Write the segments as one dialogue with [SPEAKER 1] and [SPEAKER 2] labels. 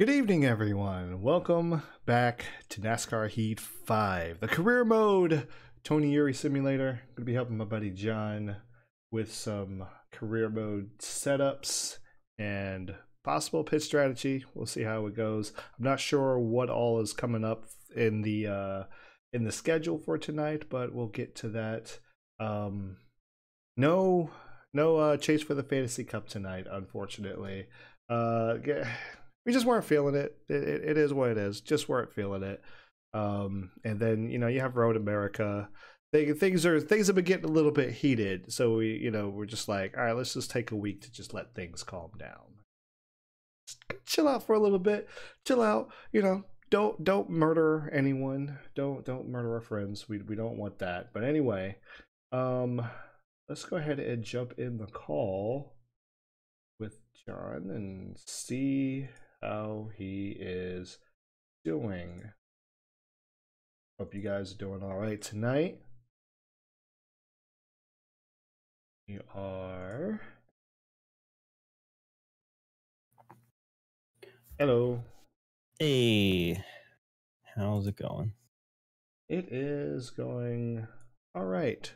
[SPEAKER 1] Good evening, everyone. Welcome back to NASCAR Heat 5, the career mode Tony Eury simulator. I'm going to be helping my buddy John with some career mode setups and possible pit strategy. We'll see how it goes. I'm not sure what all is coming up in the uh, in the schedule for tonight, but we'll get to that. Um, no, no uh, chase for the fantasy cup tonight, unfortunately. Uh, we just weren't feeling it. It, it. it is what it is. Just weren't feeling it. Um, and then you know you have Road America. They, things are things have been getting a little bit heated, so we you know we're just like, all right, let's just take a week to just let things calm down. Just chill out for a little bit. Chill out. You know, don't don't murder anyone. Don't don't murder our friends. We we don't want that. But anyway, um, let's go ahead and jump in the call with John and see how he is doing. Hope you guys are doing all right tonight. You are. Hello.
[SPEAKER 2] Hey, how's it going?
[SPEAKER 1] It is going all right.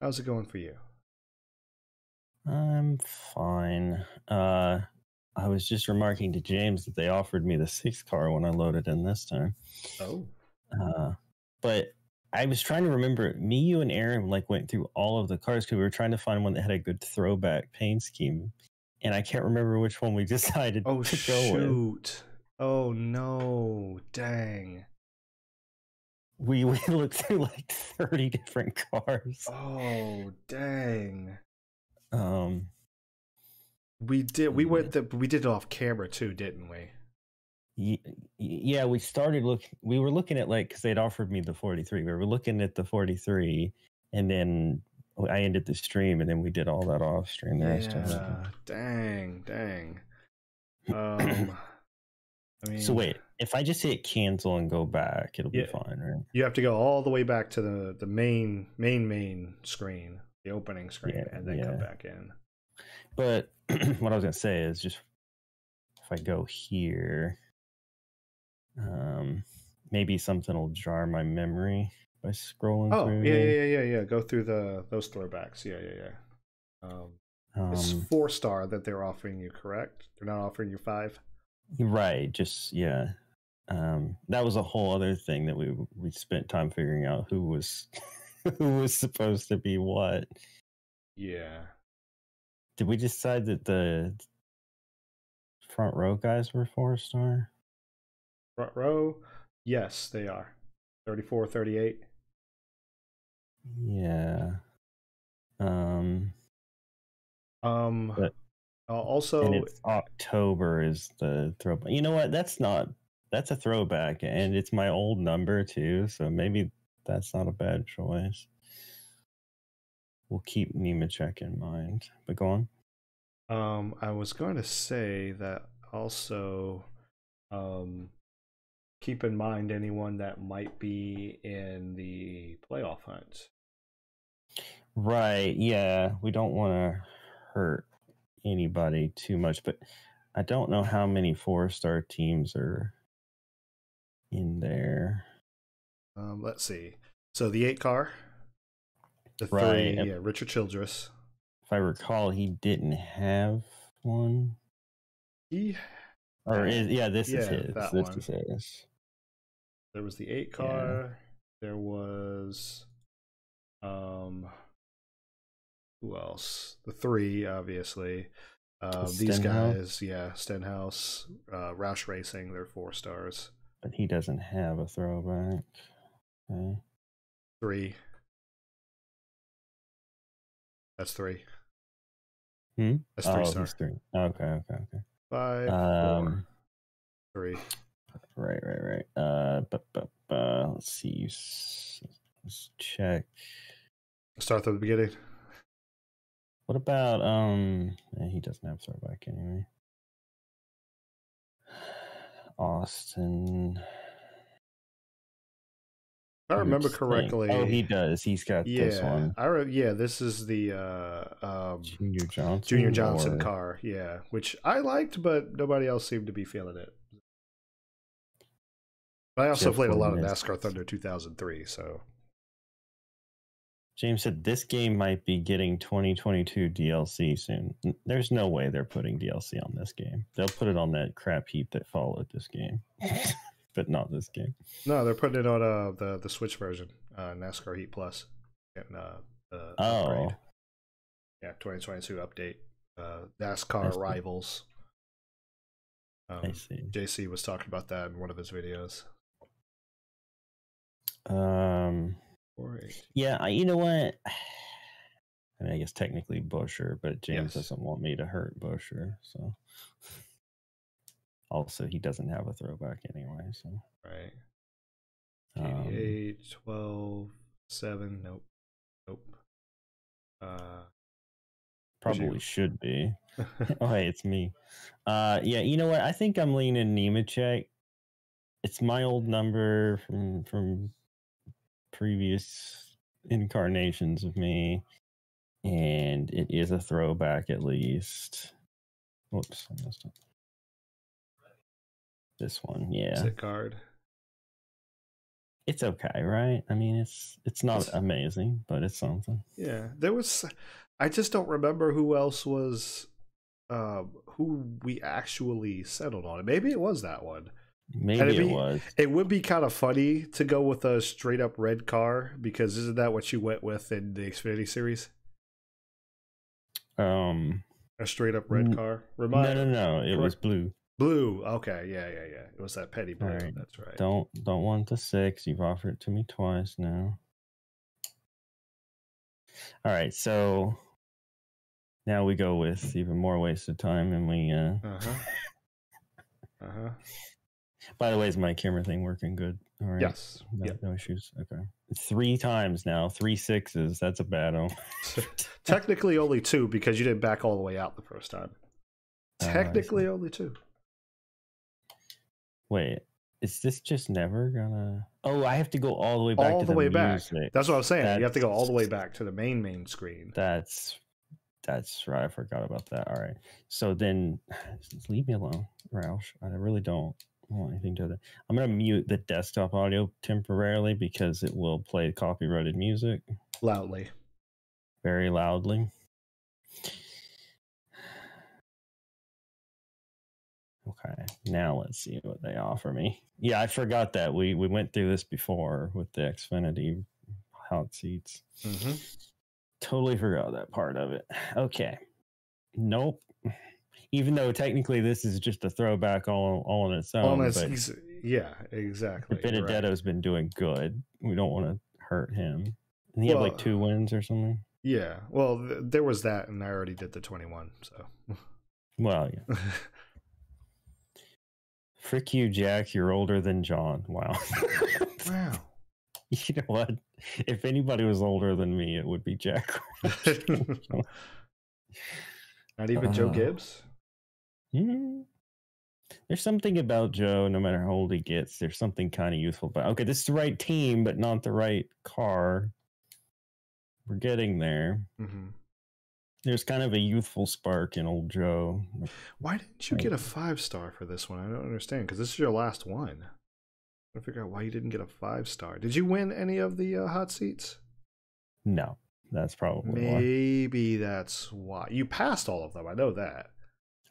[SPEAKER 1] How's it going for you?
[SPEAKER 2] I'm fine. Uh, I was just remarking to James that they offered me the sixth car when I loaded in this time.
[SPEAKER 1] Oh.
[SPEAKER 2] Uh, but I was trying to remember. Me, you, and Aaron like went through all of the cars because we were trying to find one that had a good throwback paint scheme, and I can't remember which one we decided
[SPEAKER 1] Oh
[SPEAKER 2] to go with.
[SPEAKER 1] shoot. Oh no. Dang.
[SPEAKER 2] We we looked through like thirty different cars.
[SPEAKER 1] Oh dang.
[SPEAKER 2] Um,
[SPEAKER 1] We did we went the we did it off camera too, didn't we?
[SPEAKER 2] Yeah we started looking we were looking at like because they'd offered me the 43 we were looking at the 43 and then i ended the stream and then we did all that off stream the rest of it
[SPEAKER 1] Yeah. Dang, dang. Um I mean
[SPEAKER 2] so wait if i just hit cancel and go back it'll
[SPEAKER 1] Yeah.
[SPEAKER 2] be fine right
[SPEAKER 1] You have to go all the way back to the the main main main screen, the opening screen,
[SPEAKER 2] Yeah,
[SPEAKER 1] and then come back in.
[SPEAKER 2] But what i was gonna say is just if i go here um maybe something will jar my memory by scrolling
[SPEAKER 1] Oh
[SPEAKER 2] through
[SPEAKER 1] yeah, yeah, yeah, yeah, yeah. Go through the those throwbacks. Yeah, yeah, yeah. Um, it's
[SPEAKER 2] um,
[SPEAKER 1] four star that they're offering you, correct? They're not offering you five.
[SPEAKER 2] Right, just yeah. Um, that was a whole other thing that we we spent time figuring out who was who was supposed to be what.
[SPEAKER 1] Yeah.
[SPEAKER 2] Did we decide that the front row guys were four star?
[SPEAKER 1] Front row. Yes, they are. 34, 38.
[SPEAKER 2] Yeah. Um,
[SPEAKER 1] Um.
[SPEAKER 2] But-
[SPEAKER 1] uh, also,
[SPEAKER 2] October is the throwback. You know what? That's not that's a throwback, and it's my old number too. So maybe that's not a bad choice. We'll keep Nemechek in mind. But go on.
[SPEAKER 1] Um, I was going to say that also, um, keep in mind anyone that might be in the playoff hunt.
[SPEAKER 2] Right. Yeah. We don't want to hurt anybody too much, but I don't know how many four star teams are in there.
[SPEAKER 1] Um, let's see. So the eight car, the
[SPEAKER 2] Right,
[SPEAKER 1] three, yeah, Richard Childress.
[SPEAKER 2] If I recall, he didn't have one.
[SPEAKER 1] He,
[SPEAKER 2] Or is, yeah, this is his. This
[SPEAKER 1] one.
[SPEAKER 2] is his.
[SPEAKER 1] there was the eight
[SPEAKER 2] Yeah.
[SPEAKER 1] car. There was, um, who else? The three, obviously. Um, these guys, yeah, Stenhouse, uh, Roush Racing, they're four stars.
[SPEAKER 2] But he doesn't have a throwback. Okay.
[SPEAKER 1] Three. That's three.
[SPEAKER 2] Hmm?
[SPEAKER 1] That's three
[SPEAKER 2] oh, three. Okay, okay, okay.
[SPEAKER 1] Five,
[SPEAKER 2] Um,
[SPEAKER 1] four, three.
[SPEAKER 2] Right, right, right. Uh, but, but, uh, let's see. Let's check.
[SPEAKER 1] Start from the beginning.
[SPEAKER 2] What about um? he doesn't have throwback anyway. Austin.
[SPEAKER 1] If I
[SPEAKER 2] I
[SPEAKER 1] remember
[SPEAKER 2] think-
[SPEAKER 1] correctly.
[SPEAKER 2] Oh, he does. He's got this one.
[SPEAKER 1] I re- yeah, this is the uh, um,
[SPEAKER 2] Junior Johnson.
[SPEAKER 1] Junior Johnson
[SPEAKER 2] or-
[SPEAKER 1] car. Yeah, which I liked, but nobody else seemed to be feeling it. But I also
[SPEAKER 2] Jeff
[SPEAKER 1] played a lot of NASCAR Thunder 2003, so
[SPEAKER 2] James said this game might be getting 2022 DLC soon. There's no way they're putting DLC on this game. They'll put it on that crap heap that followed this game, but not this game.
[SPEAKER 1] no, they're putting it on uh, the the Switch version, uh, NASCAR Heat Plus, and uh, the
[SPEAKER 2] Oh,
[SPEAKER 1] upgrade. yeah, 2022 update, uh, NASCAR. Rivals. Um,
[SPEAKER 2] I see.
[SPEAKER 1] JC was talking about that in one of his videos.
[SPEAKER 2] Um, yeah, I, you know what? I mean, I guess technically Buescher, but James
[SPEAKER 1] Yes.
[SPEAKER 2] doesn't want me to hurt Buescher, so. Also, he doesn't have a throwback anyway, so.
[SPEAKER 1] Right.
[SPEAKER 2] um,
[SPEAKER 1] 12, 7. Nope. Nope. Uh,
[SPEAKER 2] probably should be. oh, hey, it's me. Uh, yeah, you know what? I think I'm leaning Nemechek. It's my old number from from previous incarnations of me, and it is a throwback at least. Whoops, I messed up. This one, yeah,
[SPEAKER 1] card.
[SPEAKER 2] it's okay, right? I mean, it's it's not
[SPEAKER 1] It's-
[SPEAKER 2] amazing, but it's something.
[SPEAKER 1] Yeah, there was. I just don't remember who else was, uh, who we actually settled on. Maybe it was that one.
[SPEAKER 2] Maybe
[SPEAKER 1] it'd
[SPEAKER 2] it
[SPEAKER 1] be-
[SPEAKER 2] was.
[SPEAKER 1] It would be kind of funny to go with a straight up red car because isn't that what you went with in the Xfinity series?
[SPEAKER 2] Um,
[SPEAKER 1] A straight up red car.
[SPEAKER 2] no,
[SPEAKER 1] Remind
[SPEAKER 2] no, no, it was blue.
[SPEAKER 1] Blue. Okay, yeah, yeah, yeah. It was that petty blue.
[SPEAKER 2] Alright.
[SPEAKER 1] That's right.
[SPEAKER 2] Don't don't want the six. You've offered it to me twice now. All right, so now we go with even more waste of time, and we. uh
[SPEAKER 1] Uh huh. Uh huh.
[SPEAKER 2] By the way, is my camera thing working good? All right.
[SPEAKER 1] Yes.
[SPEAKER 2] No,
[SPEAKER 1] Yeah.
[SPEAKER 2] no issues. Okay. Three times now. Three sixes. That's a bad one.
[SPEAKER 1] Technically, only two because you didn't back all the way out the first time.
[SPEAKER 2] Oh,
[SPEAKER 1] Technically,
[SPEAKER 2] see.
[SPEAKER 1] only two.
[SPEAKER 2] Wait, is this just never gonna? Oh, I have to go all the way back.
[SPEAKER 1] all
[SPEAKER 2] to
[SPEAKER 1] the, way back. That's what I was saying. you have to go all the way back to the main main screen.
[SPEAKER 2] That's that's right. I forgot about that. All right. So then leave me alone, Roush. I really don't want anything to do. I'm gonna mute the desktop audio temporarily because it will play copyrighted music
[SPEAKER 1] Loudly.
[SPEAKER 2] very loudly. Okay, now let's see what they offer me. Yeah, I forgot that we we went through this before with the Xfinity hot seats.
[SPEAKER 1] hmm
[SPEAKER 2] Totally forgot that part of it. Okay. Nope. Even though technically this is just a throwback all, all on its own.
[SPEAKER 1] Well, it's- yeah, exactly. you're right.
[SPEAKER 2] Benedetto's been doing good. We don't want to hurt him. And he had like two wins or something.
[SPEAKER 1] Yeah. Well, th- there was that, and I already did the 21. So.
[SPEAKER 2] Well, yeah. Frick you, Jack. You're older than John. Wow.
[SPEAKER 1] wow.
[SPEAKER 2] you know what? If anybody was older than me, it would be Jack.
[SPEAKER 1] Not even Joe
[SPEAKER 2] Uh,
[SPEAKER 1] Gibbs.
[SPEAKER 2] Hmm. There's something about Joe, no matter how old he gets, there's something kind of youthful about. Okay, this is the right team, but not the right car. We're getting there.
[SPEAKER 1] hmm
[SPEAKER 2] There's kind of a youthful spark in old Joe.
[SPEAKER 1] Why didn't you get a five star for this one? I don't understand because this is your last one. I figure out why you didn't get a five star. Did you win any of the uh, hot seats?
[SPEAKER 2] No, that's probably why.
[SPEAKER 1] Maybe that's why you passed all of them. I know that.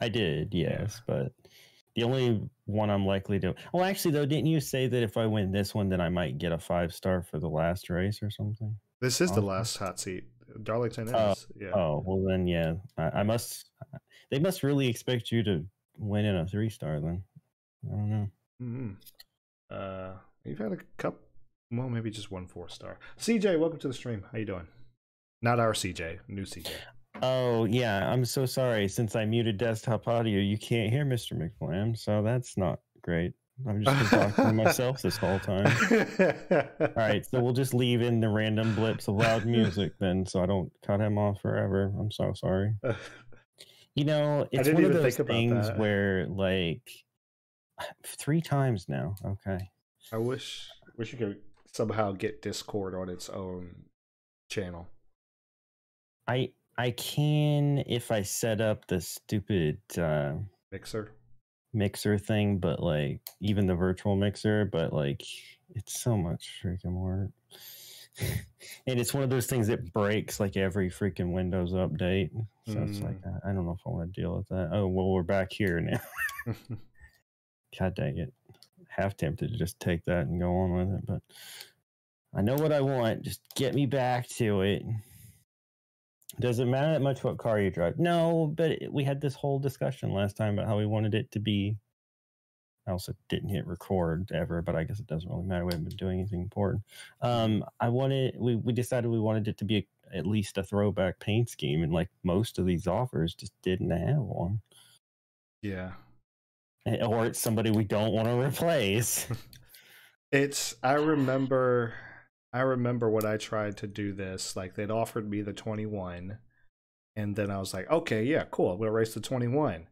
[SPEAKER 2] I did, yes, but the only one I'm likely to. Oh, actually, though, didn't you say that if I win this one, then I might get a five star for the last race or something?
[SPEAKER 1] This is the last hot seat. Darlington
[SPEAKER 2] Oh,
[SPEAKER 1] is. yeah.
[SPEAKER 2] Oh, well then, yeah, I, I must. They must really expect you to win in a three star. Then I don't know.
[SPEAKER 1] hmm Uh, you've had a couple. Well, maybe just one four star. CJ, welcome to the stream. How you doing? Not our CJ, new CJ.
[SPEAKER 2] Oh yeah, I'm so sorry. Since I muted desktop audio, you can't hear Mr. McBlam, so that's not great. I'm just been talking to myself this whole time. All right, so we'll just leave in the random blips of loud music then, so I don't cut him off forever. I'm so sorry. You know, it's one of those things
[SPEAKER 1] that.
[SPEAKER 2] where like three times now. Okay.
[SPEAKER 1] I wish wish you could somehow get Discord on its own channel.
[SPEAKER 2] I I can if I set up the stupid uh
[SPEAKER 1] Mixer.
[SPEAKER 2] Mixer thing, but like even the virtual mixer, but like it's so much freaking work. and it's one of those things that breaks like every freaking Windows update. So it's like
[SPEAKER 1] Mm.
[SPEAKER 2] I I don't know if I want to deal with that. Oh well, we're back here now. God dang it! Half tempted to just take that and go on with it, but I know what I want. Just get me back to it. Does it matter that much what car you drive? No, but it- we had this whole discussion last time about how we wanted it to be. I also didn't hit record ever, but I guess it doesn't really matter. We haven't been doing anything important. Um, I wanted we we decided we wanted it to be a, at least a throwback paint scheme, and like most of these offers just didn't have one,
[SPEAKER 1] yeah.
[SPEAKER 2] Eh, or it's somebody we don't want to replace.
[SPEAKER 1] It's I remember I remember when I tried to do this, like they'd offered me the 21 and then I was like, "Okay, yeah, cool. We'll race the 21."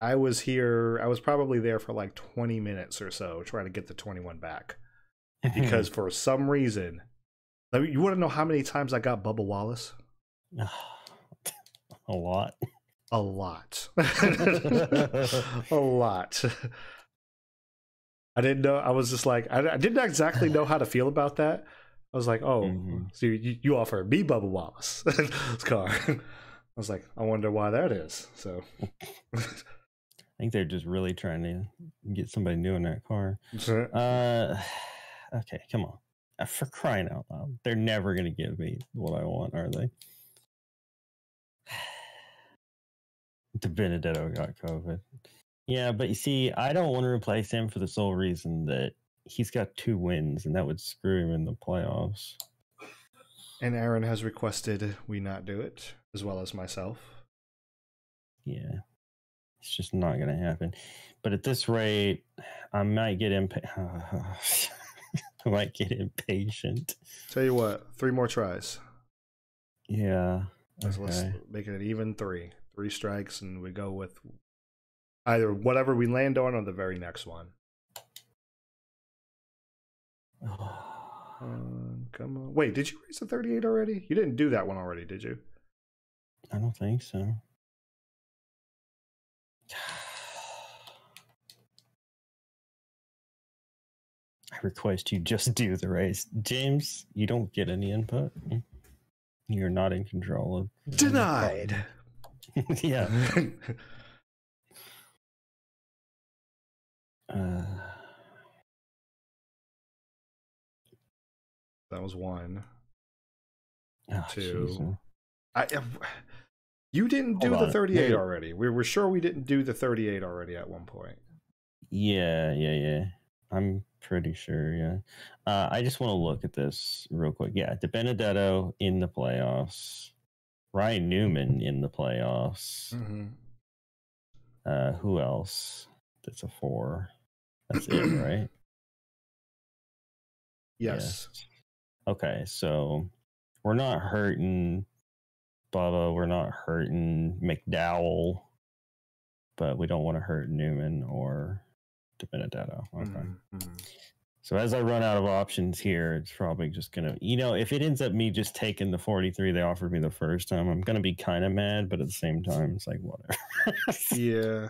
[SPEAKER 1] I was here, I was probably there for like 20 minutes or so trying to get the 21 back mm-hmm. because for some reason I mean, you want to know how many times I got Bubba Wallace?
[SPEAKER 2] a lot.
[SPEAKER 1] A lot. a lot. I didn't know. I was just like, I, I didn't exactly know how to feel about that. I was like, oh,
[SPEAKER 2] Mhm.
[SPEAKER 1] so you, you offer me Bubba Wallace car. I was like, I wonder why that is. So,
[SPEAKER 2] I think they're just really trying to get somebody new in that car. Uh, okay, come on. Uh, For crying out loud. They're never going to give me what I want, are they? DiBenedetto got COVID. Yeah, but you see, I don't want to replace him for the sole reason that he's got two wins, and that would screw him in the playoffs.
[SPEAKER 1] and Aaron has requested we not do it, as well as myself.
[SPEAKER 2] Yeah, it's just not going to happen. But at this rate, I might get impa- I might get impatient.
[SPEAKER 1] Tell you what, three more tries.
[SPEAKER 2] Yeah.
[SPEAKER 1] Let's, let's make it even three. Three strikes, and we go with either whatever we land on or the very next one. Um, come on. Wait, did you raise the 38 already? You didn't do that one already, did you?
[SPEAKER 2] I don't think so. I request you just do the race. James, you don't get any input. You're not in control of.
[SPEAKER 1] Denied.
[SPEAKER 2] yeah. Uh,
[SPEAKER 1] that was one.
[SPEAKER 2] oh,
[SPEAKER 1] Two. I, uh, you didn't do
[SPEAKER 2] Hold
[SPEAKER 1] the
[SPEAKER 2] on.
[SPEAKER 1] 38
[SPEAKER 2] Maybe-
[SPEAKER 1] already. We were sure we didn't do the 38 already at one point.
[SPEAKER 2] Yeah, yeah, yeah. I'm pretty sure. Yeah. Uh, I just want to look at this real quick. Yeah, DiBenedetto in the playoffs. Ryan Newman in the playoffs.
[SPEAKER 1] Mm-hmm.
[SPEAKER 2] Uh, who else? That's a four. That's it, right?
[SPEAKER 1] Yes.
[SPEAKER 2] Okay, so we're not hurting Bubba. We're not hurting McDowell, but we don't want to hurt Newman or DiBenedetto. Okay.
[SPEAKER 1] Mhm, mhm.
[SPEAKER 2] So as I run out of options here, it's probably just gonna, you know, if it ends up me just taking the 43 they offered me the first time, I'm gonna be kind of mad, but at the same time, it's like whatever.
[SPEAKER 1] Yeah.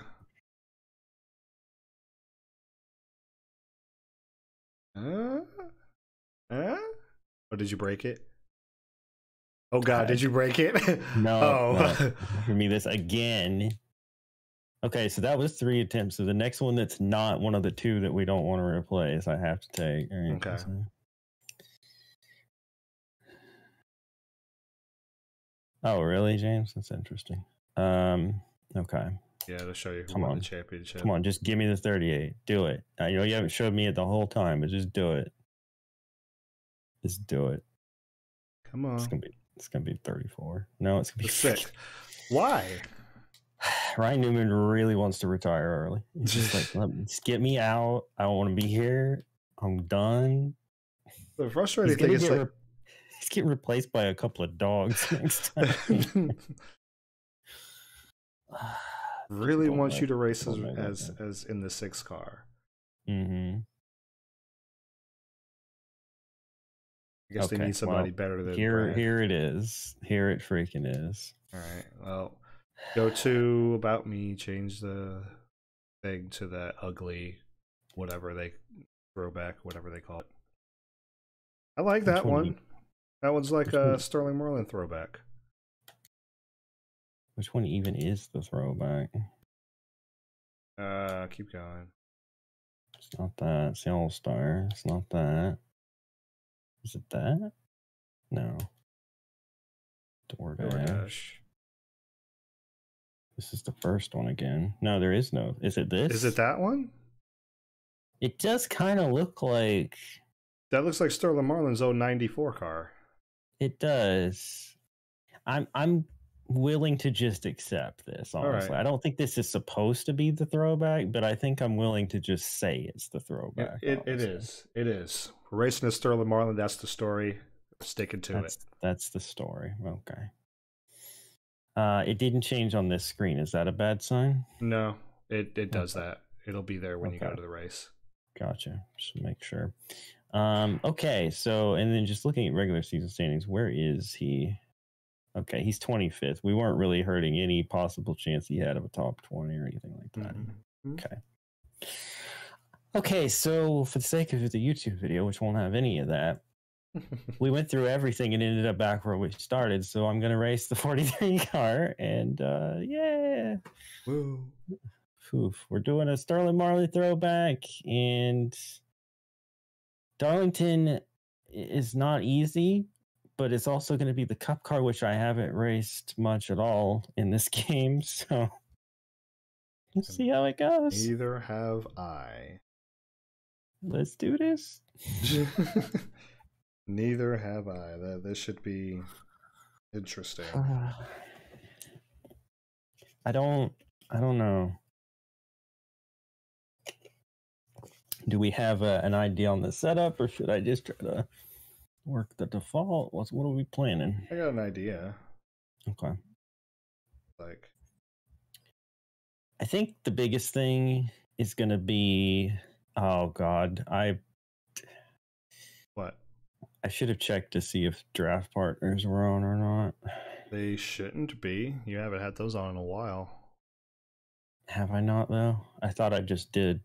[SPEAKER 1] Uh, uh? Or did you break it? Oh God, did you break it?
[SPEAKER 2] No,
[SPEAKER 1] Oh.
[SPEAKER 2] no. For me, this again. Okay, so that was three attempts. So the next one that's not one of the two that we don't want to replace, I have to take. Right,
[SPEAKER 1] Okay.
[SPEAKER 2] so- Oh, really, James? That's interesting. Um, okay.
[SPEAKER 1] yeah, to show you who
[SPEAKER 2] Come
[SPEAKER 1] won
[SPEAKER 2] on.
[SPEAKER 1] the championship.
[SPEAKER 2] Come on, just give me the 38. Do it. I know you haven't showed me it the whole time, but just do it. Just do it.
[SPEAKER 1] Come on.
[SPEAKER 2] It's gonna be it's gonna be 34. No, it's gonna be
[SPEAKER 1] six. Why?
[SPEAKER 2] Ryan Newman really wants to retire early. He's just like, Let me, just get me out. I don't want to be here. I'm done.
[SPEAKER 1] The frustrating thing is like
[SPEAKER 2] re- he's getting replaced by a couple of dogs next time.
[SPEAKER 1] really wants you to race as
[SPEAKER 2] don't let that
[SPEAKER 1] as, as in the six car.
[SPEAKER 2] mm-hmm.
[SPEAKER 1] I guess they need somebody
[SPEAKER 2] well,
[SPEAKER 1] better than
[SPEAKER 2] Here,
[SPEAKER 1] Brad.
[SPEAKER 2] here it is. Here it freaking is.
[SPEAKER 1] All right. Well, go to about me. Change the thing to that ugly, whatever they throwback, whatever they call it. I like that
[SPEAKER 2] one
[SPEAKER 1] one. That one's like
[SPEAKER 2] which
[SPEAKER 1] a
[SPEAKER 2] one?
[SPEAKER 1] Sterling Marlin throwback.
[SPEAKER 2] Which one even is the throwback?
[SPEAKER 1] Uh, keep going.
[SPEAKER 2] It's not that. It's the All Star. It's not that. Is it that? No. DoorDash.
[SPEAKER 1] DoorDash.
[SPEAKER 2] This is the first one again. No, there is no. Is it this?
[SPEAKER 1] Is it that one?
[SPEAKER 2] It does kind of look like
[SPEAKER 1] That looks like Sterling Marlin's 094 car.
[SPEAKER 2] it does. I'm I'm willing to just accept this.
[SPEAKER 1] All right.
[SPEAKER 2] Honestly, I don't think this is supposed to be the throwback, but I think I'm willing to just say it's the throwback.
[SPEAKER 1] it, it
[SPEAKER 2] honestly.
[SPEAKER 1] is. It is. We're racing a Sterling Marlin. That's the story. Sticking to
[SPEAKER 2] That's
[SPEAKER 1] it.
[SPEAKER 2] that's the story. Okay. Uh, it didn't change on this screen. Is that a bad sign?
[SPEAKER 1] No, it it does
[SPEAKER 2] Okay.
[SPEAKER 1] that. It'll be there when you go to the race.
[SPEAKER 2] Gotcha. Just make sure. Um, okay, so and then just looking at regular season standings, where is he? Okay, he's 25th. We weren't really hurting any possible chance he had of a top 20 or anything like that.
[SPEAKER 1] Mhm.
[SPEAKER 2] Okay. Okay, so for the sake of the YouTube video, which won't have any of that, we went through everything and ended up back where we started. So I'm gonna race the 43 car, and uh, yeah,
[SPEAKER 1] Woo.
[SPEAKER 2] Oof, we're doing a Sterling Marlin throwback, and Darlington is not easy, but it's also going to be the Cup car, which I haven't raced much at all in this game. So see how it goes.
[SPEAKER 1] Neither have I.
[SPEAKER 2] Let's do this.
[SPEAKER 1] Neither have I. That this should be interesting.
[SPEAKER 2] Uh, I don't. I don't know. Do we have a, an idea on the setup, or should I just try to work the default? What's what are we planning?
[SPEAKER 1] I got an idea.
[SPEAKER 2] Okay.
[SPEAKER 1] Like,
[SPEAKER 2] I think the biggest thing is going to be. Oh God, I
[SPEAKER 1] what?
[SPEAKER 2] I should have checked to see if draft partners were on or not.
[SPEAKER 1] They shouldn't be. You haven't had those on in a while.
[SPEAKER 2] Have I not though? I thought I just did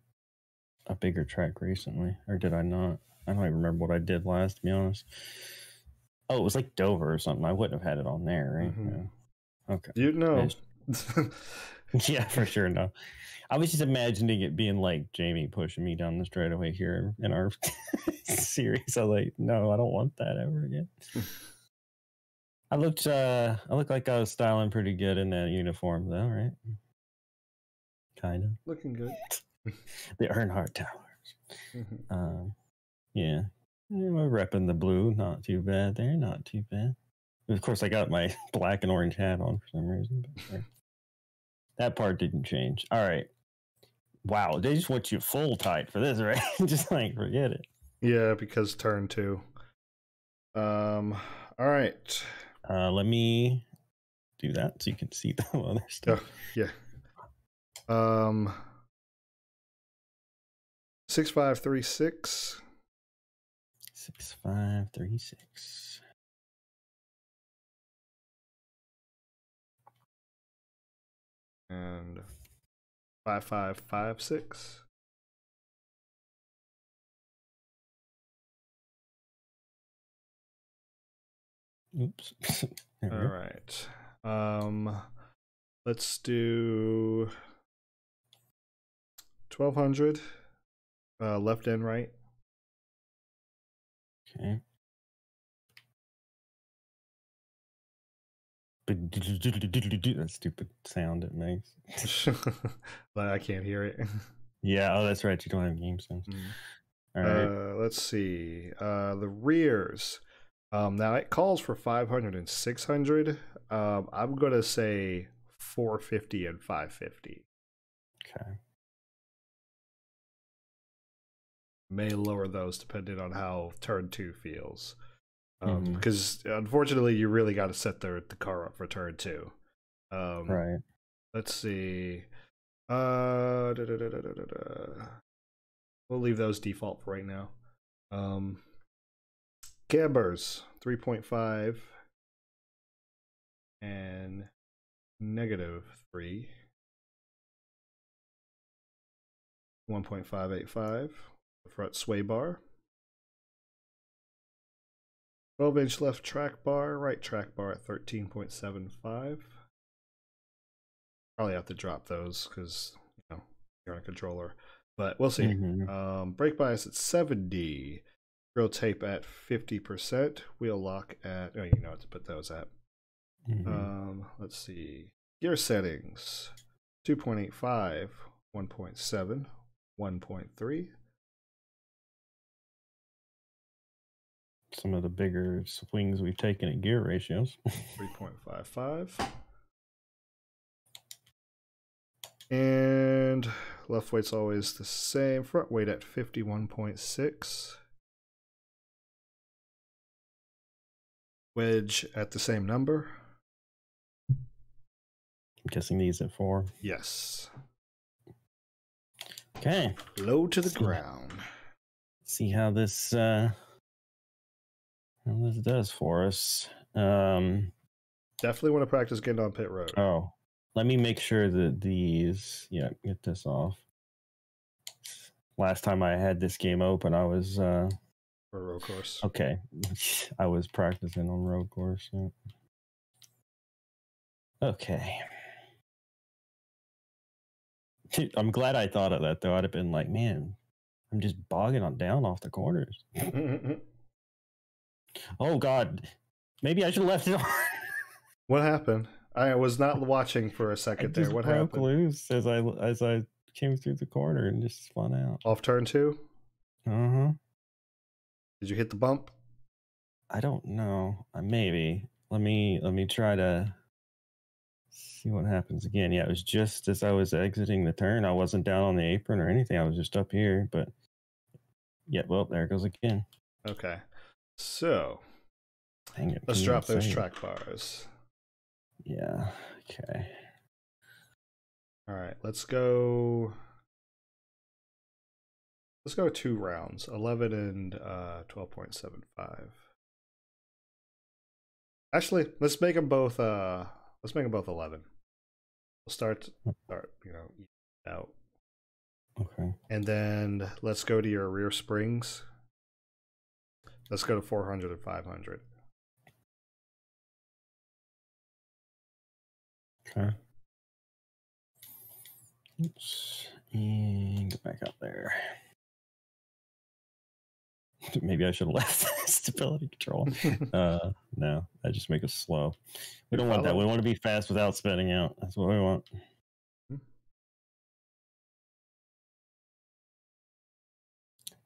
[SPEAKER 2] a bigger track recently, or did I not? I don't even remember what I did last. To be honest. Oh, it was like Dover or something. I wouldn't have had it on there, right?
[SPEAKER 1] Mhm.
[SPEAKER 2] Yeah. Okay.
[SPEAKER 1] You know.
[SPEAKER 2] Yeah, for sure. No, I was just imagining it being like Jamie pushing me down the straightaway here in our series. I like, no, I don't want that ever again. I looked, uh, I looked like I was styling pretty good in that uniform, though, right? Kind of
[SPEAKER 1] Looking good.
[SPEAKER 2] the Earnhardt Towers.
[SPEAKER 1] Mhm.
[SPEAKER 2] Um, yeah, Yeah, we're repping the blue. Not too bad there. Not too bad. Of course, I got my black and orange hat on for some reason. But, that part didn't change. All right. Wow, they just want you full tight for this, right? just like forget it.
[SPEAKER 1] Yeah, because turn two. Um. All right.
[SPEAKER 2] Uh, let me do that so you can see the other
[SPEAKER 1] Oh,
[SPEAKER 2] stuff.
[SPEAKER 1] yeah. Um. Six five three six.
[SPEAKER 2] Six five three six.
[SPEAKER 1] and five five five six.
[SPEAKER 2] Oops.
[SPEAKER 1] All right. Um, let's do twelve hundred. Uh, left and right.
[SPEAKER 2] Okay. That stupid sound it makes.
[SPEAKER 1] but I can't hear it.
[SPEAKER 2] Yeah, oh, that's right. You don't have game sounds.
[SPEAKER 1] Mm.
[SPEAKER 2] All right.
[SPEAKER 1] Uh, let's see. Uh, the rears. Um, now it calls for 500 and 600. Um, I'm gonna say 450 and 550.
[SPEAKER 2] okay.
[SPEAKER 1] May lower those depending on how turn two feels. Um,
[SPEAKER 2] Mhm.
[SPEAKER 1] Because unfortunately, you really got to set the the car up for turn two. Um,
[SPEAKER 2] Right.
[SPEAKER 1] Let's see. Uh, da, da, da. We'll leave those default for right now. Um, Cambers 3.5 and negative 3. 1.585. Front sway bar. 12 inch left track bar, right track bar at 13.75. Probably have to drop those because you know you're on a controller, but we'll see.
[SPEAKER 2] Mhm.
[SPEAKER 1] Um, brake bias at 70. Grill tape at 50%. Wheel lock at, oh, you know what to put those at.
[SPEAKER 2] Mhm.
[SPEAKER 1] Um, let's see. Gear settings 2.85, 1.7, 1.3.
[SPEAKER 2] Some of the bigger swings we've taken at gear ratios.
[SPEAKER 1] 3.55. And left weight's always the same. Front weight at 51.6. Wedge at the same number.
[SPEAKER 2] I'm guessing these at four.
[SPEAKER 1] Yes.
[SPEAKER 2] Okay.
[SPEAKER 1] Low to the
[SPEAKER 2] See.
[SPEAKER 1] ground.
[SPEAKER 2] See how this uh this does for us. Um
[SPEAKER 1] Definitely want to practice getting on pit road.
[SPEAKER 2] oh. Let me make sure that these yeah, get this off. Last time I had this game open, I was uh
[SPEAKER 1] For road course.
[SPEAKER 2] okay. I was practicing on road course. yeah. Okay. I'm glad I thought of that though. I'd have been like, man, I'm just bogging on down off the corners. Oh God, maybe I should have left it on.
[SPEAKER 1] what happened? I was not watching for a second there. What
[SPEAKER 2] broke
[SPEAKER 1] happened?
[SPEAKER 2] loose as I as I came through the corner and just spun out.
[SPEAKER 1] Off turn two?
[SPEAKER 2] Uh huh.
[SPEAKER 1] Did you hit the bump?
[SPEAKER 2] I don't know. Uh, Maybe. Let me let me try to see what happens again. Yeah, it was just as I was exiting the turn. I wasn't down on the apron or anything. I was just up here. But yeah, well, there it goes again.
[SPEAKER 1] Okay. So
[SPEAKER 2] it.
[SPEAKER 1] let's drop those track bars.
[SPEAKER 2] Yeah. Okay.
[SPEAKER 1] All right, let's go. Let's go two rounds, eleven and uh, twelve point seven five. Actually, let's make them both. Uh, let's make them both eleven. We'll start start you know out,
[SPEAKER 2] Okay.
[SPEAKER 1] and then let's go to your rear springs. Let's go to 400 or 500.
[SPEAKER 2] Okay. Oops. And get back up there. Maybe I should have left stability control. Uh, no, I just make us slow. We don't want that. We want to be fast without spinning out. That's what we want.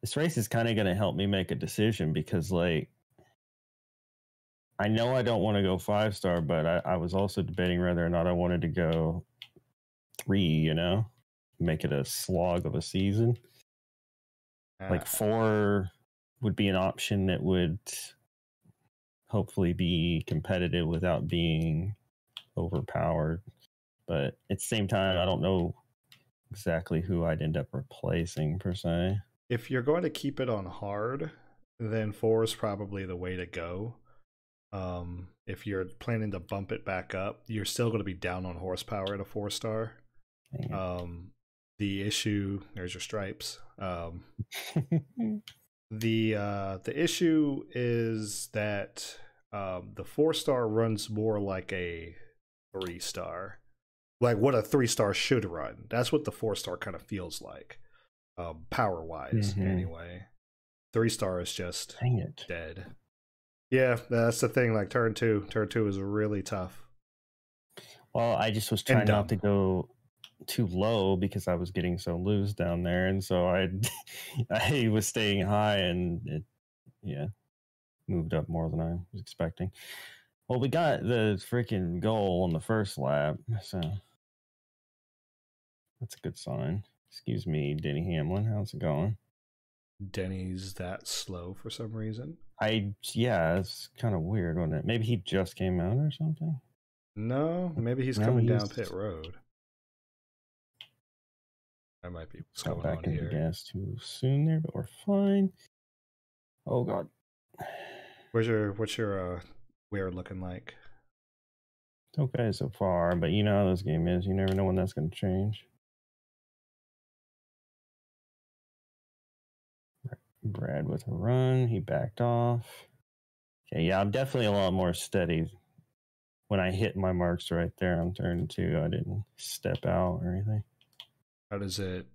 [SPEAKER 2] This race is kind of going to help me make a decision because, like, I know I don't want to go five star, but I, I was also debating whether or not I wanted to go three, you know, make it a slog of a season. Like
[SPEAKER 1] Ah,
[SPEAKER 2] four would be an option that would hopefully be competitive without being overpowered. But at the same time, I don't know exactly who I'd end up replacing per se.
[SPEAKER 1] If you're going to keep it on hard, then four is probably the way to go. Um, if you're planning to bump it back up, you're still going to be down on horsepower at a four star. Um, the issue there's your stripes. Um, the uh, the issue is that um, the four star runs more like a three star, like what a three star should run. That's what the four star kind of feels like, um, power wise.
[SPEAKER 2] Mhm.
[SPEAKER 1] Anyway, three star is just
[SPEAKER 2] Dang it.
[SPEAKER 1] dead. Yeah, that's the thing. Like turn two, turn two is really tough.
[SPEAKER 2] Well, I just was trying not to go too low because I was getting so loose down there, and so I I was staying high, and it yeah moved up more than I was expecting. Well, we got the freaking goal on the first lap, so that's a good sign. Excuse me, Denny Hamlin. How's it going?
[SPEAKER 1] Denny's that slow for some reason.
[SPEAKER 2] I yeah, it's kind of weird, wasn't it? Maybe he just came out or something.
[SPEAKER 1] No, maybe he's
[SPEAKER 2] No,
[SPEAKER 1] coming down pit road. That might be what's
[SPEAKER 2] Got
[SPEAKER 1] going
[SPEAKER 2] back
[SPEAKER 1] on
[SPEAKER 2] into
[SPEAKER 1] here.
[SPEAKER 2] gas too soon there, but we're fine. Oh god.
[SPEAKER 1] Where's your what's your uh weird looking like?
[SPEAKER 2] It's okay so far, but you know how this game is. You never know when that's going to change. Brad with a run. He backed off. Okay, yeah, I'm definitely a lot more steady. When I hit my marks right there on turn two, I didn't step out or anything.
[SPEAKER 1] How does it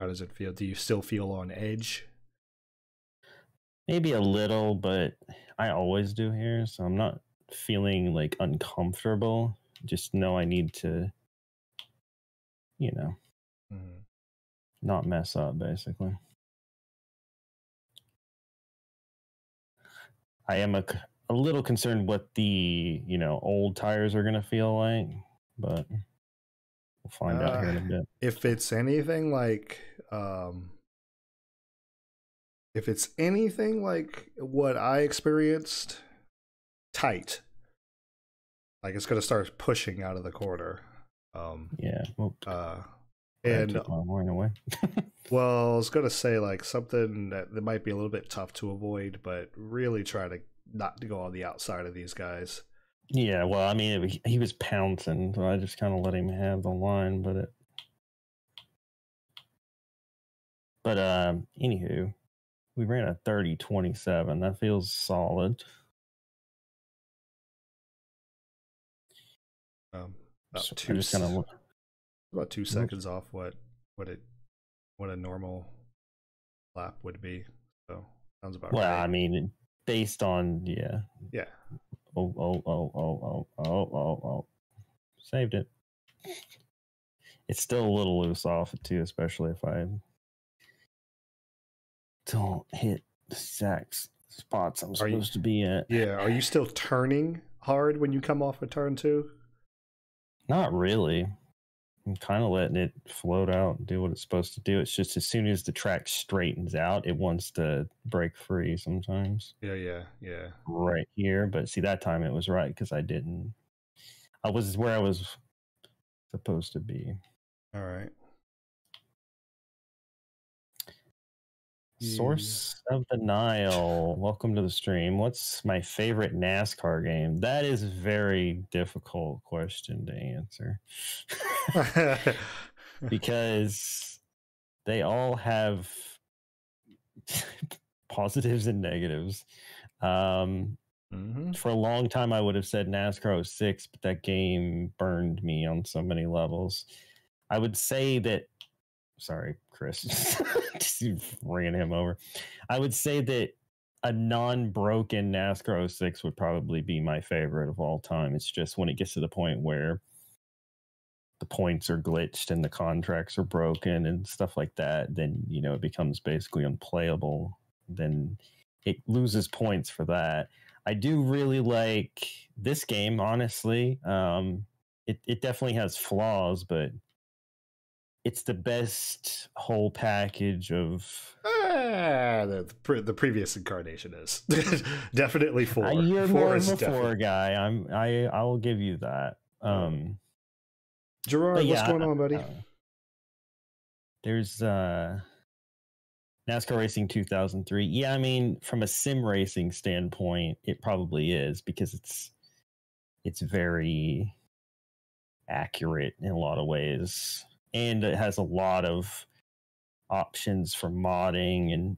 [SPEAKER 1] how does it feel? Do you still feel on edge?
[SPEAKER 2] Maybe a little, but I always do here, so I'm not feeling like uncomfortable. Just know I need to, you know,
[SPEAKER 1] Mhm.
[SPEAKER 2] not mess up basically. I am a, a little concerned what the, you know, old tires are going to feel like, but we'll find out here in a
[SPEAKER 1] Uh,
[SPEAKER 2] bit.
[SPEAKER 1] If it's anything like um if it's anything like what I experienced, tight. Like it's gonna start pushing out of the corner. Um
[SPEAKER 2] Yeah. Well,
[SPEAKER 1] uh and
[SPEAKER 2] took my wine away.
[SPEAKER 1] Well, I was gonna say like something that, that might be a little bit tough to avoid, but really try to not to go on the outside of these guys.
[SPEAKER 2] yeah. Well, I mean, it, he was pouncing, so I just kind of let him have the line, but it. But um, anywho, we ran a 30 27. That feels solid.
[SPEAKER 1] Um, about
[SPEAKER 2] So
[SPEAKER 1] two
[SPEAKER 2] I'm just gonna
[SPEAKER 1] about two seconds off what what it what a normal lap would be. So sounds about
[SPEAKER 2] Well,
[SPEAKER 1] right.
[SPEAKER 2] I mean, based on yeah.
[SPEAKER 1] yeah,
[SPEAKER 2] Oh oh oh oh oh oh oh oh. Saved it. It's still a little loose off it too, especially if I don't hit the exact spots I'm
[SPEAKER 1] Are you-
[SPEAKER 2] supposed to be at.
[SPEAKER 1] yeah. Are you still turning hard when you come off a turn two?
[SPEAKER 2] Not really. I'm kind of letting it float out and do what it's supposed to do. It's just as soon as the track straightens out, it wants to break free sometimes.
[SPEAKER 1] Yeah, yeah, yeah.
[SPEAKER 2] Right here. But see, that time it was right because I didn't. I was where I was supposed to be.
[SPEAKER 1] All right.
[SPEAKER 2] Source of the Nile. Welcome to the stream. What's my favorite NASCAR game? That is a very difficult question to answer. because they all have positives and negatives. Um,
[SPEAKER 1] hmm
[SPEAKER 2] for a long time, I would have said NASCAR 06, but that game burned me on so many levels. I would say that, sorry, Chris, ran him over. I would say that a non broken NASCAR 06 would probably be my favorite of all time. It's just when it gets to the point where the points are glitched and the contracts are broken and stuff like that, then, you know, it becomes basically unplayable. Then it loses points for that. I do really like this game, honestly. Um, it, it definitely has flaws, but it's the best whole package of.
[SPEAKER 1] Ah, the, the, pre- the previous incarnation is definitely four.
[SPEAKER 2] Uh, you're
[SPEAKER 1] four
[SPEAKER 2] more
[SPEAKER 1] is
[SPEAKER 2] a four guy. I'm. I. I will give you that. Um,
[SPEAKER 1] Gerard,
[SPEAKER 2] but
[SPEAKER 1] what's going on, buddy?
[SPEAKER 2] uh, there's uh, NASCAR Racing 2003. Yeah, I mean, from a sim racing standpoint, it probably is because it's it's very accurate in a lot of ways, and it has a lot of options for modding and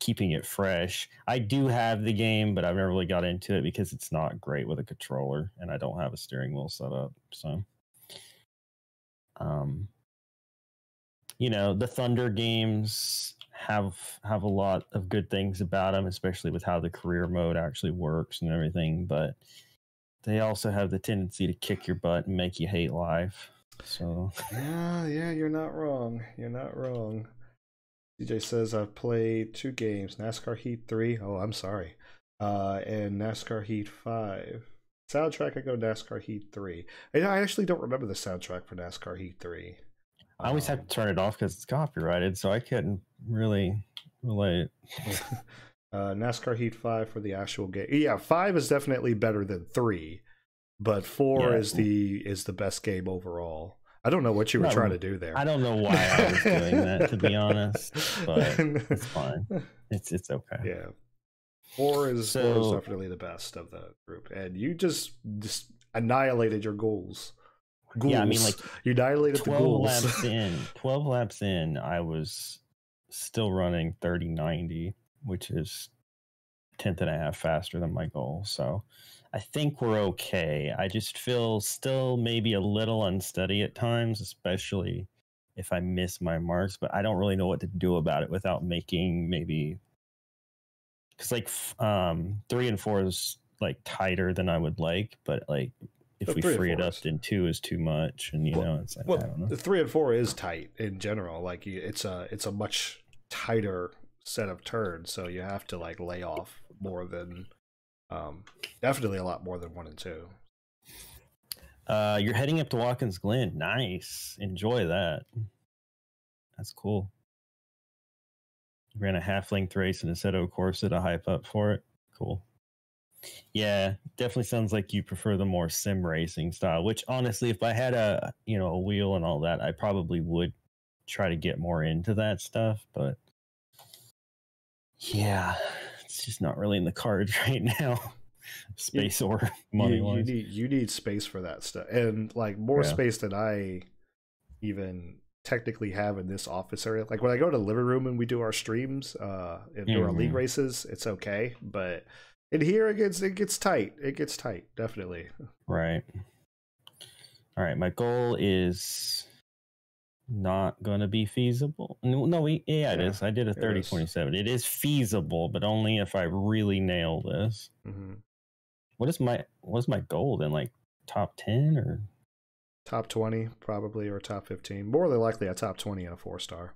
[SPEAKER 2] keeping it fresh. I do have the game, but I've never really got into it because it's not great with a controller, and I don't have a steering wheel set up. So, um, you know, the Thunder games have have a lot of good things about them, especially with how the career mode actually works and everything. But they also have the tendency to kick your butt and make you hate life. So
[SPEAKER 1] Yeah, yeah, you're not wrong. You're not wrong. DJ says I've played two games: NASCAR Heat Three. Oh, I'm sorry, uh, and NASCAR Heat Five. Soundtrack, I go NASCAR Heat Three. I, I actually don't remember the soundtrack for NASCAR Heat Three.
[SPEAKER 2] I always have to turn it off because it's copyrighted, so I couldn't really relate.
[SPEAKER 1] uh, NASCAR Heat Five for the actual game. Yeah, five is definitely better than three, but four
[SPEAKER 2] Yeah.
[SPEAKER 1] is the is the best game overall. I don't know what you were trying to do there.
[SPEAKER 2] I don't know why I was doing that, to be honest, but it's fine. It's it's okay.
[SPEAKER 1] Yeah. Four is, four is definitely the best of the group. And you just, just annihilated your goals. Ghouls.
[SPEAKER 2] Yeah, I mean, like
[SPEAKER 1] you annihilated the
[SPEAKER 2] 12
[SPEAKER 1] ghouls.
[SPEAKER 2] laps in 12 laps in i was still running 3090, which is tenth and a half faster than my goal. So I think we're okay. I just feel still maybe a little unsteady at times, especially if I miss my marks, but I don't really know what to do about it without making maybe because like um three and four is like tighter than I would like, but like if
[SPEAKER 1] But
[SPEAKER 2] we free it up, then two is too much, and you
[SPEAKER 1] Well-
[SPEAKER 2] know it's like I
[SPEAKER 1] Well,
[SPEAKER 2] don't know.
[SPEAKER 1] the three and four is tight in general. Like it's a it's a much tighter set of turns, so you have to like lay off more than, um, definitely a lot more than one and two.
[SPEAKER 2] Uh, you're heading up to Watkins Glen. Nice. Enjoy that. That's cool. Ran a half length race and a Assetto Corsa to hype up for it. Cool. Yeah, definitely sounds like you prefer the more sim racing style, which honestly, if I had a you know a wheel and all that, I probably would try to get more into that stuff, but yeah, it's just not really in the cards right now. Space or money
[SPEAKER 1] you, you
[SPEAKER 2] wise.
[SPEAKER 1] need you need space for that stuff, and like more
[SPEAKER 2] Yeah.
[SPEAKER 1] space than I even technically have in this office area. Like when I go to the living room and we do our streams, uh, and do our league
[SPEAKER 2] Mhm.
[SPEAKER 1] races, it's okay, but in here it gets it gets tight. It gets tight, definitely.
[SPEAKER 2] Right. All right. My goal is not going to be feasible. No, no we, yeah, it
[SPEAKER 1] Yeah,
[SPEAKER 2] is. I did a
[SPEAKER 1] it
[SPEAKER 2] 30
[SPEAKER 1] is.
[SPEAKER 2] 27. It is feasible, but only if I really nail this.
[SPEAKER 1] hmm
[SPEAKER 2] What is my what is my goal then? Like top 10 or
[SPEAKER 1] Top twenty, probably, or top fifteen. More than likely, a top twenty and a four star.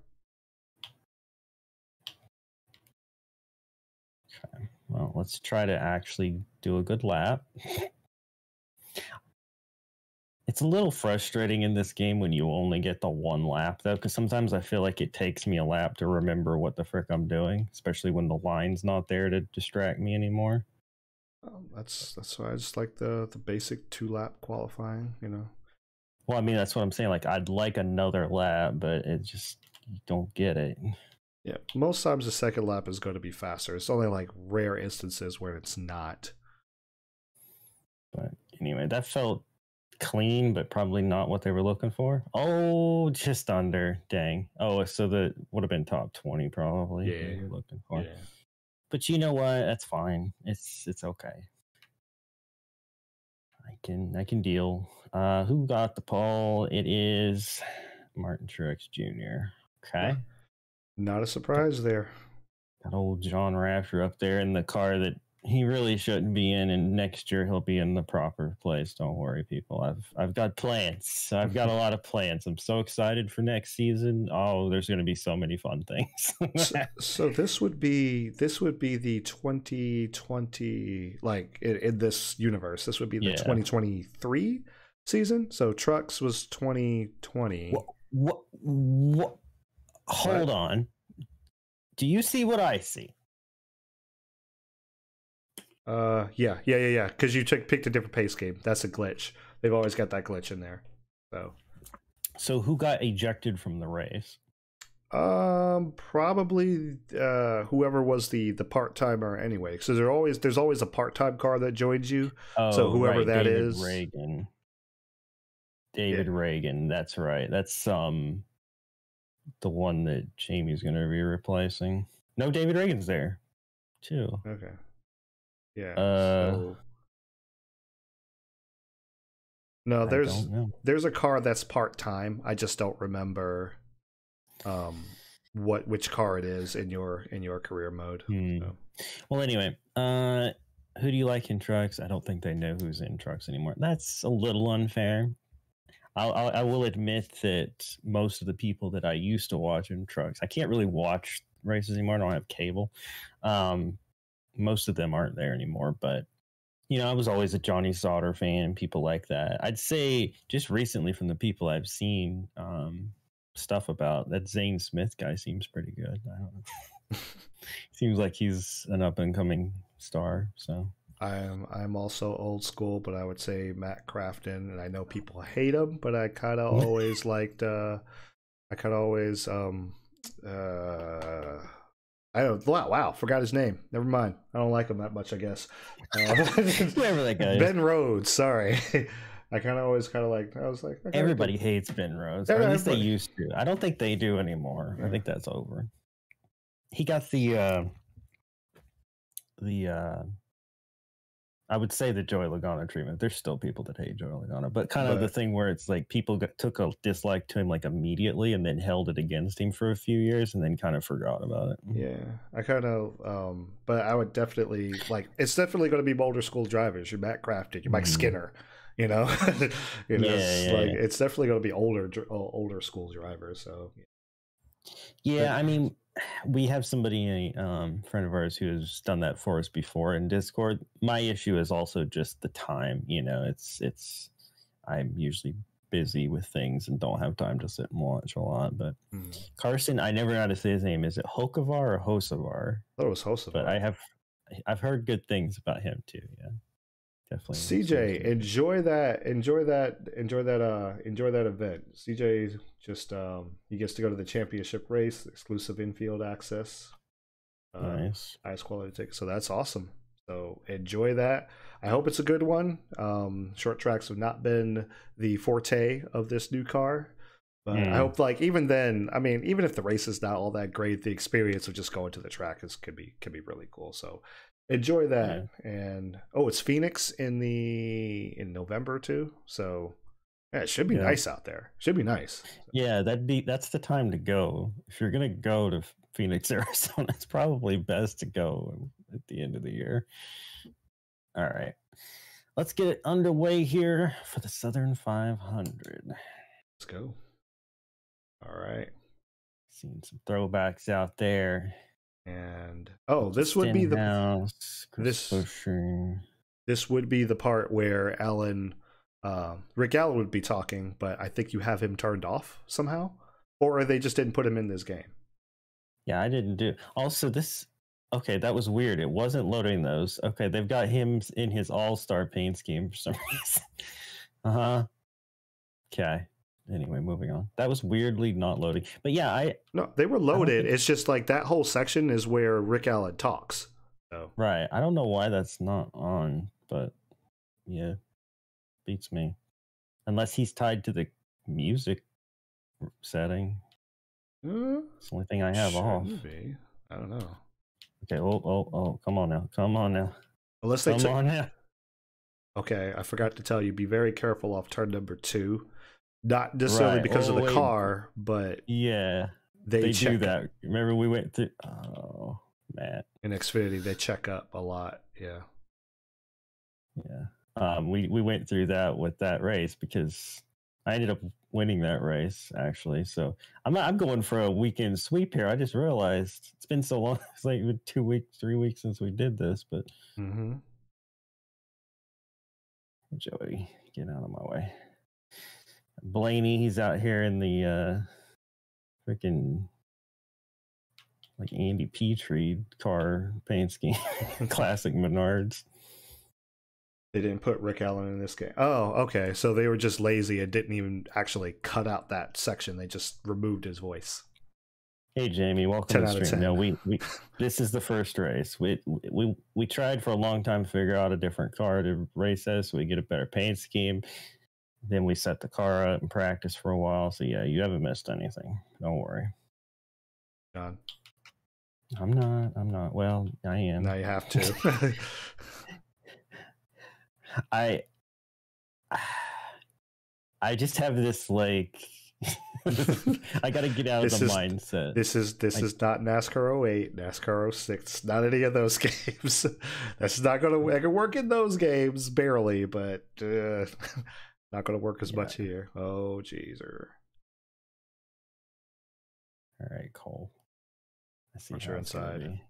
[SPEAKER 1] Okay.
[SPEAKER 2] well, let's try to actually do a good lap. It's a little frustrating in this game when you only get the one lap, though, because sometimes I feel like it takes me a lap to remember what the frick I'm doing, especially when the line's not there to distract me anymore.
[SPEAKER 1] Um, that's that's why I just like the the basic two lap qualifying. You know.
[SPEAKER 2] Well, I mean, that's what I'm saying. Like, I'd like another lap, but it just, you don't get it.
[SPEAKER 1] Yeah, most times the second lap is going to be faster. It's only like rare instances where it's not.
[SPEAKER 2] But anyway, that felt clean, but probably not what they were looking for. Oh, just under. Dang. Oh, so the would have been top twenty probably.
[SPEAKER 1] Yeah.
[SPEAKER 2] looking for.
[SPEAKER 1] Yeah.
[SPEAKER 2] But you know what? That's fine. It's it's okay. I can I can deal. Uh, who got the pole? It is Martin Truex Jr. Okay.
[SPEAKER 1] Not a surprise there.
[SPEAKER 2] That old John Rafter up there in the car that he really shouldn't be in, and next year he'll be in the proper place. Don't worry, people. I've I've got plans. I've got a lot of plans. I'm so excited for next season. Oh, there's going to be so many fun things.
[SPEAKER 1] so, so this would be this would be the 2020 like in, in this universe. This would be the
[SPEAKER 2] Yeah.
[SPEAKER 1] 2023 season. So trucks was 2020.
[SPEAKER 2] what, what? What? Hold on. Do you see what I see?
[SPEAKER 1] Uh, yeah, yeah, yeah, yeah. Because you took picked a different pace game. That's a glitch. They've always got that glitch in there. So,
[SPEAKER 2] So who got ejected from the race?
[SPEAKER 1] um, probably uh whoever was the the part timer anyway. So there always there's always a part time car that joins you.
[SPEAKER 2] Oh,
[SPEAKER 1] So whoever
[SPEAKER 2] right,
[SPEAKER 1] that
[SPEAKER 2] David
[SPEAKER 1] is-
[SPEAKER 2] Ragan. David Ragan. That's right. That's um the one that Jamie's going to be replacing. No, David Ragan's there too.
[SPEAKER 1] Okay. Yeah.
[SPEAKER 2] Uh,
[SPEAKER 1] so... No, there's there's a car that's part time. I just don't remember um what which car it is in your in your career mode.
[SPEAKER 2] Hmm.
[SPEAKER 1] So,
[SPEAKER 2] Well, anyway, uh, who do you like in trucks? I don't think they know who's in trucks anymore. That's a little unfair. I'll, I'll, I will admit that most of the people that I used to watch in trucks, I can't really watch races anymore. I don't have cable. Um, most of them aren't there anymore. But you know, I was always a Johnny Sauter fan, and people like that. I'd say just recently, from the people I've seen um, stuff about, that Zane Smith guy seems pretty good. I don't know. seems like he's an up and coming star. So
[SPEAKER 1] I'm I'm also old school, but I would say Matt Crafton, and I know people hate him, but I kind of always liked. uh I kind of always um uh I don't wow wow forgot his name. Never mind. I don't like him that much. I guess. Uh,
[SPEAKER 2] whoever that guy
[SPEAKER 1] ben Rhodes. Sorry. I kind of always kind of like I was like okay,
[SPEAKER 2] Everybody hates Ben Rhodes. Or at least they used to. I don't think they do anymore. I think that's over. he got the uh, the uh, I would say the Joey Logano treatment. There's still people that hate Joey Logano, but kind of the thing where it's like people got, took a dislike to him like immediately and then held it against him for a few years and then kind of forgot about it.
[SPEAKER 1] Yeah, I kind of, um, but I would definitely like. It's definitely going to be Boulder School drivers. Your Matt Crafton, your Mike
[SPEAKER 2] Mhm.
[SPEAKER 1] Skinner. You know, you know,
[SPEAKER 2] Yeah,
[SPEAKER 1] it's
[SPEAKER 2] yeah,
[SPEAKER 1] like
[SPEAKER 2] yeah.
[SPEAKER 1] it's definitely going to be older, older school drivers. So
[SPEAKER 2] Yeah, I mean, we have somebody, a um, friend of ours, who has done that for us before in Discord. My issue is also just the time. You know, it's it's. I'm usually busy with things and don't have time to sit and watch a lot. But
[SPEAKER 1] mm,
[SPEAKER 2] Carson, I never know how to say his name. Is it Hokovar or Hosovar?
[SPEAKER 1] I thought it was Hosa.
[SPEAKER 2] But I have, I've heard good things about him too. Yeah, definitely.
[SPEAKER 1] CJ, enjoy that, enjoy that, enjoy that, uh, enjoy that event. CJ just um, he gets to go to the championship race, exclusive infield access. Uh,
[SPEAKER 2] nice.
[SPEAKER 1] highest quality ticket. So that's awesome. So enjoy that. I hope it's a good one. Um, short tracks have not been the forte of this new car. But
[SPEAKER 2] Mm.
[SPEAKER 1] I hope like even then, I mean, even if the race is not all that great, the experience of just going to the track is could be could be really cool. So enjoy that. And oh, it's Phoenix in the in November too. So yeah, it should be
[SPEAKER 2] Yeah.
[SPEAKER 1] nice out there. Should be nice.
[SPEAKER 2] Yeah, that'd be that's the time to go. If you're gonna go to Phoenix, Arizona, it's probably best to go at the end of the year. All right. Let's get it underway here for the Southern 500.
[SPEAKER 1] Let's go. All right.
[SPEAKER 2] Seeing some throwbacks out there.
[SPEAKER 1] And oh, this would be the this- this would be the part where Alan, uh, Rick Allen would be talking, but I think you have him turned off somehow, or they just didn't put him in this game.
[SPEAKER 2] Yeah, I didn't do. Also, this. Okay, that was weird. It wasn't loading those. Okay, they've got him in his All Star paint scheme for some reason. uh huh. Okay. Anyway, moving on. That was weirdly not loading. But yeah, I
[SPEAKER 1] No, they were loaded. It's just like that whole section is where Rick Allen talks. So
[SPEAKER 2] right. I don't know why that's not on, but yeah, beats me. Unless he's tied to the music setting.
[SPEAKER 1] uh,
[SPEAKER 2] It's the only thing I have off.
[SPEAKER 1] be. I don't know.
[SPEAKER 2] Okay. Oh, oh, oh. Come on now. Come on now.
[SPEAKER 1] Unless they
[SPEAKER 2] Come on now.
[SPEAKER 1] Okay, I forgot to tell you. Be very careful off turn number two. Not necessarily
[SPEAKER 2] Right.
[SPEAKER 1] because of the
[SPEAKER 2] wait.
[SPEAKER 1] car, but
[SPEAKER 2] Yeah.
[SPEAKER 1] they,
[SPEAKER 2] They, do that. Remember we went through. Oh, man.
[SPEAKER 1] in Xfinity. They check up a lot. Yeah.
[SPEAKER 2] Yeah. Um, we, we went through that with that race because I ended up winning that race actually. So I'm not, I'm going for a weekend sweep here. I just realized it's been so long. It's like two weeks, three weeks since we did this, but
[SPEAKER 1] Mm-hmm.
[SPEAKER 2] Joey, get out of my way. Blaney, he's out here in the uh freaking like Andy Petree car paint scheme. Classic Menards.
[SPEAKER 1] They didn't put Rick Allen in this game. Oh, okay. So they were just lazy and didn't even actually cut out that section. They just removed his voice.
[SPEAKER 2] Hey Jamie, welcome to the stream. No, we, we this is the first race. We we we tried for a long time to figure out a different car to race as so we get a better paint scheme. Then we set the car up and practice for a while. So yeah, you haven't missed anything. Don't worry.
[SPEAKER 1] John,
[SPEAKER 2] I'm not. I'm not. Well, I am.
[SPEAKER 1] now you have to.
[SPEAKER 2] I I just have this like I got to get out of the
[SPEAKER 1] is-
[SPEAKER 2] mindset.
[SPEAKER 1] this is this
[SPEAKER 2] Like-
[SPEAKER 1] is not NASCAR 08, NASCAR 06, not any of those games. That's not gonna I can work in those games barely, but uh, not gonna work as
[SPEAKER 2] Yeah.
[SPEAKER 1] much here. Oh jeezer.
[SPEAKER 2] All right, Cole. I see
[SPEAKER 1] Once you're inside.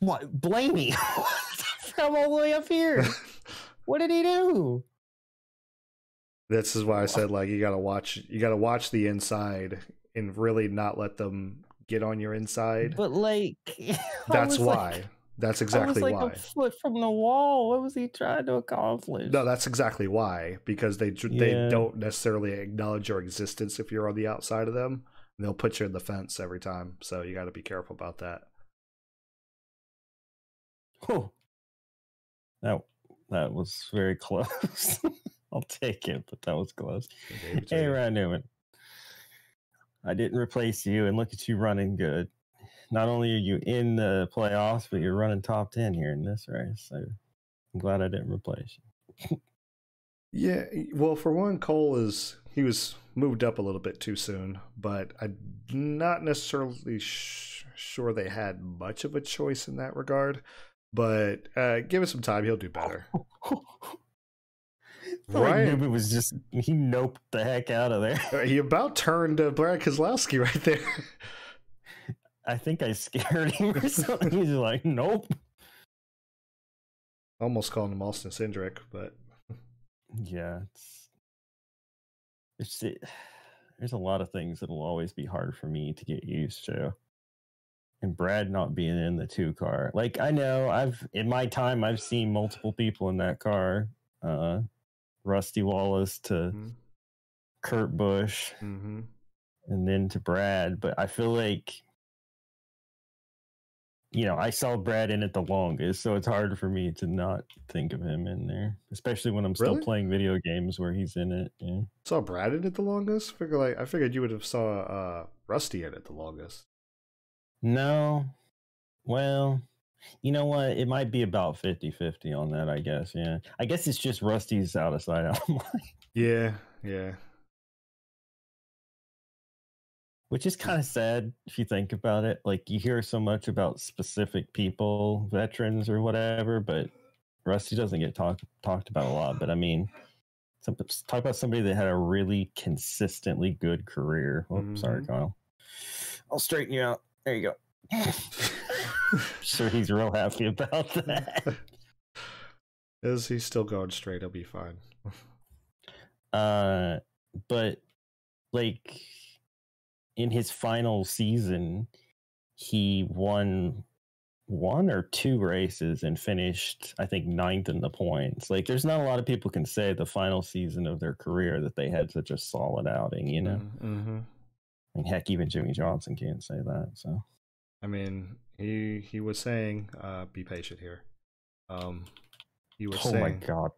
[SPEAKER 2] What? Blaney from all the way up here. What did he do?
[SPEAKER 1] this is why I said like you gotta watch you gotta watch the inside and really not let them get on your inside.
[SPEAKER 2] But like,
[SPEAKER 1] That's
[SPEAKER 2] why. like-
[SPEAKER 1] why. That's
[SPEAKER 2] I
[SPEAKER 1] exactly
[SPEAKER 2] was like
[SPEAKER 1] why.
[SPEAKER 2] a foot from the wall. What was he trying to accomplish?
[SPEAKER 1] No, that's exactly why. Because they they don't necessarily acknowledge your existence if you're on the outside of them. And they'll put you in the fence every time. So you got to be careful about that.
[SPEAKER 2] Oh, That that was very close. I'll take it, but that was close.
[SPEAKER 1] David,
[SPEAKER 2] Hey,
[SPEAKER 1] take.
[SPEAKER 2] Ryan Newman. I didn't replace you, and look at you running good. Not only are you in the playoffs, but you're running top ten here in this race. So I'm glad I didn't replace you.
[SPEAKER 1] Yeah, well, for one, Cole is he was moved up a little bit too soon, but I'm not necessarily sh- sure they had much of a choice in that regard. But uh, give it some time; he'll do better.
[SPEAKER 2] Ryan Newman was just he noped the heck out of there.
[SPEAKER 1] Uh, he about turned uh, Brad Keselowski right there.
[SPEAKER 2] I think I scared him or something. He's like, nope.
[SPEAKER 1] Almost calling him Austin Cindric, but
[SPEAKER 2] yeah, it's it's it, there's a lot of things that'll always be hard for me to get used to. And Brad not being in the two car, like I know I've in my time I've seen multiple people in that car, uh, Rusty Wallace to mm-hmm. Kurt Busch, mm-hmm. and then to Brad, but I feel like you know, I saw Brad in it the longest, so it's hard for me to not think of him in there, especially when I'm still really? playing video games where he's in it. Yeah.
[SPEAKER 1] Saw Brad in it the longest. I figured like I figured you would have saw uh, Rusty in it the longest.
[SPEAKER 2] No, well, you know what? It might be about 50-50 on that. I guess. Yeah, I guess it's just Rusty's out of sight, out of mind.
[SPEAKER 1] Yeah, yeah
[SPEAKER 2] which is kind of sad if you think about it. Like you hear so much about specific people, veterans or whatever, but Rusty doesn't get talked talked about a lot. But I mean, some, talk about somebody that had a really consistently good career. Oh, mm-hmm. sorry, Kyle. I'll straighten you out. There you go. sure, he's real happy about that.
[SPEAKER 1] Is he still going straight? He'll be fine.
[SPEAKER 2] uh, but like in his final season, he won one or two races and finished, I think, ninth in the points. Like, there's not a lot of people can say the final season of their career that they had such a solid outing. You know, mm-hmm. mm-hmm. I mean, heck, even Jimmie Johnson can't say that. So,
[SPEAKER 1] I mean, he he was saying, uh, "Be patient here." Um, he was oh saying,
[SPEAKER 2] my god.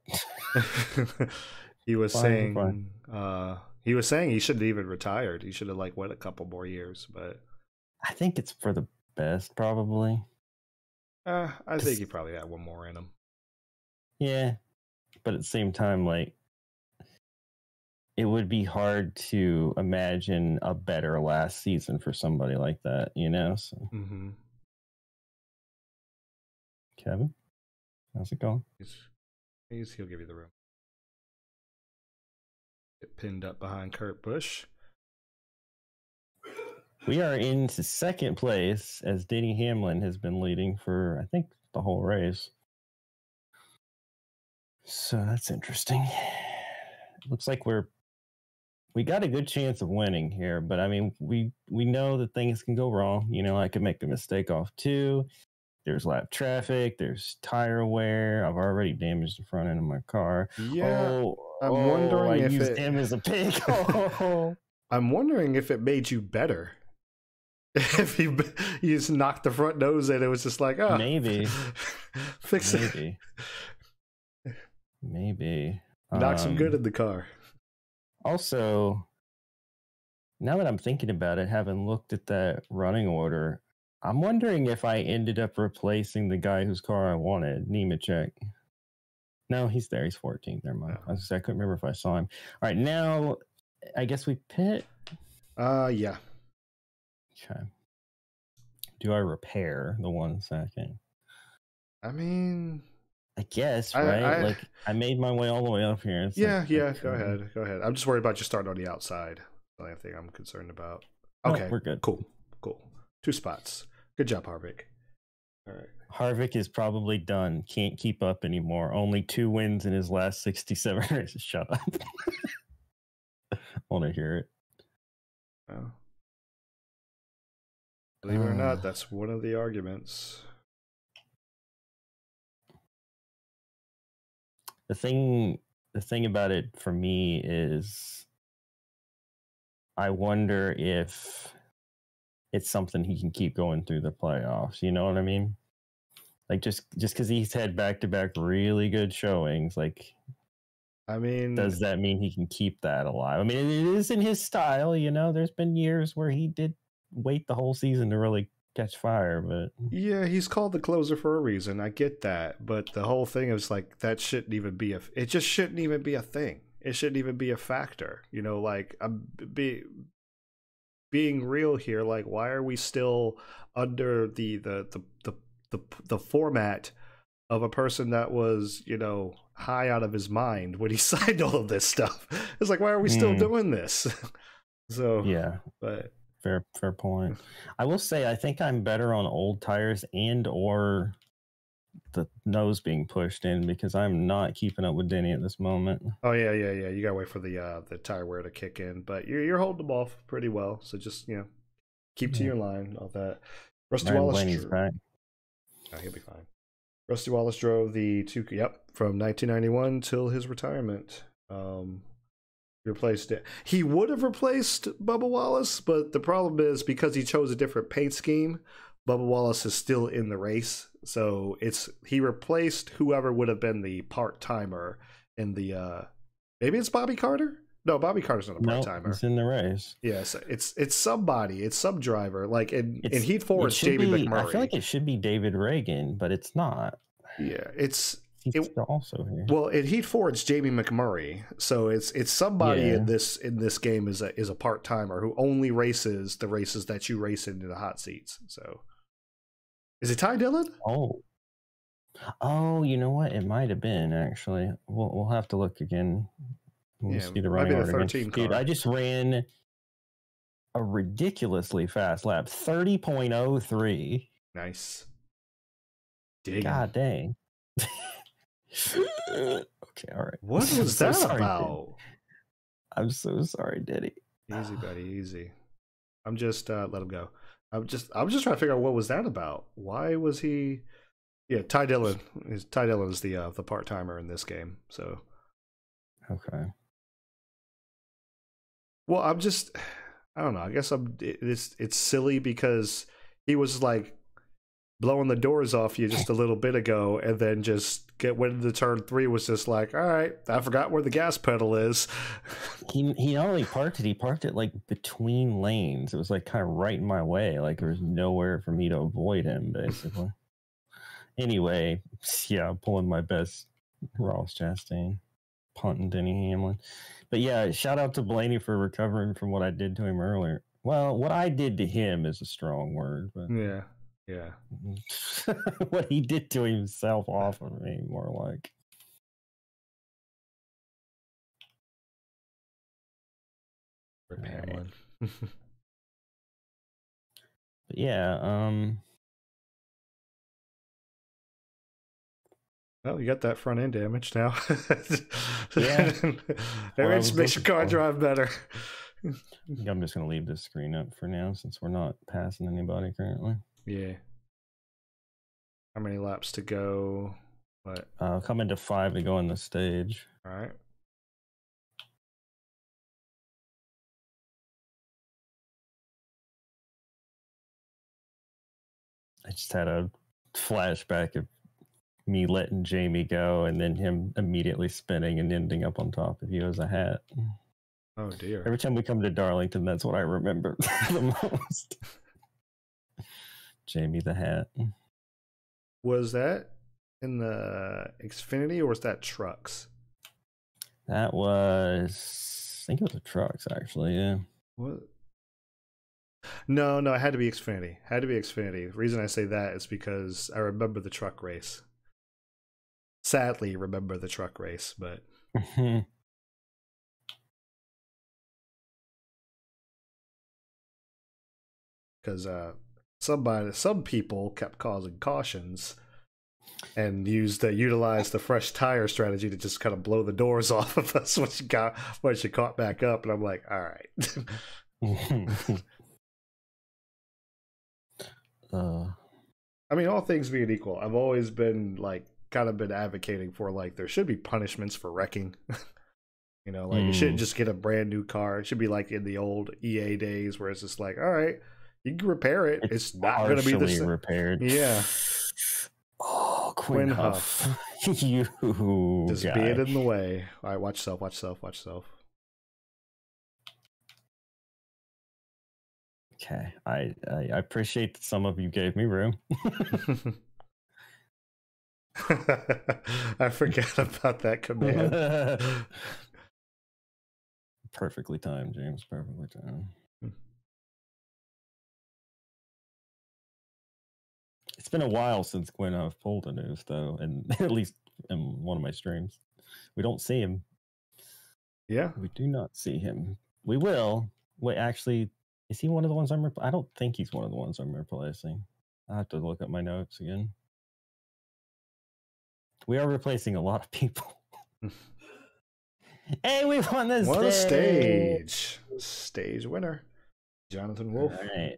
[SPEAKER 1] he was fine, saying, fine. Uh, he was saying he should have even retired. He should have like went a couple more years, but
[SPEAKER 2] I think it's for the best, probably.
[SPEAKER 1] Uh, I think he probably had one more in him.
[SPEAKER 2] Yeah, but at the same time, like it would be hard to imagine a better last season for somebody like that, you know. So. Mm-hmm. Kevin, how's it going?
[SPEAKER 1] He's, he's he'll give you the room. Pinned up behind Kurt Busch.
[SPEAKER 2] We are into second place as Denny Hamlin has been leading for, I think, the whole race. So that's interesting. looks like we're we got a good chance of winning here, but I mean, we we know that things can go wrong. You know, I could make a mistake off two. There's lap traffic. There's tire wear. I've already damaged the front end of my car.
[SPEAKER 1] Yeah. Oh, I'm oh, wondering I
[SPEAKER 2] if
[SPEAKER 1] used
[SPEAKER 2] it, him as a pig. Oh.
[SPEAKER 1] I'm wondering if it made you better. if you you just knocked the front nose in, it was just like, oh,
[SPEAKER 2] maybe
[SPEAKER 1] fix
[SPEAKER 2] maybe. it. Maybe
[SPEAKER 1] knock um, some good um, in the car.
[SPEAKER 2] Also, now that I'm thinking about it, having looked at that running order, I'm wondering if I ended up replacing the guy whose car I wanted, Nemechek. No, he's there. He's 14. Never mind. I, was, I couldn't remember if I saw him. All right, now I guess we pit.
[SPEAKER 1] Uh, yeah.
[SPEAKER 2] Okay. Do I repair the one second?
[SPEAKER 1] I mean,
[SPEAKER 2] I guess right. I, I, like I made my way all the way up here.
[SPEAKER 1] yeah, like, yeah. Go ahead. Go ahead. I'm just worried about you starting on the outside. The only thing I'm concerned about. Okay, oh,
[SPEAKER 2] we're good.
[SPEAKER 1] Cool, cool. Two spots. Good job, Harvick. All right.
[SPEAKER 2] Harvick is probably done. Can't keep up anymore. Only two wins in his last 67 races. Shut up. I want to hear it.
[SPEAKER 1] Well, believe it or not, uh. that's one of the arguments.
[SPEAKER 2] The thing, the thing about it for me is, I wonder if it's something he can keep going through the playoffs. You know what I mean? Like just just because he's had back to back really good showings, like
[SPEAKER 1] I mean,
[SPEAKER 2] does that mean he can keep that alive? I mean, it is in his style, you know. There's been years where he did wait the whole season to really catch fire, but
[SPEAKER 1] Yeah, he's called the closer for a reason. I get that, but the whole thing is like that shouldn't even be a. It just shouldn't even be a thing. It shouldn't even be a factor. You know, like um, I'm be being real here. Like, why are we still under the the the the the, the format of a person that was you know high out of his mind when he signed all of this stuff? It's like, why are we still
[SPEAKER 2] Mm.
[SPEAKER 1] doing this? so
[SPEAKER 2] yeah,
[SPEAKER 1] but
[SPEAKER 2] fair fair point. I will say I think I'm better on old tires and or the nose being pushed in because I'm not keeping up with Denny at this moment.
[SPEAKER 1] Oh yeah, yeah, yeah. You gotta wait for the uh the tire wear to kick in, but you're you're holding them off pretty well. So just you know, keep to
[SPEAKER 2] Yeah.
[SPEAKER 1] your line. All that. Rusty
[SPEAKER 2] Ryan
[SPEAKER 1] Wallace.
[SPEAKER 2] Blaney's back.
[SPEAKER 1] Oh, he'll be fine. Rusty Wallace drove the two. Yep, from 1991 till his retirement. Um, he replaced it. He would have replaced Bubba Wallace, but the problem is because he chose a different paint scheme. Bubba Wallace is still in the race, so it's he replaced whoever would have been the part timer in the. uh Maybe it's Bobby Carter. No, Bobby Carter's not a part timer.
[SPEAKER 2] it's in the race.
[SPEAKER 1] Yes, it's it's somebody. It's some driver. Like in in Heat Four, it's Jamie
[SPEAKER 2] be-
[SPEAKER 1] McMurray.
[SPEAKER 2] I feel like it should be David Ragan, but it's not.
[SPEAKER 1] yeah, it's
[SPEAKER 2] He's
[SPEAKER 1] It-
[SPEAKER 2] also here.
[SPEAKER 1] Well, in Heat Four, it's Jamie McMurray, so it's it's somebody
[SPEAKER 2] Yeah.
[SPEAKER 1] in this in this game is a is a part timer who only races the races that you race into the hot seats. So, is it Ty Dillon?
[SPEAKER 2] Oh. Oh, you know what? It might have been actually. We'll we'll have to look again.
[SPEAKER 1] Yeah,
[SPEAKER 2] the
[SPEAKER 1] might be the
[SPEAKER 2] order again.
[SPEAKER 1] 13
[SPEAKER 2] Dude. I just ran a ridiculously fast lap, thirty point oh three.
[SPEAKER 1] Nice. Dig.
[SPEAKER 2] God dang. okay, all right.
[SPEAKER 1] what was
[SPEAKER 2] so
[SPEAKER 1] that
[SPEAKER 2] sorry, Diddy.
[SPEAKER 1] about?
[SPEAKER 2] I'm so sorry, Diddy.
[SPEAKER 1] Easy, buddy, easy. I'm just uh, let him go. I'm just I'm just trying to figure out what was that about. Why was he? Yeah, Ty Dillon is Ty Dillon is the uh, the part timer in this game. So
[SPEAKER 2] Okay.
[SPEAKER 1] Well, I'm just I don't know. I guess I'm it's it's silly because he was like blowing the doors off you just a little bit ago and then just get went into turn 3 was just like, "All right, I forgot where the gas pedal is."
[SPEAKER 2] He he not only parked it, he parked it like between lanes. It was like kind of right in my way. Like there was nowhere for me to avoid him, basically. anyway, yeah, I'm pulling my best Ross Chastain, punting Denny Hamlin. But yeah, shout out to Blaney for recovering from what I did to him earlier. Well, what I did to him is a strong word, but
[SPEAKER 1] yeah. Yeah.
[SPEAKER 2] what he did to himself off of me, more like. Right. But yeah, um,
[SPEAKER 1] Well, you got that front end damage now.
[SPEAKER 2] Yeah. Well,
[SPEAKER 1] it just makes your car
[SPEAKER 2] for.
[SPEAKER 1] drive better.
[SPEAKER 2] I I'm just gonna leave this screen up for now since we're not passing anybody currently.
[SPEAKER 1] yeah. How many laps to go? What?
[SPEAKER 2] Uh, coming to five to go on the stage.
[SPEAKER 1] All right.
[SPEAKER 2] I just had a flashback of me letting Jamie go and then him immediately spinning and ending up on top of you as a hat.
[SPEAKER 1] Oh dear.
[SPEAKER 2] Every time we come to Darlington, that's what I remember the most. Jamie the hat.
[SPEAKER 1] Was that in the Xfinity or was that trucks?
[SPEAKER 2] That was, I think it was the trucks actually. Yeah.
[SPEAKER 1] What? No, no, it had to be Xfinity. Had to be Xfinity. The reason I say that is because I remember the truck race. Sadly, remember the truck race, but because uh, somebody, some people kept causing cautions and used uh, utilized the fresh tire strategy to just kind of blow the doors off of us when she got when she caught back up, and I'm like, all right.
[SPEAKER 2] uh,
[SPEAKER 1] I mean, all things being equal, I've always been like kind of been advocating for like there should be punishments for wrecking. you know, like you shouldn't
[SPEAKER 2] Mm.
[SPEAKER 1] just get a brand new car. It should be like in the old EA days where it's just like, all right, you can repair it. It's, not going to be the same.
[SPEAKER 2] repaired.
[SPEAKER 1] Yeah.
[SPEAKER 2] Oh, Quin,
[SPEAKER 1] Quin
[SPEAKER 2] Houff. you
[SPEAKER 1] just
[SPEAKER 2] guy.
[SPEAKER 1] being in the way. All right, watch self, watch self, watch self.
[SPEAKER 2] Okay, I, I I appreciate that some of you gave me room.
[SPEAKER 1] I forgot about that command.
[SPEAKER 2] perfectly timed, James. Perfectly timed. It's been a while since Gwen have pulled a news, though, and at least in one of my streams, we don't see him.
[SPEAKER 1] Yeah.
[SPEAKER 2] We do not see him. We will. Wait, actually, is he one of the ones I'm? I don't think he's one of the ones I'm replacing. I have to look at my notes again. We are replacing a lot of people. hey, we won this
[SPEAKER 1] What a stage. Stage winner. Jonathan Wolfe.
[SPEAKER 2] All right.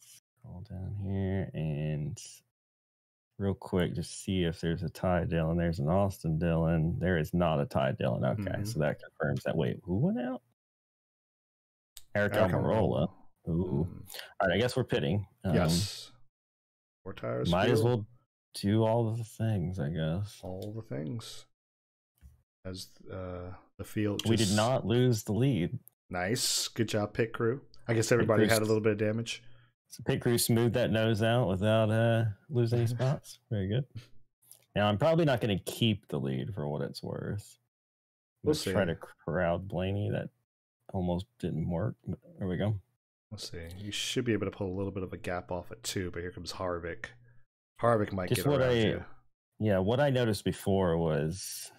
[SPEAKER 2] Scroll down here and real quick, just see if there's a Ty Dillon. There's an Austin Dillon. There is not a Ty Dillon. Okay,
[SPEAKER 1] Mhm.
[SPEAKER 2] so that confirms that. Wait, who went out? Aric
[SPEAKER 1] Aric
[SPEAKER 2] Almirola. Ooh.
[SPEAKER 1] Mm,
[SPEAKER 2] All right, I guess we're pitting. Um,
[SPEAKER 1] yes. Four tires.
[SPEAKER 2] Might as well do all the things, I guess.
[SPEAKER 1] All the things. As uh, the field.
[SPEAKER 2] We did not lose the lead.
[SPEAKER 1] Nice. Good job, pit crew. I guess everybody had a little bit of damage.
[SPEAKER 2] So pit crew smoothed that nose out without uh, losing any spots. Very good. Now I'm probably not going to keep the lead for what it's worth.
[SPEAKER 1] We'll
[SPEAKER 2] Let's try to crowd Blaney. That almost didn't work. There we go.
[SPEAKER 1] Let's see. You should be able to pull a little bit of a gap off it too, but here comes Harvick. Harvick might
[SPEAKER 2] Just
[SPEAKER 1] get
[SPEAKER 2] what I-
[SPEAKER 1] you.
[SPEAKER 2] Yeah, what I noticed before was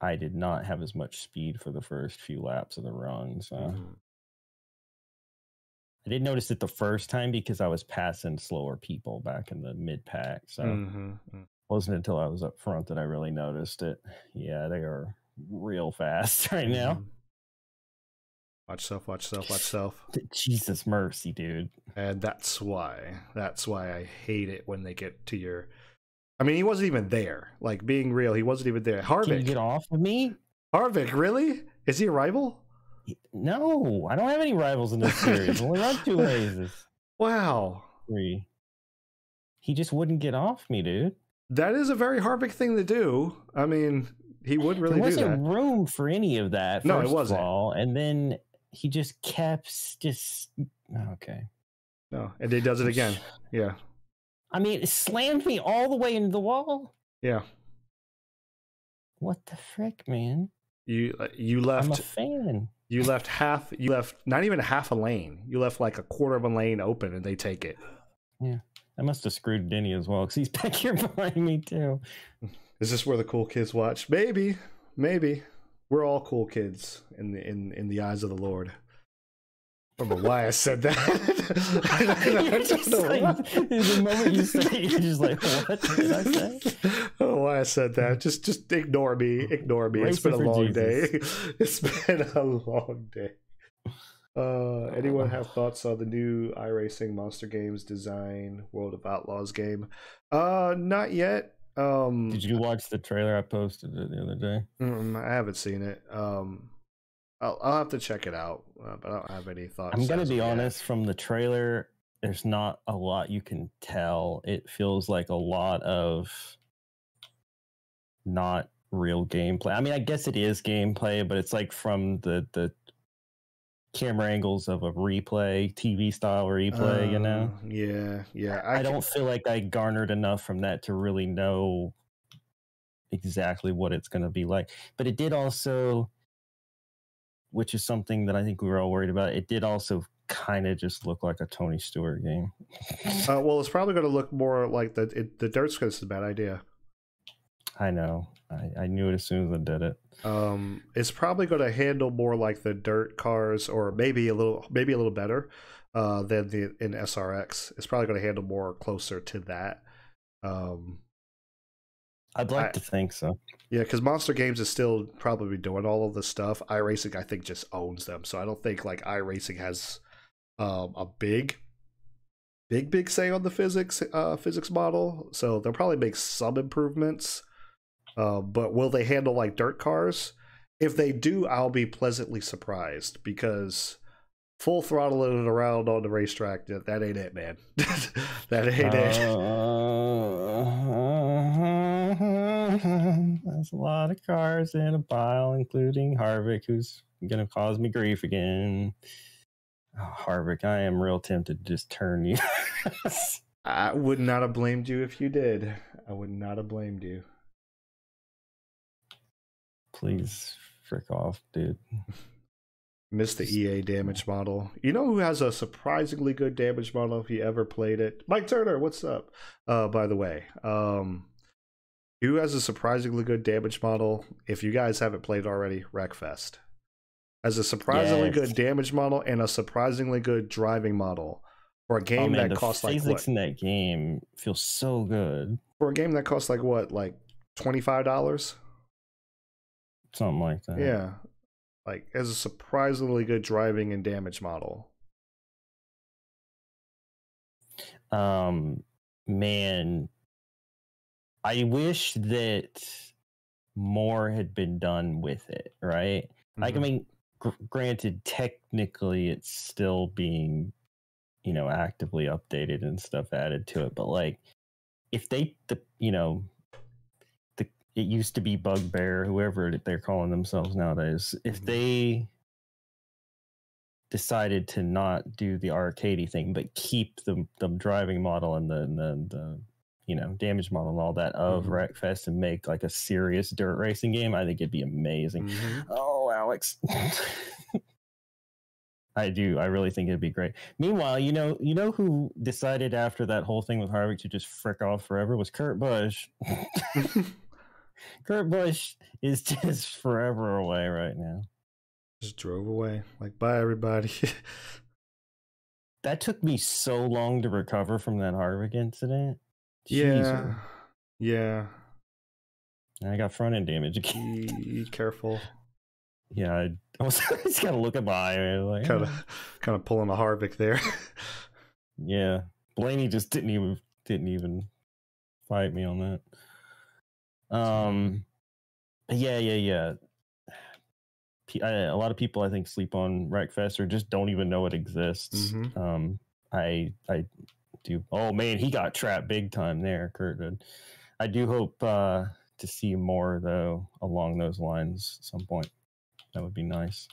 [SPEAKER 2] I did not have as much speed for the first few laps of the run. So
[SPEAKER 1] Mhm.
[SPEAKER 2] I didn't notice it the first time because I was passing slower people back in the mid pack. So
[SPEAKER 1] Mhm, mm.
[SPEAKER 2] wasn't until I was up front that I really noticed it. Yeah, they are real fast right now.
[SPEAKER 1] Mhm. Watch self, watch self, watch self.
[SPEAKER 2] Jesus mercy, dude.
[SPEAKER 1] And that's why. That's why I hate it when they get to your. I mean, he wasn't even there. Like being real, he wasn't even there.
[SPEAKER 2] Can you
[SPEAKER 1] Harvick.
[SPEAKER 2] get off of me?
[SPEAKER 1] Harvick, really? Is he a rival?
[SPEAKER 2] No, I don't have any rivals in this series. Only run two races.
[SPEAKER 1] Wow.
[SPEAKER 2] Three. He just wouldn't get off me, dude.
[SPEAKER 1] That is a very Harvick thing to do. I mean, he would really
[SPEAKER 2] there wasn't room for any of that.
[SPEAKER 1] No, it wasn't.
[SPEAKER 2] all, and then he just kept just okay.
[SPEAKER 1] No, and he does it again. Yeah,
[SPEAKER 2] I mean, it slammed me all the way into the wall.
[SPEAKER 1] yeah.
[SPEAKER 2] What the frick, man?
[SPEAKER 1] You uh, you
[SPEAKER 2] I'm a
[SPEAKER 1] left
[SPEAKER 2] fan.
[SPEAKER 1] you left half you left not even half a lane. You left like a quarter of a lane open, and they take it.
[SPEAKER 2] Yeah, I must have screwed Denny as well because he's back here behind me too.
[SPEAKER 1] Is this where the cool kids watch? Maybe, maybe. We're all cool kids in the in in the eyes of the Lord. I don't know why I said that. I don't-
[SPEAKER 2] You're
[SPEAKER 1] don't
[SPEAKER 2] just
[SPEAKER 1] know
[SPEAKER 2] like,
[SPEAKER 1] why.
[SPEAKER 2] the moment you say it, you're just like, what did I say?
[SPEAKER 1] I don't know why I said that. Just just ignore me. Ignore me. it's been a
[SPEAKER 2] Racing
[SPEAKER 1] long day. It's been a long day. Uh, anyone have thoughts on the new iRacing Monster Games design World of Outlaws game? Uh, not yet. Um,
[SPEAKER 2] Did you watch the trailer I posted it the other day?
[SPEAKER 1] I haven't seen it. Um, I'll I'll have to check it out, uh, but I don't have any thoughts.
[SPEAKER 2] I'm gonna be
[SPEAKER 1] yet.
[SPEAKER 2] honest. From the trailer, there's not a lot you can tell. It feels like a lot of not real gameplay. I mean, I guess it is gameplay, but it's like from the the camera angles of a replay, TV style replay. you know,
[SPEAKER 1] Uh, Yeah, yeah.
[SPEAKER 2] I,
[SPEAKER 1] can-
[SPEAKER 2] don't feel like I garnered enough from that to really know exactly what it's going to be like. But it did also, which is something that I think we were all worried about. It did also kind of just look like a Tony Stewart game.
[SPEAKER 1] Uh, well, it's probably going to look more like the it, the dirt's because it's a bad idea.
[SPEAKER 2] I know. I, I knew it as soon as I did it.
[SPEAKER 1] Um, it's probably going to handle more like the dirt cars, or maybe a little, maybe a little better uh, than the in SRX. It's probably going to handle more closer to that. Um,
[SPEAKER 2] I'd like
[SPEAKER 1] I-
[SPEAKER 2] to think so.
[SPEAKER 1] yeah, because Monster Games is still probably doing all of this stuff. iRacing, I think, just owns them. So I don't think like iRacing has um, a big, big, big say on the physics uh, physics model. So they'll probably make some improvements. Uh, but will they handle like dirt cars? If they do, I'll be pleasantly surprised because full throttling it around on the racetrack, that, that ain't it, man. that ain't it.
[SPEAKER 2] That's a lot of cars in a pile, including Harvick, who's going to cause me grief again. Oh, Harvick, I am real tempted to just turn you.
[SPEAKER 1] I would not have blamed you if you did. I would not have blamed you.
[SPEAKER 2] Please frick off, dude.
[SPEAKER 1] Missed the EA damage model. You know who has a surprisingly good damage model if you ever played it? Mike Turner, what's up? Uh, by the way, um, who has a surprisingly good damage model? If you guys haven't played already, Wreckfest has a surprisingly
[SPEAKER 2] Yes.
[SPEAKER 1] good damage model and a surprisingly good driving model for a
[SPEAKER 2] Oh, man,
[SPEAKER 1] that costs like what?
[SPEAKER 2] in that game feels so good.
[SPEAKER 1] For a game that costs like what, like twenty five dollars?
[SPEAKER 2] Something like that.
[SPEAKER 1] Yeah, like as a surprisingly good driving and damage model.
[SPEAKER 2] um man i wish that more had been done with it right like i
[SPEAKER 1] Mhm.
[SPEAKER 2] mean gr- granted technically it's still being you know actively updated and stuff added to it but like if they the you know it used to be bugbear whoever they're calling themselves nowadays if
[SPEAKER 1] Mhm.
[SPEAKER 2] they decided to not do the arcadey thing but keep the the driving model and the the, the you know damage model and all that of
[SPEAKER 1] Mhm.
[SPEAKER 2] wreckfest and make like a serious dirt racing game i think it'd be amazing
[SPEAKER 1] Mhm.
[SPEAKER 2] Oh, Alex. I do. I really think it'd be great. Meanwhile, you know, you know who decided after that whole thing with Harvick to just frick off forever was Kurt Busch. Kurt Busch is just forever away right now.
[SPEAKER 1] Just drove away. Like, bye, everybody.
[SPEAKER 2] That took me so long to recover from that Harvick incident.
[SPEAKER 1] yeah.
[SPEAKER 2] Jeez,
[SPEAKER 1] Yeah.
[SPEAKER 2] I got front end damage again.
[SPEAKER 1] Be careful.
[SPEAKER 2] Yeah, I, I was just gotta look at my eye. and Like,
[SPEAKER 1] Kind
[SPEAKER 2] "Oh."
[SPEAKER 1] of, kind of pulling a Harvick there.
[SPEAKER 2] Yeah, Blaney just didn't even didn't even fight me on that. Um, yeah, yeah, yeah. P- I, a lot of people I think sleep on Wreckfest or just don't even know it exists.
[SPEAKER 1] Mhm.
[SPEAKER 2] Um, I I do. Oh man, he got trapped big time there, Kurt did. I do hope uh, to see more though along those lines at some point. That would be nice.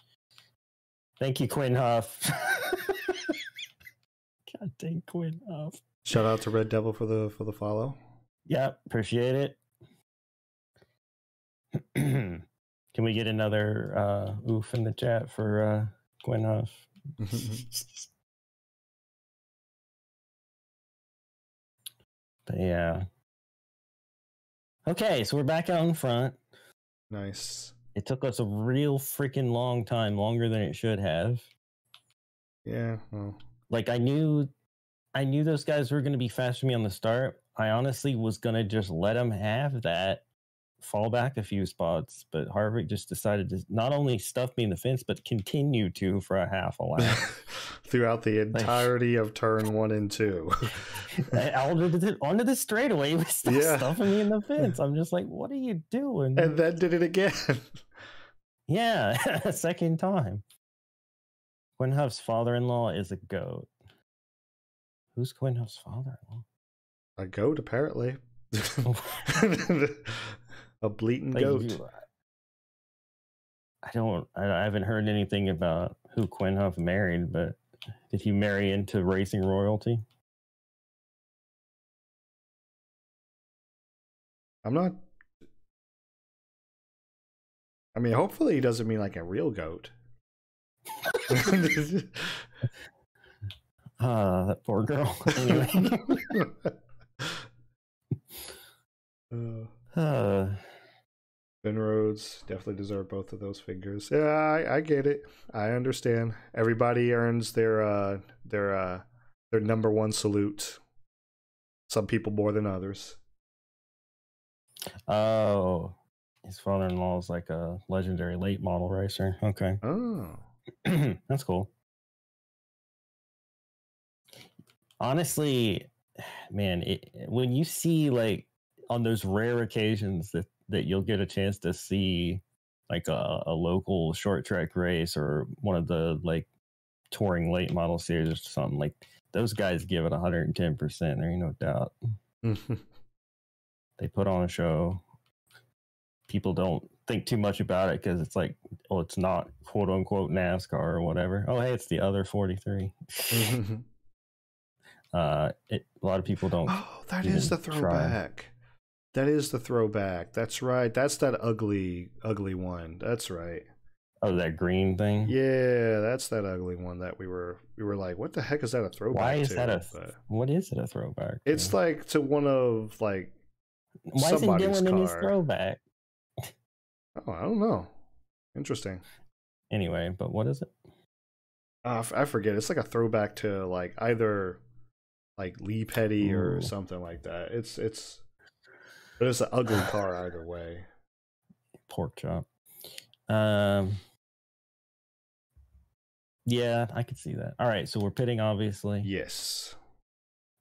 [SPEAKER 2] Thank you, Quin Houff. God dang Quin Houff.
[SPEAKER 1] Shout out to Red Devil for the for the follow.
[SPEAKER 2] Yeah, appreciate it. Can we get another uh, oof in the chat for uh, Houff? but yeah. Okay, so we're back out in front.
[SPEAKER 1] nice.
[SPEAKER 2] It took us a real freaking long time, longer than it should have.
[SPEAKER 1] Yeah. Well,
[SPEAKER 2] Like I knew, I knew those guys were going to be faster than me on the start. I honestly was going to just let them have that, fall back a few spots, but Harvick just decided to not only stuff me in the fence, but continue to for a half a lap.
[SPEAKER 1] throughout the entirety of turn one and two.
[SPEAKER 2] onto the, onto the straightaway, he was still
[SPEAKER 1] Yeah.
[SPEAKER 2] stuffing me in the fence. I'm just like, what are you doing?
[SPEAKER 1] and then did it again.
[SPEAKER 2] yeah, a second time. Quin Houff's father-in-law is a goat. Who's Quin Houff's father-in-law?
[SPEAKER 1] A goat, apparently. A bleating
[SPEAKER 2] Like,
[SPEAKER 1] goat.
[SPEAKER 2] you- I don't. I, haven't heard anything about who Quin Houff married, but did he marry into racing royalty?
[SPEAKER 1] I'm not. I mean, hopefully he doesn't mean like a real goat.
[SPEAKER 2] Ah, that poor girl. anyway,
[SPEAKER 1] uh,
[SPEAKER 2] uh,
[SPEAKER 1] Ben Rhodes definitely deserve both of those figures. Yeah, I, I get it. I understand. Everybody earns their uh their uh their number one salute. Some people more than others.
[SPEAKER 2] oh, his father-in-law is like a legendary late model racer. Okay,
[SPEAKER 1] Oh,
[SPEAKER 2] that's cool. Honestly, man, it, when you see like on those rare occasions that that you'll get a chance to see like a, a local short track race or one of the like touring late model series or something like those guys give it 110% there ain't no doubt they put on a show people don't think too much about it because it's like, oh, it's not quote unquote NASCAR or whatever. Oh, hey, it's the other 43. uh, it, a lot of people don't.
[SPEAKER 1] Oh, that is the throwback. That is the throwback. That's right. That's that ugly, ugly one. That's right.
[SPEAKER 2] Oh, that green thing.
[SPEAKER 1] Yeah, that's that ugly one that we were we were like, what the heck is that a throwback?
[SPEAKER 2] Why is
[SPEAKER 1] to?
[SPEAKER 2] that a? But what is it a throwback?
[SPEAKER 1] It's like to one of like.
[SPEAKER 2] Why isn't Dylan car. in his throwback?
[SPEAKER 1] Oh, I don't know. Interesting.
[SPEAKER 2] Anyway, but what is it?
[SPEAKER 1] Uh, I forget. It's like a throwback to like either like Lee Petty Ooh. or something like that. It's it's but it's an ugly car either way.
[SPEAKER 2] Pork chop. Um. Yeah, I could see that. All right, so we're pitting, obviously.
[SPEAKER 1] Yes.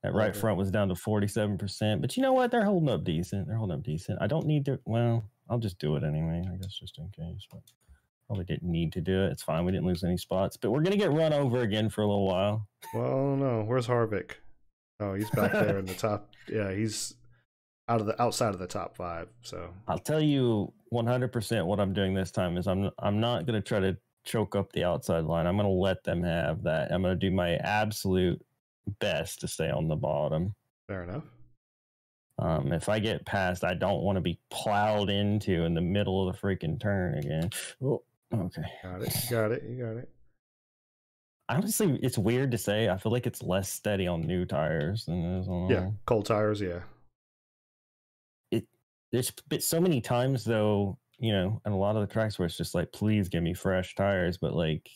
[SPEAKER 2] That right front was down to forty-seven percent, but you know what? They're holding up decent. They're holding up decent. I don't need to. Well, I'll just do it anyway. I guess just in case. But probably didn't need to do it. It's fine. We didn't lose any spots, but we're gonna get run over again for a little while.
[SPEAKER 1] Well, no. Where's Harvick? Oh, he's back there in the top. Yeah, he's out of the outside of the top five. So
[SPEAKER 2] I'll tell you 100% what I'm doing this time is I'm I'm not gonna try to choke up the outside line. I'm gonna let them have that. I'm gonna do my absolute best to stay on the bottom.
[SPEAKER 1] Fair enough.
[SPEAKER 2] Um, if I get past, I don't want to be plowed into in the middle of the freaking turn again. Oh, okay.
[SPEAKER 1] Got it. You got it. You got it.
[SPEAKER 2] Honestly, it's weird to say. I feel like it's less steady on new tires than it is on.
[SPEAKER 1] Yeah, cold tires. Yeah.
[SPEAKER 2] There's been so many times though, you know, and a lot of the tracks where it's just like, please give me fresh tires, but like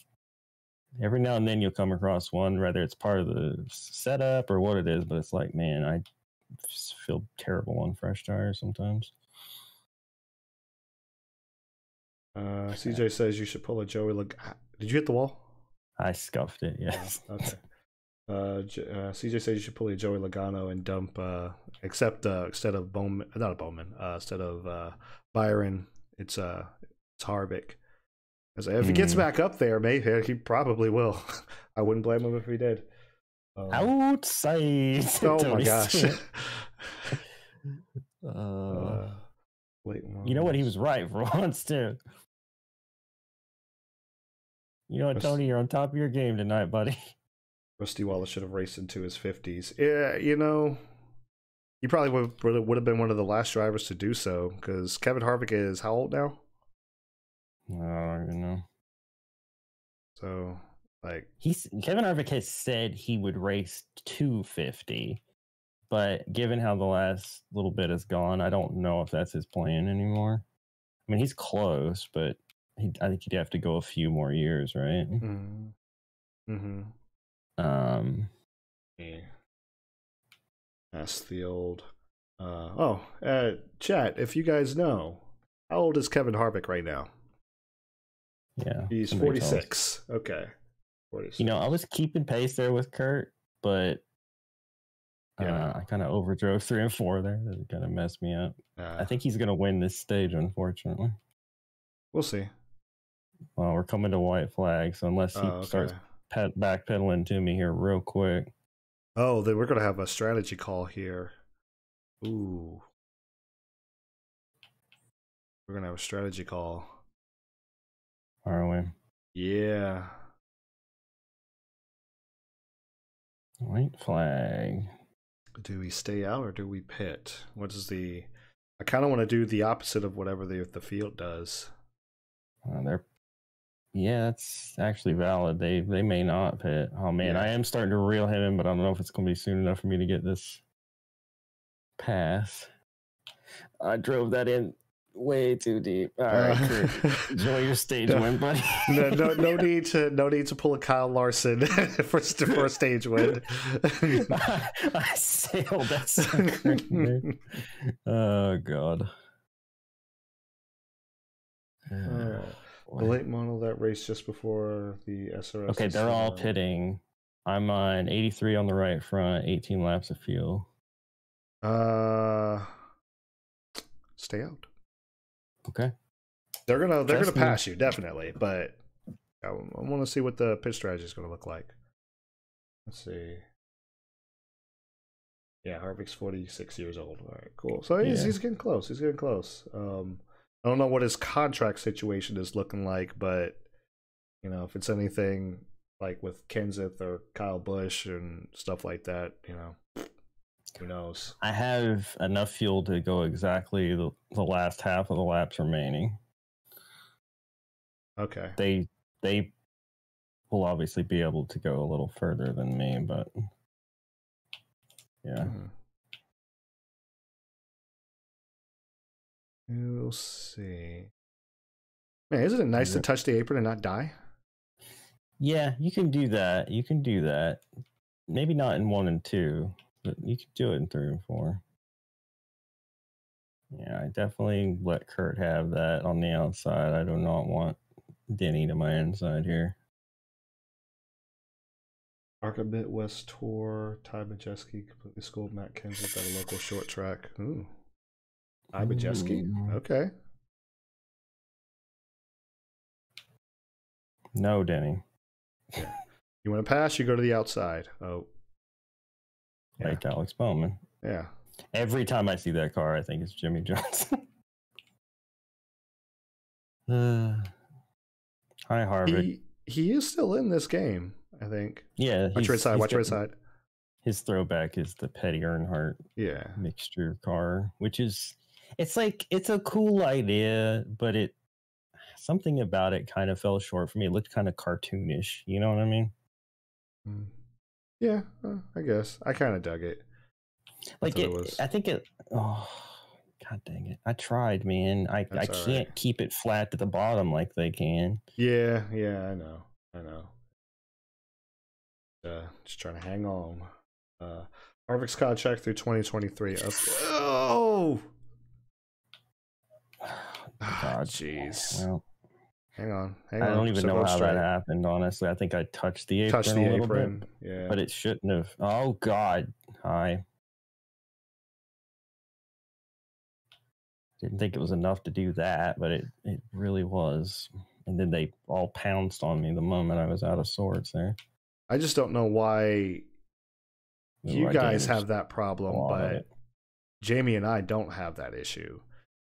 [SPEAKER 2] every now and then you'll come across one, whether it's part of the setup or what it is, but it's like, man, I feel terrible on fresh tires sometimes.
[SPEAKER 1] Uh, CJ says you should pull a Joey. Lag- Did you hit the wall?
[SPEAKER 2] I scuffed it. Yes.
[SPEAKER 1] Oh, okay. Uh, uh, CJ says you should pull a Joey Logano and dump, uh, except uh, instead of Bowman, not a Bowman, uh, instead of uh, Byron, it's uh, it's Harvick. if mm. he gets hmm. back up there, maybe he probably will. I wouldn't blame him if he did.
[SPEAKER 2] Um, Outside.
[SPEAKER 1] Oh my gosh.
[SPEAKER 2] uh, uh, wait, you know what? He was right for once too. You know what, Tony? You're on top of your game tonight, buddy.
[SPEAKER 1] Rusty Wallace should have raced into his fifties. Yeah, you know, he probably would would have been one of the last drivers to do so because Kevin Harvick is how old now?
[SPEAKER 2] I don't even know.
[SPEAKER 1] So like
[SPEAKER 2] he's Kevin Harvick has said he would race 250, but given how the last little bit has gone, I don't know if that's his plan anymore. I mean, he's close, but he, I think he'd have to go a few more years, right?
[SPEAKER 1] Mm-hmm. mm-hmm.
[SPEAKER 2] Um.
[SPEAKER 1] Yeah. That's the old. Uh, oh, uh, chat. If you guys know, how old is Kevin Harvick right now?
[SPEAKER 2] Yeah,
[SPEAKER 1] he's forty six. Okay. forty six.
[SPEAKER 2] You know, I was keeping pace there with Kurt, but yeah. Uh, I kind of overdrove three and four there. That kind of messed me up. Uh, I think he's going to win this stage, unfortunately.
[SPEAKER 1] We'll see.
[SPEAKER 2] Well, we're coming to white flag, so unless he uh, okay. starts pet- backpedaling to me here real quick.
[SPEAKER 1] Oh, then we're going to have a strategy call here. Ooh. We're going to have a strategy call.
[SPEAKER 2] Are we?
[SPEAKER 1] Yeah.
[SPEAKER 2] White flag.
[SPEAKER 1] Do we stay out or do we pit? What is the? I kind of want to do the opposite of whatever the the field does.
[SPEAKER 2] Uh, they're, yeah, that's actually valid. They they may not pit. Oh man, yeah. I am starting to reel him in, but I don't know if it's going to be soon enough for me to get this pass. I drove that in way too deep. All right, uh, enjoy your stage no, win, buddy.
[SPEAKER 1] no, no, no need to, no need to pull a Kyle Larson for for a stage win.
[SPEAKER 2] I, I sailed that sucker. oh god.
[SPEAKER 1] Uh, the late model that race just before the SRS.
[SPEAKER 2] Okay, they're all pitting. I'm on 83 on the right front, 18 laps of fuel.
[SPEAKER 1] Uh, stay out.
[SPEAKER 2] Okay.
[SPEAKER 1] They're gonna they're gonna pass you definitely, but I, I want to see what the pit strategy is gonna look like. Let's see. Yeah, Harvick's forty six years old. All right, cool. So he's yeah. he's getting close. He's getting close. Um, I don't know what his contract situation is looking like, but you know, if it's anything like with Kenseth or Kyle Busch and stuff like that, you know, who knows?
[SPEAKER 2] I have enough fuel to go exactly the, the last half of the laps remaining.
[SPEAKER 1] Okay.
[SPEAKER 2] They they will obviously be able to go a little further than me, but yeah.
[SPEAKER 1] Mhm. We'll see. Man, isn't it nice to touch the apron and not die?
[SPEAKER 2] Yeah, you can do that. You can do that. Maybe not in one and two, but you can do it in three and four. Yeah, I definitely let Kurt have that on the outside. I do not want Denny to my inside here.
[SPEAKER 1] Arca Midwest Tour, Ty Majeski completely schooled Matt Kenseth at a local short track. Ooh. Ty Majeski?
[SPEAKER 2] Ooh.
[SPEAKER 1] Okay.
[SPEAKER 2] No, Denny.
[SPEAKER 1] You want to pass, you go to the outside. Oh, Yeah.
[SPEAKER 2] Like Alex Bowman.
[SPEAKER 1] yeah.
[SPEAKER 2] Every time I see that car, I think it's Jimmy Johnson. uh, hi, Harvard.
[SPEAKER 1] He he is still in this game, I think.
[SPEAKER 2] yeah,
[SPEAKER 1] Watch your
[SPEAKER 2] he's-
[SPEAKER 1] side, watch your
[SPEAKER 2] got-
[SPEAKER 1] side.
[SPEAKER 2] His throwback is the Petty Earnhardt
[SPEAKER 1] Yeah.
[SPEAKER 2] mixture car, which is it's like it's a cool idea, but it something about it kind of fell short for me. It looked kind of cartoonish. You know what I mean?
[SPEAKER 1] Mm. Yeah, uh, I guess. I kind of dug it.
[SPEAKER 2] Like
[SPEAKER 1] it
[SPEAKER 2] it,
[SPEAKER 1] was-
[SPEAKER 2] I think it. Oh, god dang it! I tried, man. I I
[SPEAKER 1] That's all
[SPEAKER 2] can't
[SPEAKER 1] right.
[SPEAKER 2] keep it flat to the bottom like they can.
[SPEAKER 1] Yeah, yeah, I know. I know. Uh, just trying to hang on. Uh, Harvick's contract through 2023. Okay. Oh! Ah,
[SPEAKER 2] God,
[SPEAKER 1] jeez.
[SPEAKER 2] Well,
[SPEAKER 1] Hang on. Hang
[SPEAKER 2] I
[SPEAKER 1] on.
[SPEAKER 2] don't even
[SPEAKER 1] Sit
[SPEAKER 2] know
[SPEAKER 1] up
[SPEAKER 2] how
[SPEAKER 1] straight.
[SPEAKER 2] that happened. Honestly, I think I touched the apron
[SPEAKER 1] Touch
[SPEAKER 2] a little
[SPEAKER 1] apron.
[SPEAKER 2] bit,
[SPEAKER 1] Yeah.
[SPEAKER 2] but it shouldn't have. Oh God! Hi. Didn't think it was enough to do that, but it it really was. And then they all pounced on me the moment I was out of sorts. There,
[SPEAKER 1] I just don't know why you guys have that problem, but. Jamie and I don't have that issue.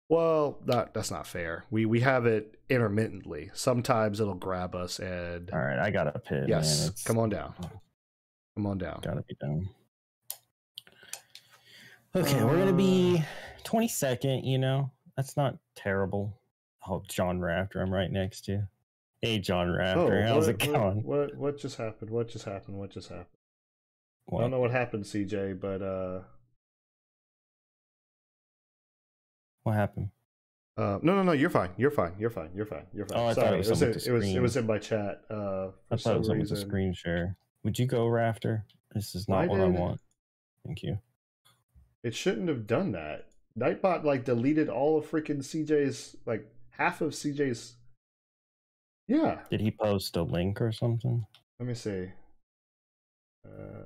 [SPEAKER 1] Well, that that's not fair. We we have it intermittently. Sometimes it'll grab us and
[SPEAKER 2] All right, I got a pit.
[SPEAKER 1] yes,
[SPEAKER 2] man.
[SPEAKER 1] Come on down. Come on down.
[SPEAKER 2] Gotta be done. Okay, we're gonna be twenty second. You know, that's not terrible. Oh, John Rafter, I'm right next to. You. Hey, John Rafter, how's
[SPEAKER 1] what,
[SPEAKER 2] it going?
[SPEAKER 1] What, what what just happened? What just happened? What just happened? I don't know what happened, CJ, but uh
[SPEAKER 2] What happened?
[SPEAKER 1] uh no no no, you're fine. You're fine. You're fine. You're fine. You're fine.
[SPEAKER 2] Oh, I thought it
[SPEAKER 1] Sorry.
[SPEAKER 2] was
[SPEAKER 1] it was in, it was it was in my chat uh
[SPEAKER 2] I thought it was with the screen share. Would you go, Rafter? This is not
[SPEAKER 1] Why
[SPEAKER 2] what I want. Thank you.
[SPEAKER 1] It shouldn't have done that. Nightbot like deleted all of freaking CJ's like half of CJ's Yeah.
[SPEAKER 2] Did he post a link or something?
[SPEAKER 1] Let me see. Uh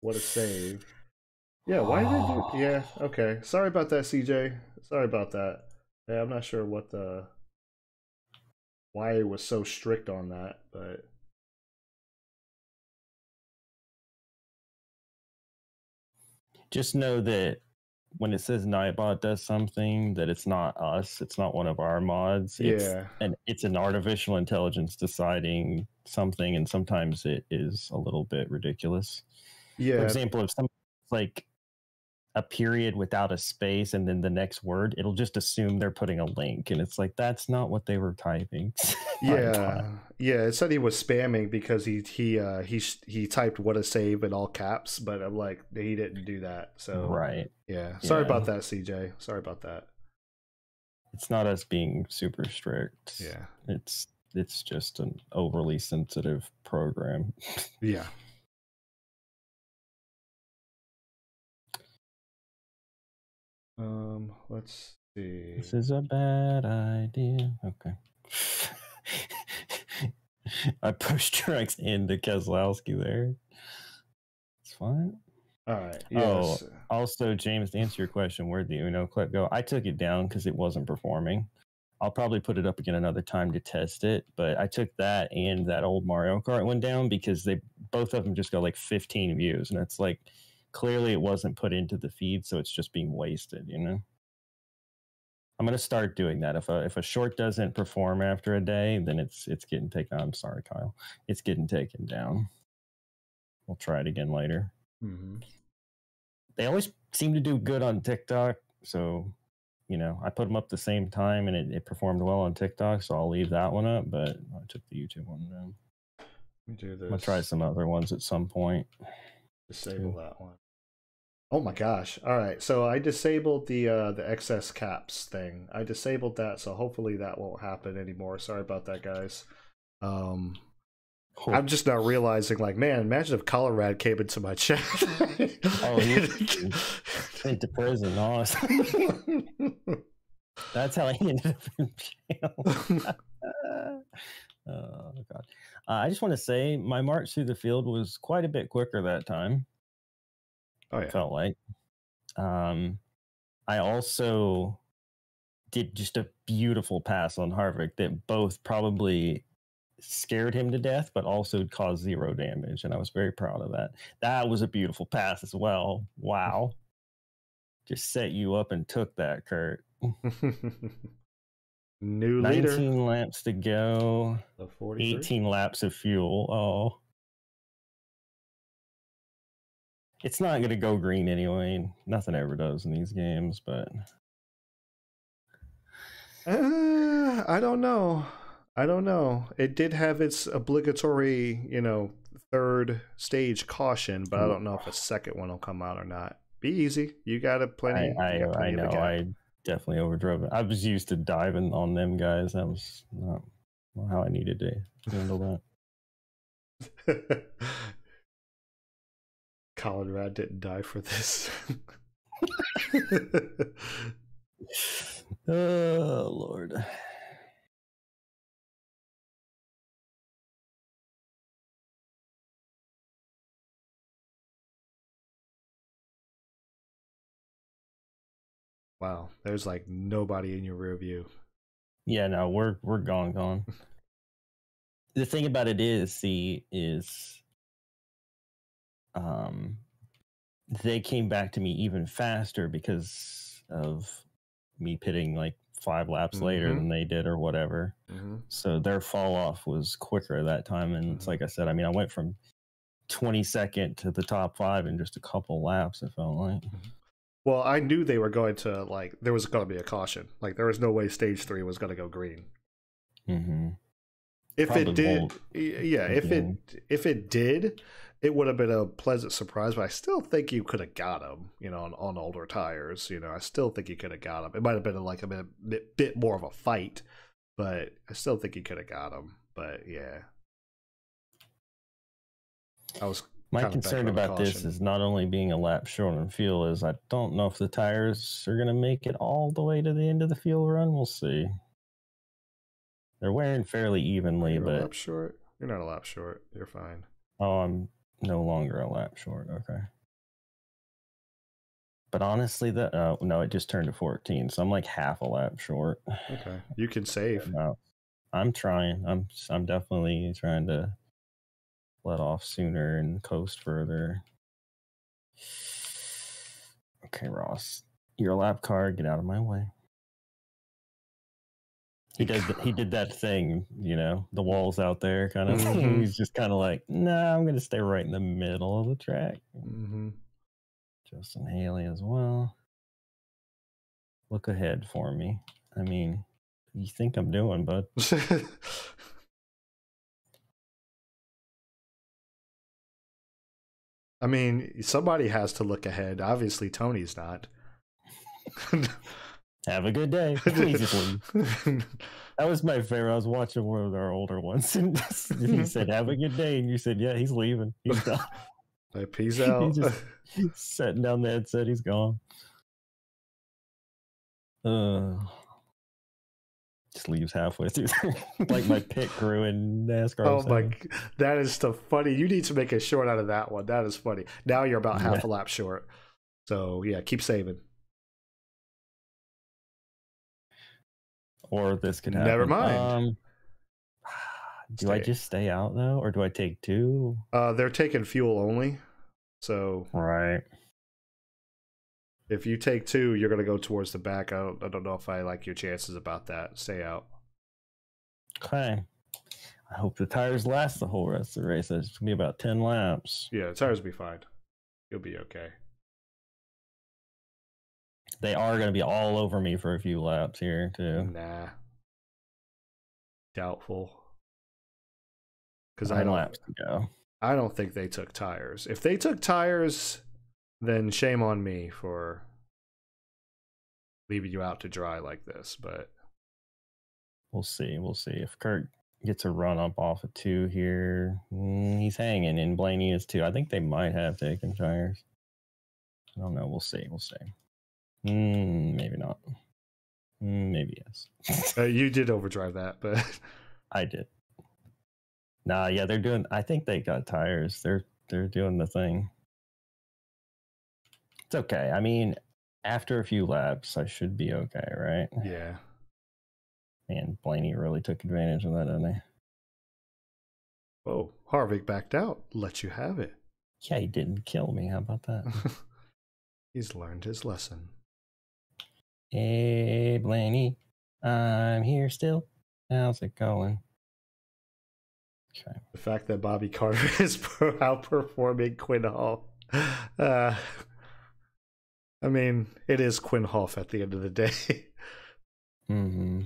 [SPEAKER 1] what a save. Yeah, why did they do Yeah, okay. Sorry about that, CJ. Sorry about that. Yeah, I'm not sure what the why it was so strict on that, but
[SPEAKER 2] Just know that when it says Nightbot does something, that it's not us. It's not one of our mods. It's
[SPEAKER 1] yeah.
[SPEAKER 2] and it's an artificial intelligence deciding something and sometimes it is a little bit ridiculous
[SPEAKER 1] Yeah.
[SPEAKER 2] for example if some like a period without a space and then the next word it'll just assume they're putting a link and it's like that's not what they were typing
[SPEAKER 1] Yeah, yeah. It said he was spamming because he he uh he he typed "what a save" in all caps, but I'm like he didn't do that. So
[SPEAKER 2] right
[SPEAKER 1] yeah, sorry
[SPEAKER 2] Yeah.
[SPEAKER 1] about that, CJ. Sorry about that.
[SPEAKER 2] it's not us being super strict
[SPEAKER 1] Yeah,
[SPEAKER 2] it's it's just an overly sensitive program
[SPEAKER 1] yeah. Um, let's see.
[SPEAKER 2] this is a bad idea okay i pushed Truex into Keselowski there it's fine
[SPEAKER 1] All right.
[SPEAKER 2] Oh, Also, James, to answer your question, where'd the Uno clip go? I took it down because it wasn't performing. I'll probably put it up again another time to test it, but I took that and that old Mario Kart one down because they both of them just got like 15 views, and it's like clearly it wasn't put into the feed, so it's just being wasted, you know. I'm gonna start doing that. If a if a short doesn't perform after a day, then it's it's getting taken. I'm sorry, Kyle. It's getting taken down. We'll try it again later.
[SPEAKER 1] Mm-hmm.
[SPEAKER 2] They always seem to do good on TikTok, so you know I put them up the same time, and it, it performed well on TikTok. So I'll leave that one up, but I took the YouTube one down.
[SPEAKER 1] Let me do this.
[SPEAKER 2] I'll try some other ones at some point.
[SPEAKER 1] Disable that one. Oh my gosh. All right. So I disabled the uh the excess caps thing. I disabled that, so hopefully that won't happen anymore. Sorry about that, guys. Um I'm just now realizing like, man, imagine if Colorado came into my chat.
[SPEAKER 2] Oh, he went to prison, honestly. That's how I ended up in jail. oh god. Uh, I just want to say my march through the field was quite a bit quicker that time.
[SPEAKER 1] Oh yeah.
[SPEAKER 2] felt like. Um, I also did just a beautiful pass on Harvick that both probably scared him to death, but also caused zero damage, and I was very proud of that. That was a beautiful pass as well. Wow, just set you up and took that, Kurt.
[SPEAKER 1] New leader.
[SPEAKER 2] 19 laps to go.
[SPEAKER 1] The 43.
[SPEAKER 2] 18 laps of fuel. Oh. It's not going to go green anyway. Nothing ever does in these games, but
[SPEAKER 1] Uh, I don't know. I don't know. It did have its obligatory, you know, third stage caution, but I don't know if a second one will come out or not. Be easy. You got it plenty.
[SPEAKER 2] I, I, I
[SPEAKER 1] plenty of
[SPEAKER 2] know. I definitely overdrove it. I was used to diving on them guys. That was not how I needed to handle that.
[SPEAKER 1] Colin Rad didn't die for this.
[SPEAKER 2] oh, Lord.
[SPEAKER 1] wow, there's like nobody in your rear view.
[SPEAKER 2] Yeah, no, we're we're gone, gone. the thing about it is, see, is um they came back to me even faster because of me pitting like five laps later
[SPEAKER 1] Mhm.
[SPEAKER 2] than they did or whatever.
[SPEAKER 1] Mm-hmm.
[SPEAKER 2] So their fall off was quicker that time. And it's
[SPEAKER 1] Mhm.
[SPEAKER 2] like I said, I mean, I went from 22nd to the top five in just a couple laps, it felt like.
[SPEAKER 1] Well, I knew they were going to like there was going to be a caution. Like there was no way stage three was going to go green.
[SPEAKER 2] hmm
[SPEAKER 1] If
[SPEAKER 2] Probably
[SPEAKER 1] it did, yeah. If it if it did, it would have been a pleasant surprise. But I still think you could have got him. You know, on, on older tires. You know, I still think you could have got him. It might have been like a bit, bit bit more of a fight, but I still think you could have got him. But yeah, I was
[SPEAKER 2] My concern
[SPEAKER 1] back on the
[SPEAKER 2] about this is not only being a lap short on fuel, is I don't know if the tires are going to make it all the way to the end of the fuel run. We'll see. They're wearing fairly evenly,
[SPEAKER 1] you're a
[SPEAKER 2] but
[SPEAKER 1] lap short. You're not a lap short. You're fine.
[SPEAKER 2] oh, I'm no longer a lap short. Okay. But honestly, that uh, no, it just turned to 14, so I'm like half a lap short.
[SPEAKER 1] Okay, you can save.
[SPEAKER 2] No, I'm trying. I'm I'm definitely trying to let off sooner and coast further. Okay, Ross, your lap car, get out of my way. He does. He did that thing, you know, the walls out there, kind of.
[SPEAKER 1] Mhm.
[SPEAKER 2] He's just kind of like, nah, I'm gonna stay right in the middle of the track.
[SPEAKER 1] hmm
[SPEAKER 2] Justin Haley as well. Look ahead for me. I mean, you think I'm doing, bud?
[SPEAKER 1] I mean, somebody has to look ahead. Obviously, Tony's not.
[SPEAKER 2] Have a good day. Just. That was my favorite. I was watching one of our older ones, and he said, "Have a good day," and you said, "Yeah, he's leaving. He's done.
[SPEAKER 1] Like, peace out.
[SPEAKER 2] just- He's setting down the headset. He's gone." Uh, just leaves halfway through, like my pit crew in NASCAR.
[SPEAKER 1] oh my, that is the funny. You need to make a short out of that one. That is funny. Now you're about half
[SPEAKER 2] Yeah.
[SPEAKER 1] a lap short. So yeah, keep saving.
[SPEAKER 2] Or this could happen.
[SPEAKER 1] Never mind.
[SPEAKER 2] Um, do I just stay out though, or do I take two?
[SPEAKER 1] Uh, they're taking fuel only. So
[SPEAKER 2] Right.
[SPEAKER 1] If you take two, you're gonna go towards the back. I don't, I don't know if I like your chances about that. Stay out.
[SPEAKER 2] Okay. I hope the tires last the whole rest of the race. It's gonna be about ten laps.
[SPEAKER 1] Yeah, the tires will be fine. You'll be okay.
[SPEAKER 2] They are gonna be all over me for a few laps here too.
[SPEAKER 1] Nah. Doubtful. Because I don't.
[SPEAKER 2] laps to go.
[SPEAKER 1] I don't think they took tires. If they took tires, then shame on me for leaving you out to dry like this. But
[SPEAKER 2] We'll see. We'll see if Kurt gets a run up off of two here. Mm, he's hanging, and Blaney is too. I think they might have taken tires. I don't know. We'll see. We'll see. Mm, maybe not. Mm, maybe yes.
[SPEAKER 1] uh, you did overdrive that. But
[SPEAKER 2] I did. Nah, yeah, they're doing. I think they got tires. They're they're doing the thing. It's okay. I mean, after a few laps, I should be okay, right?
[SPEAKER 1] yeah,
[SPEAKER 2] And Blaney really took advantage of that, didn't he?
[SPEAKER 1] oh, Harvick backed out. Let you have it.
[SPEAKER 2] Yeah, he didn't kill me. How about that?
[SPEAKER 1] He's learned his lesson.
[SPEAKER 2] Hey, Blaney, I'm here still. How's it going? Okay.
[SPEAKER 1] The fact that Bobby Carter is outperforming Quinn Hall. Uh, I mean, it is Quin Houff at the end of the day.
[SPEAKER 2] Mm-hmm.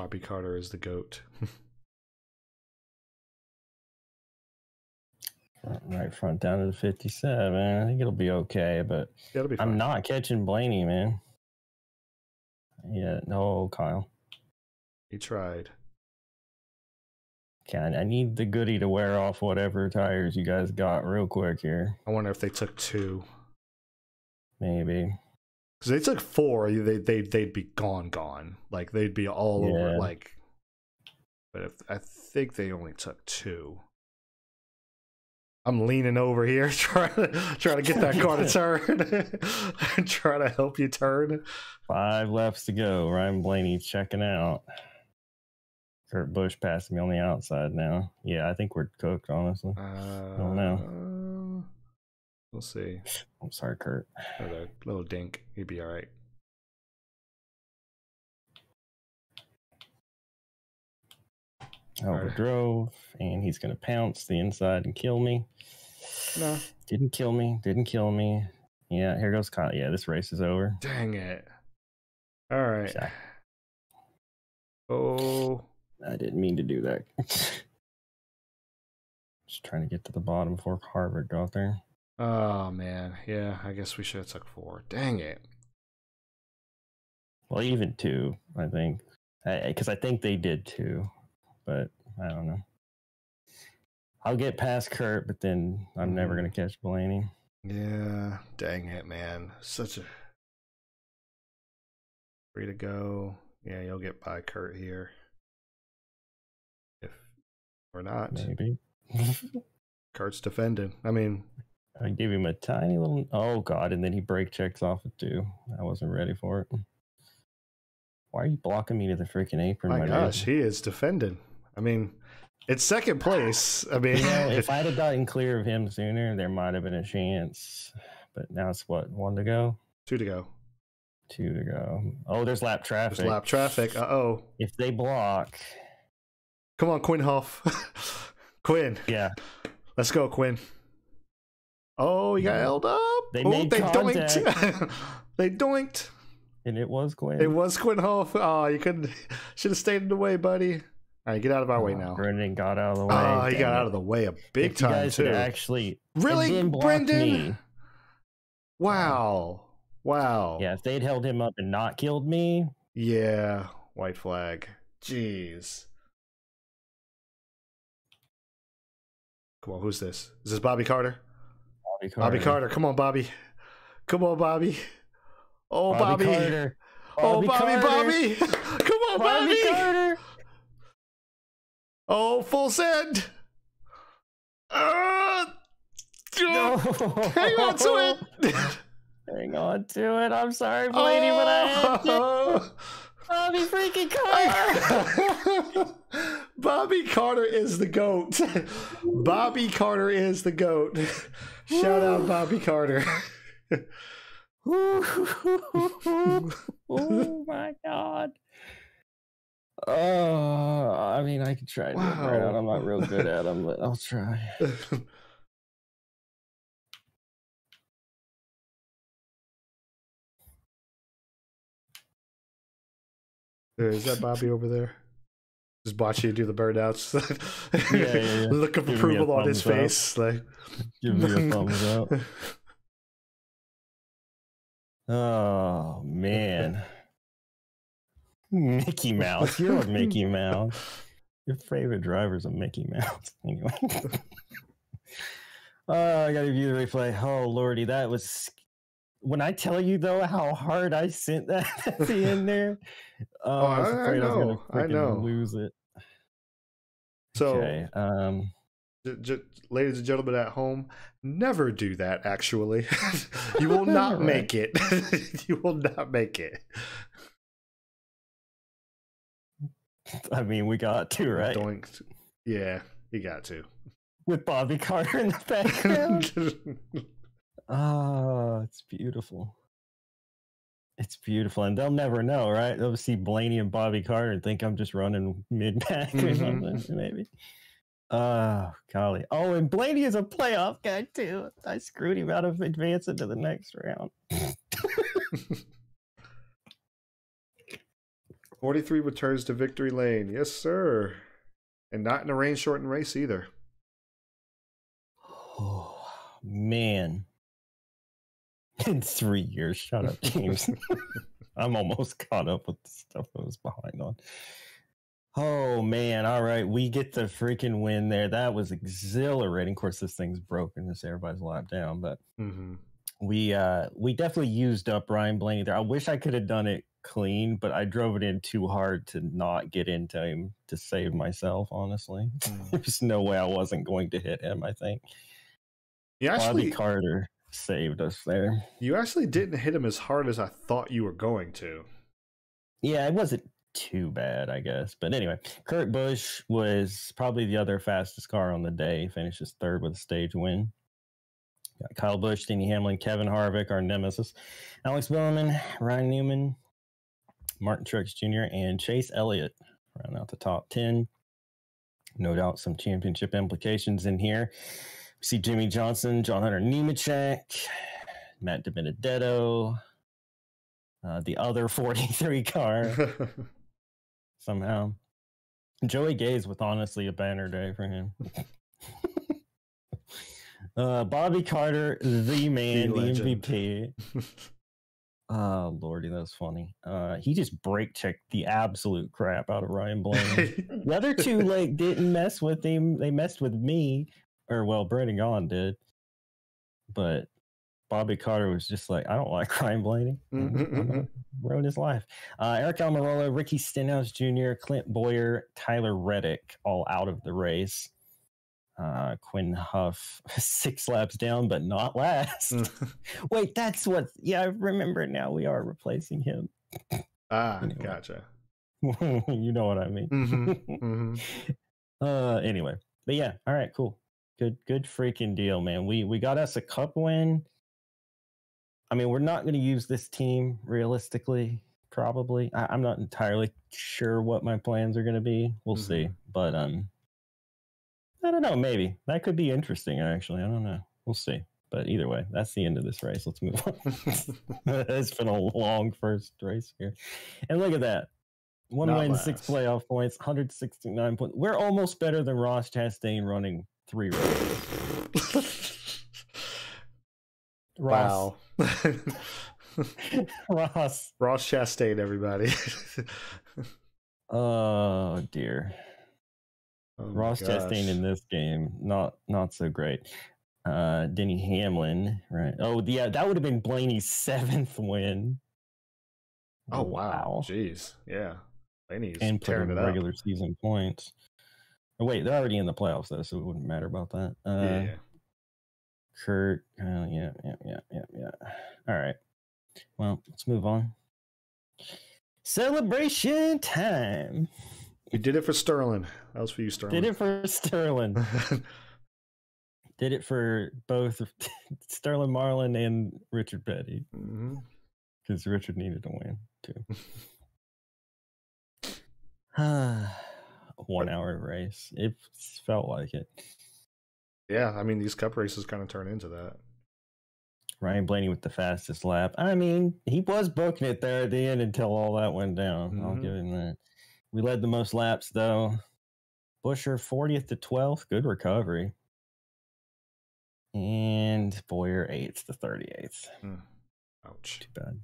[SPEAKER 1] Bobby Carter is the goat.
[SPEAKER 2] Right front down to the 57. I think it'll be okay, but
[SPEAKER 1] It'll be fine.
[SPEAKER 2] I'm not catching Blaney, man. Yeah, no, Kyle.
[SPEAKER 1] He tried.
[SPEAKER 2] Okay, I I need the goodie to wear off whatever tires you guys got real quick here.
[SPEAKER 1] I wonder if they took two.
[SPEAKER 2] Maybe.
[SPEAKER 1] Because they took four, they they they'd be gone, gone. Like they'd be all over. Like, but if I think they only took two. I'm leaning over here trying to trying to get that car to turn. trying to help you turn.
[SPEAKER 2] Five laps to go. Ryan Blaney checking out. Kurt Busch passing me on the outside now. Yeah, I think we're cooked, honestly.
[SPEAKER 1] Uh,
[SPEAKER 2] Don't know.
[SPEAKER 1] We'll see.
[SPEAKER 2] I'm sorry, Kurt.
[SPEAKER 1] Another little dink. He'd be all right.
[SPEAKER 2] Oh, Overdrove, and he's going to pounce the inside and kill me.
[SPEAKER 1] No.
[SPEAKER 2] Didn't kill me. Didn't kill me. Yeah, here goes Kyle. Yeah, this race is over.
[SPEAKER 1] Dang it. All right.
[SPEAKER 2] Sorry.
[SPEAKER 1] Oh.
[SPEAKER 2] I didn't mean to do that. Just trying to get to the bottom before Harvick got there.
[SPEAKER 1] Oh man. Yeah, I guess we should have took four. Dang it.
[SPEAKER 2] Well, even two, I think, because I think they did two, but I don't know. I'll get past Kurt, but then I'm never gonna catch Blaney.
[SPEAKER 1] Yeah. Dang it, man. Such a free to go. Yeah, you'll get by Kurt here. If or not.
[SPEAKER 2] Maybe.
[SPEAKER 1] Kurt's defending. I mean,
[SPEAKER 2] I give him a tiny little. Oh God! And then he brake checks off it too. I wasn't ready for it. Why are you blocking me to the freaking apron?
[SPEAKER 1] my
[SPEAKER 2] dude?
[SPEAKER 1] gosh, he is defending. I mean, it's second place. I mean,
[SPEAKER 2] You know, if I'd have gotten clear of him sooner, there might have been a chance. But now it's what one to go,
[SPEAKER 1] two to go.
[SPEAKER 2] two to go. Oh, there's lap traffic.
[SPEAKER 1] There's lap traffic. Uh oh.
[SPEAKER 2] If they block,
[SPEAKER 1] Come on, Quin Houff. Quin,
[SPEAKER 2] yeah,
[SPEAKER 1] let's go, Quin. Oh, he got held up.
[SPEAKER 2] They
[SPEAKER 1] oh,
[SPEAKER 2] made
[SPEAKER 1] they doinked. they doinked.
[SPEAKER 2] and it was Quin.
[SPEAKER 1] It was Quin Houff. Oh, you couldn't. should have stayed in the way, buddy. All right, get out of our way now.
[SPEAKER 2] Brendan got out of the way.
[SPEAKER 1] Oh, he got
[SPEAKER 2] it.
[SPEAKER 1] out of the way a big
[SPEAKER 2] If you
[SPEAKER 1] time
[SPEAKER 2] guys
[SPEAKER 1] too.
[SPEAKER 2] Actually,
[SPEAKER 1] really, Brendan?
[SPEAKER 2] me.
[SPEAKER 1] Wow. Wow.
[SPEAKER 2] Yeah, if they'd held him up and not killed me,
[SPEAKER 1] Yeah. White flag. Jeez. Come on, who's this? Is this Bobby Carter?
[SPEAKER 2] Bobby Carter.
[SPEAKER 1] Bobby Carter. Come on, Bobby. Come on, Bobby. Oh, Bobby.
[SPEAKER 2] Bobby.
[SPEAKER 1] Oh, Bobby. Bobby. Come on,
[SPEAKER 2] Bobby
[SPEAKER 1] Bobby.
[SPEAKER 2] Carter.
[SPEAKER 1] Oh, full send. Uh,
[SPEAKER 2] No.
[SPEAKER 1] Hang on to it.
[SPEAKER 2] Hang on to it. I'm sorry, Blaney, but I had to.
[SPEAKER 1] Oh.
[SPEAKER 2] Bobby freaking Carter.
[SPEAKER 1] Bobby Carter is the goat. Bobby Carter is the goat. Shout out Bobby Carter.
[SPEAKER 2] oh my god. Oh, I mean, I could try it right out. I'm not real good at them, but I'll try.
[SPEAKER 1] Is that Bobby over there? Just watching you do the burnouts.
[SPEAKER 2] Yeah, yeah, yeah.
[SPEAKER 1] Look of
[SPEAKER 2] a
[SPEAKER 1] approval on his face. Like
[SPEAKER 2] Give me a thumbs up. Oh man. Mickey Mouse. You're a Mickey Mouse. Your favorite driver's a Mickey Mouse. Anyway. oh, I gotta view the replay. Oh lordy, that was when I tell you though how hard I sent that at the end there. Oh, I was
[SPEAKER 1] I- I
[SPEAKER 2] afraid I, was
[SPEAKER 1] know,
[SPEAKER 2] gonna
[SPEAKER 1] I know.
[SPEAKER 2] lose it.
[SPEAKER 1] so,
[SPEAKER 2] okay. Um
[SPEAKER 1] j- j- ladies and gentlemen at home, never do that. Actually, you will not
[SPEAKER 2] Right.
[SPEAKER 1] make it. you will not make it.
[SPEAKER 2] I mean we got two, right?
[SPEAKER 1] Doink. Yeah, you got to.
[SPEAKER 2] With Bobby Carter in the background. Oh, it's beautiful. It's beautiful. And they'll never know, right? They'll see Blaney and Bobby Carter and think I'm just running mid pack or
[SPEAKER 1] Mhm.
[SPEAKER 2] something, maybe. Oh, golly. Oh, and Blaney is a playoff guy, too. I screwed him out of advancing to the next round.
[SPEAKER 1] 43 returns to victory lane. Yes, sir. And not in a rain shortened race either.
[SPEAKER 2] Oh, man. In three years. Shut up, James. I'm almost caught up with the stuff I was behind on. Oh man! All right, we get the freaking win there. That was exhilarating. Of course, this thing's broken. This everybody's locked down, but
[SPEAKER 1] hmm
[SPEAKER 2] we uh we definitely used up Ryan Blaney there. I wish I could have done it clean, but I drove it in too hard to not get into him to save myself. Honestly,
[SPEAKER 1] Mm.
[SPEAKER 2] there's no way I wasn't going to hit him. I think Bobby
[SPEAKER 1] actually,
[SPEAKER 2] Carter saved us there.
[SPEAKER 1] you actually didn't hit him as hard as I thought you were going to.
[SPEAKER 2] Yeah, it wasn't too bad, I guess. But anyway, Kurt Busch was probably the other fastest car on the day. Finishes third with a stage win. Got Kyle Busch, Denny Hamlin, Kevin Harvick, our nemesis, Alex Bowman, Ryan Newman, Martin Truex Jr., and Chase Elliott round out the top 10. No doubt some championship implications in here. We see Jimmie Johnson, John Hunter Nemechek, Matt DiBenedetto, uh, the other 43 car somehow. Joey Gase with honestly a banner day for him. uh, Bobby Carter, the man, the,
[SPEAKER 1] legend.
[SPEAKER 2] MVP. Oh lordy, that was funny. Uh, he just brake checked the absolute crap out of Ryan Blaney. the other two like didn't mess with him. They messed with me, or well, Brendan Gaughan did. But Bobby Carter was just like, I don't like Ryan Blaney.
[SPEAKER 1] Mm, mm, mm, mm.
[SPEAKER 2] Ruined his life. Uh, Aric Almirola, Ricky Stenhouse Jr., Clint Bowyer, Tyler Reddick, all out of the race. Uh, Quin Houff, six laps down, but not last.
[SPEAKER 1] Mm.
[SPEAKER 2] Wait, that's what. Yeah, I remember now. We are replacing him.
[SPEAKER 1] ah,
[SPEAKER 2] Anyway.
[SPEAKER 1] gotcha.
[SPEAKER 2] you know what I mean.
[SPEAKER 1] Mhm, mhm.
[SPEAKER 2] uh, anyway, but yeah, all right, cool, good, good freaking deal, man. We we got us a cup win. I mean, we're not going to use this team realistically. Probably, I, I'm not entirely sure what my plans are going to be. We'll see, but um, I don't know. Maybe that could be interesting. Actually, I don't know. We'll see. But either way, that's the end of this race. Let's move on. it's been a long first race here. And look at that. One win, six playoff points, 169 points. We're almost better than Ross Chastain running three races. Ross,
[SPEAKER 1] wow.
[SPEAKER 2] Ross.
[SPEAKER 1] Ross Chastain, everybody.
[SPEAKER 2] Oh dear.
[SPEAKER 1] Oh my
[SPEAKER 2] Ross Chastain in this game, not not so great. Uh Denny Hamlin, right? Oh yeah, that would have been Blaney's seventh win.
[SPEAKER 1] Oh wow. Jeez. Yeah. Blaney's
[SPEAKER 2] and put
[SPEAKER 1] tearing
[SPEAKER 2] in
[SPEAKER 1] it up.
[SPEAKER 2] regular season points. Oh, wait, they're already in the playoffs though, so it wouldn't matter about that. Uh,
[SPEAKER 1] yeah.
[SPEAKER 2] Kurt, uh, yeah, yeah, yeah, yeah, yeah. All right. Well, let's move on. Celebration time.
[SPEAKER 1] We did it for Sterling. That was for you, Sterling.
[SPEAKER 2] Did it for Sterling. Did it for both Sterling Marlin and Richard Petty because Richard needed to win too. One hour race. It felt like it.
[SPEAKER 1] Yeah, I mean these cup races kind of turn into that.
[SPEAKER 2] Ryan Blaney with the fastest lap. I mean, he was booking it there at the end until all that went down. I'll
[SPEAKER 1] Mhm.
[SPEAKER 2] give him that. We led the most laps though. Buescher 40th to 12th. Good recovery. And Bowyer 8th to 38th.
[SPEAKER 1] Ouch.
[SPEAKER 2] Too bad.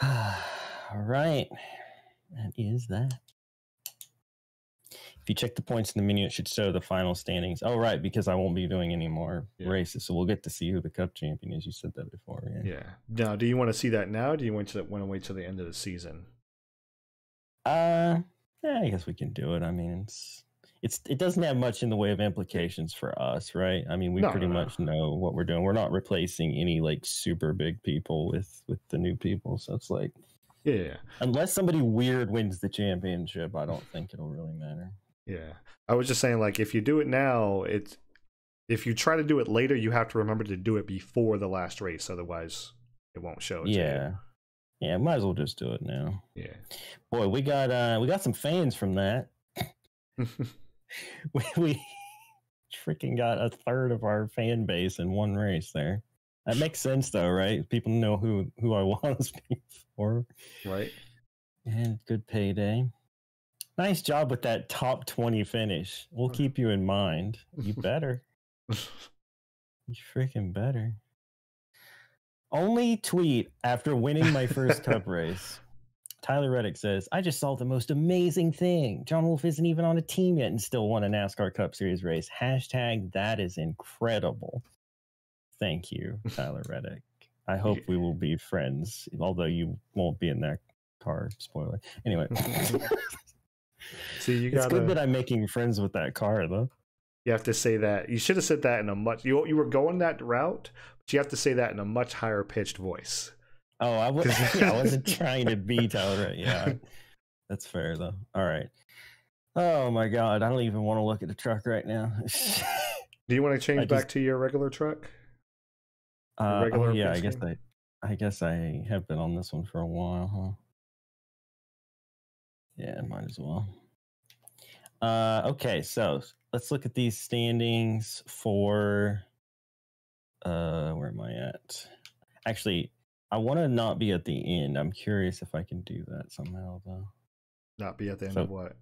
[SPEAKER 2] all right. That is that. If you check the points in the menu, it should show the final standings. Oh, right, because I won't be doing any more
[SPEAKER 1] Yeah.
[SPEAKER 2] races, so we'll get to see who the cup champion is. You said that before, yeah.
[SPEAKER 1] Yeah. Now, do you want to see that now? Or do you want to want to wait till the end of the season?
[SPEAKER 2] Uh, yeah, I guess we can do it. I mean, it's it's it doesn't have much in the way of implications for us, right? I mean, we
[SPEAKER 1] No,
[SPEAKER 2] pretty
[SPEAKER 1] no, no.
[SPEAKER 2] much know what we're doing. We're not replacing any like super big people with with the new people, so it's like
[SPEAKER 1] Yeah, yeah,
[SPEAKER 2] unless somebody weird wins the championship, I don't think it'll really matter.
[SPEAKER 1] yeah. I was just saying, like, if you do it now, it's if you try to do it later, you have to remember to do it before the last race, otherwise it won't show. it to you.
[SPEAKER 2] Yeah. Yeah, might as well just do it now.
[SPEAKER 1] Yeah.
[SPEAKER 2] Boy, we got uh we got some fans from that. we, we freaking got a third of our fan base in one race there. That makes sense though, right? People know who who I was before.
[SPEAKER 1] right.
[SPEAKER 2] And good payday. Nice job with that top 20 finish. We'll keep you in mind. You better. You freaking better. Only tweet after winning my first cup race. Tyler Reddick says, I just saw the most amazing thing. John Wolfe isn't even on a team yet and still won a NASCAR Cup Series race. Hashtag that is incredible. Thank you, Tyler Reddick. I hope we will be friends, although you won't be in that car. Spoiler. Anyway.
[SPEAKER 1] See, you
[SPEAKER 2] it's
[SPEAKER 1] got
[SPEAKER 2] good that I'm making friends with that car, though.
[SPEAKER 1] you have to say that. You should have said that in a much you you were going that route, but you have to say that in a much higher pitched voice.
[SPEAKER 2] Oh, I, w-
[SPEAKER 1] 'Cause-
[SPEAKER 2] yeah, I wasn't trying to be Tyler. Reddick. Yeah, that's fair though. All right. Oh my god, I don't even want to look at the truck right now.
[SPEAKER 1] Do you want to change
[SPEAKER 2] I
[SPEAKER 1] back
[SPEAKER 2] just-
[SPEAKER 1] to your regular truck?
[SPEAKER 2] Uh, oh, yeah, I guess? I, I guess I have been on this one for a while, huh? Yeah, might as well. Uh, okay, so let's look at these standings for. Uh, where am I at? Actually, I want to not be at the end. I'm curious if I can do that somehow, though.
[SPEAKER 1] Not be at the end
[SPEAKER 2] So-
[SPEAKER 1] of what?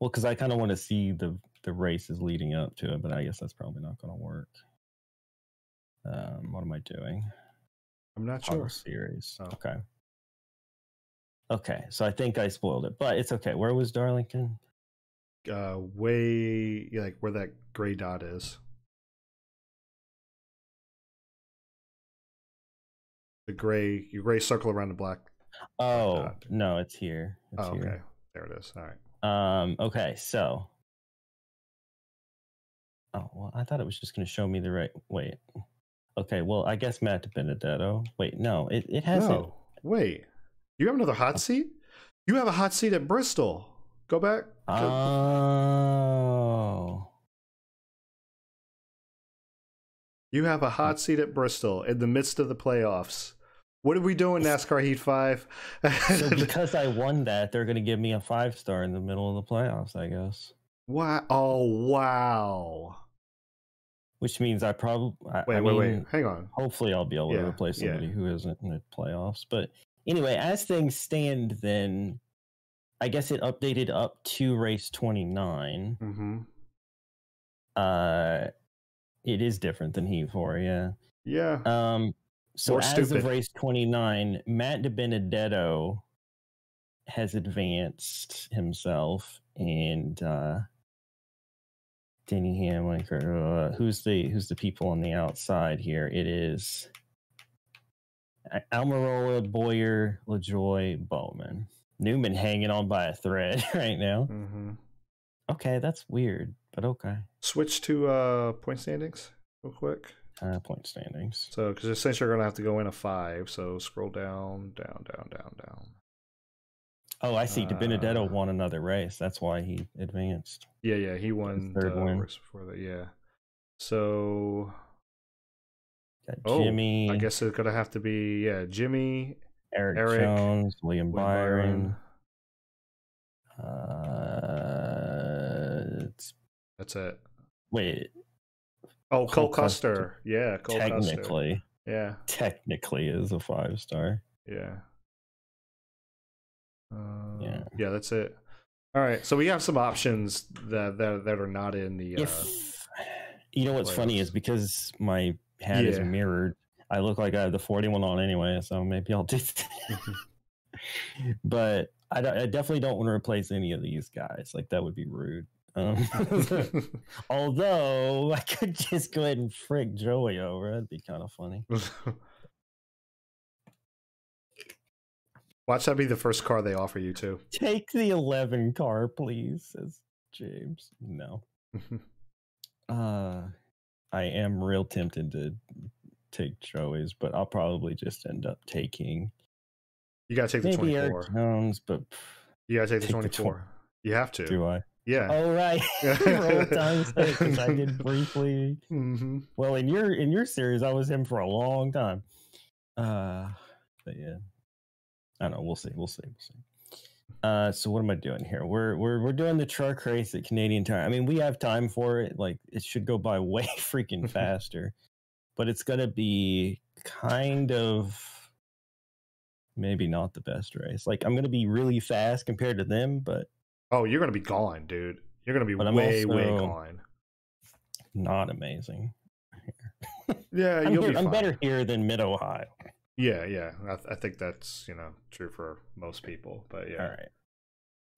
[SPEAKER 2] Well, because I kind of want to see the the races leading up to it, but I guess that's probably not going to work. Um, what am I doing?
[SPEAKER 1] I'm not
[SPEAKER 2] Auto
[SPEAKER 1] sure.
[SPEAKER 2] series.
[SPEAKER 1] Oh.
[SPEAKER 2] Okay. Okay, so I think I spoiled it, but it's okay. Where was Darlington?
[SPEAKER 1] Uh, way like where that gray dot is. The gray, your gray circle around the black.
[SPEAKER 2] Oh
[SPEAKER 1] dot.
[SPEAKER 2] no, it's here. It's
[SPEAKER 1] Oh, okay,
[SPEAKER 2] here.
[SPEAKER 1] there it is. All right.
[SPEAKER 2] Um. Okay, so. Oh well, I thought it was just going to show me the right. Wait. Okay, well, I guess Matt DiBenedetto. Wait, no, it it hasn't.
[SPEAKER 1] No, wait. You have another hot seat? You have a hot seat at Bristol. Go back.
[SPEAKER 2] Uh, Oh.
[SPEAKER 1] You have a hot seat at Bristol in the midst of the playoffs. What are we doing, NASCAR Heat 5?
[SPEAKER 2] So because I won that, they're going to give me a five star in the middle of the playoffs, I guess.
[SPEAKER 1] wow. Oh, wow.
[SPEAKER 2] Which means I probably.
[SPEAKER 1] Wait,
[SPEAKER 2] I
[SPEAKER 1] wait,
[SPEAKER 2] mean,
[SPEAKER 1] wait. Hang on.
[SPEAKER 2] Hopefully, I'll be able
[SPEAKER 1] Yeah,
[SPEAKER 2] to replace
[SPEAKER 1] yeah.
[SPEAKER 2] somebody who isn't in the playoffs. But anyway, as things stand, then I guess it updated up to race 29.
[SPEAKER 1] hmm
[SPEAKER 2] Uh, it is different than Heat 4, yeah.
[SPEAKER 1] Yeah.
[SPEAKER 2] Um, so
[SPEAKER 1] More
[SPEAKER 2] as
[SPEAKER 1] stupid.
[SPEAKER 2] of race 29, Matt DiBenedetto has advanced himself and uh Denny Hamlin, uh, who's the who's the people on the outside here? It is Almirola, Bowyer, LaJoie, Bowman. Newman hanging on by a thread right now.
[SPEAKER 1] hmm
[SPEAKER 2] Okay, that's weird, but okay.
[SPEAKER 1] Switch to uh, point standings real quick.
[SPEAKER 2] Uh, point standings.
[SPEAKER 1] So, because since you're gonna have to go in a five, so scroll down, down, down, down, down.
[SPEAKER 2] Oh, I see. DiBenedetto
[SPEAKER 1] Uh,
[SPEAKER 2] won another race. That's why he advanced.
[SPEAKER 1] Yeah, yeah, he won the
[SPEAKER 2] third win.
[SPEAKER 1] race before that. Yeah. So
[SPEAKER 2] Got
[SPEAKER 1] Oh,
[SPEAKER 2] Jimmie,
[SPEAKER 1] I guess it's gonna have to be yeah, Jimmie,
[SPEAKER 2] Eric,
[SPEAKER 1] Erik,
[SPEAKER 2] Jones, William
[SPEAKER 1] Will
[SPEAKER 2] Byron. Uh, it's,
[SPEAKER 1] That's it.
[SPEAKER 2] wait,
[SPEAKER 1] Oh, Cole,
[SPEAKER 2] Cole Custer.
[SPEAKER 1] Custer. Yeah, Cole Custer.
[SPEAKER 2] technically,
[SPEAKER 1] Yeah,
[SPEAKER 2] technically is a five star.
[SPEAKER 1] yeah. Uh,
[SPEAKER 2] Yeah.
[SPEAKER 1] yeah, that's it. All right, so we have some options that that, that are not in the. Uh,
[SPEAKER 2] you know what's funny is
[SPEAKER 1] because
[SPEAKER 2] my hat is mirrored, I look like I have the 41 on anyway, so maybe I'll do that. but I, I definitely don't want to replace any of these guys. Like that would be rude. Um, although I could just go ahead and frick Joey over. That'd be kind of funny.
[SPEAKER 1] Watch that be the first car they offer you too.
[SPEAKER 2] Take the 11 car, please, says James. No. Uh, I am real tempted to take Joey's, but I'll probably just end up taking
[SPEAKER 1] You gotta take the
[SPEAKER 2] maybe
[SPEAKER 1] 24.
[SPEAKER 2] Erik Jones, but
[SPEAKER 1] You gotta take the
[SPEAKER 2] take the
[SPEAKER 1] 24. you have to.
[SPEAKER 2] do I?
[SPEAKER 1] Yeah.
[SPEAKER 2] Oh right, time's I did briefly.
[SPEAKER 1] hmm
[SPEAKER 2] Well, in your in your series, I was him for a long time. Uh, but yeah, I don't know. We'll see. We'll see. We'll see. Uh, so what am I doing here? We're we're we're doing the truck race at Canadian Tire. I mean, we have time for it. Like it should go by way freaking faster, but it's gonna be kind of maybe not the best race. Like I'm gonna be really fast compared to them, but
[SPEAKER 1] Oh, you're gonna be gone, dude. You're gonna be way, way gone.
[SPEAKER 2] not amazing.
[SPEAKER 1] Yeah,
[SPEAKER 2] I'm,
[SPEAKER 1] you'll
[SPEAKER 2] here-
[SPEAKER 1] be
[SPEAKER 2] I'm
[SPEAKER 1] fine.
[SPEAKER 2] better here than Mid Ohio.
[SPEAKER 1] Yeah, yeah. I, th- I think that's you know true for most people. But yeah,
[SPEAKER 2] All right.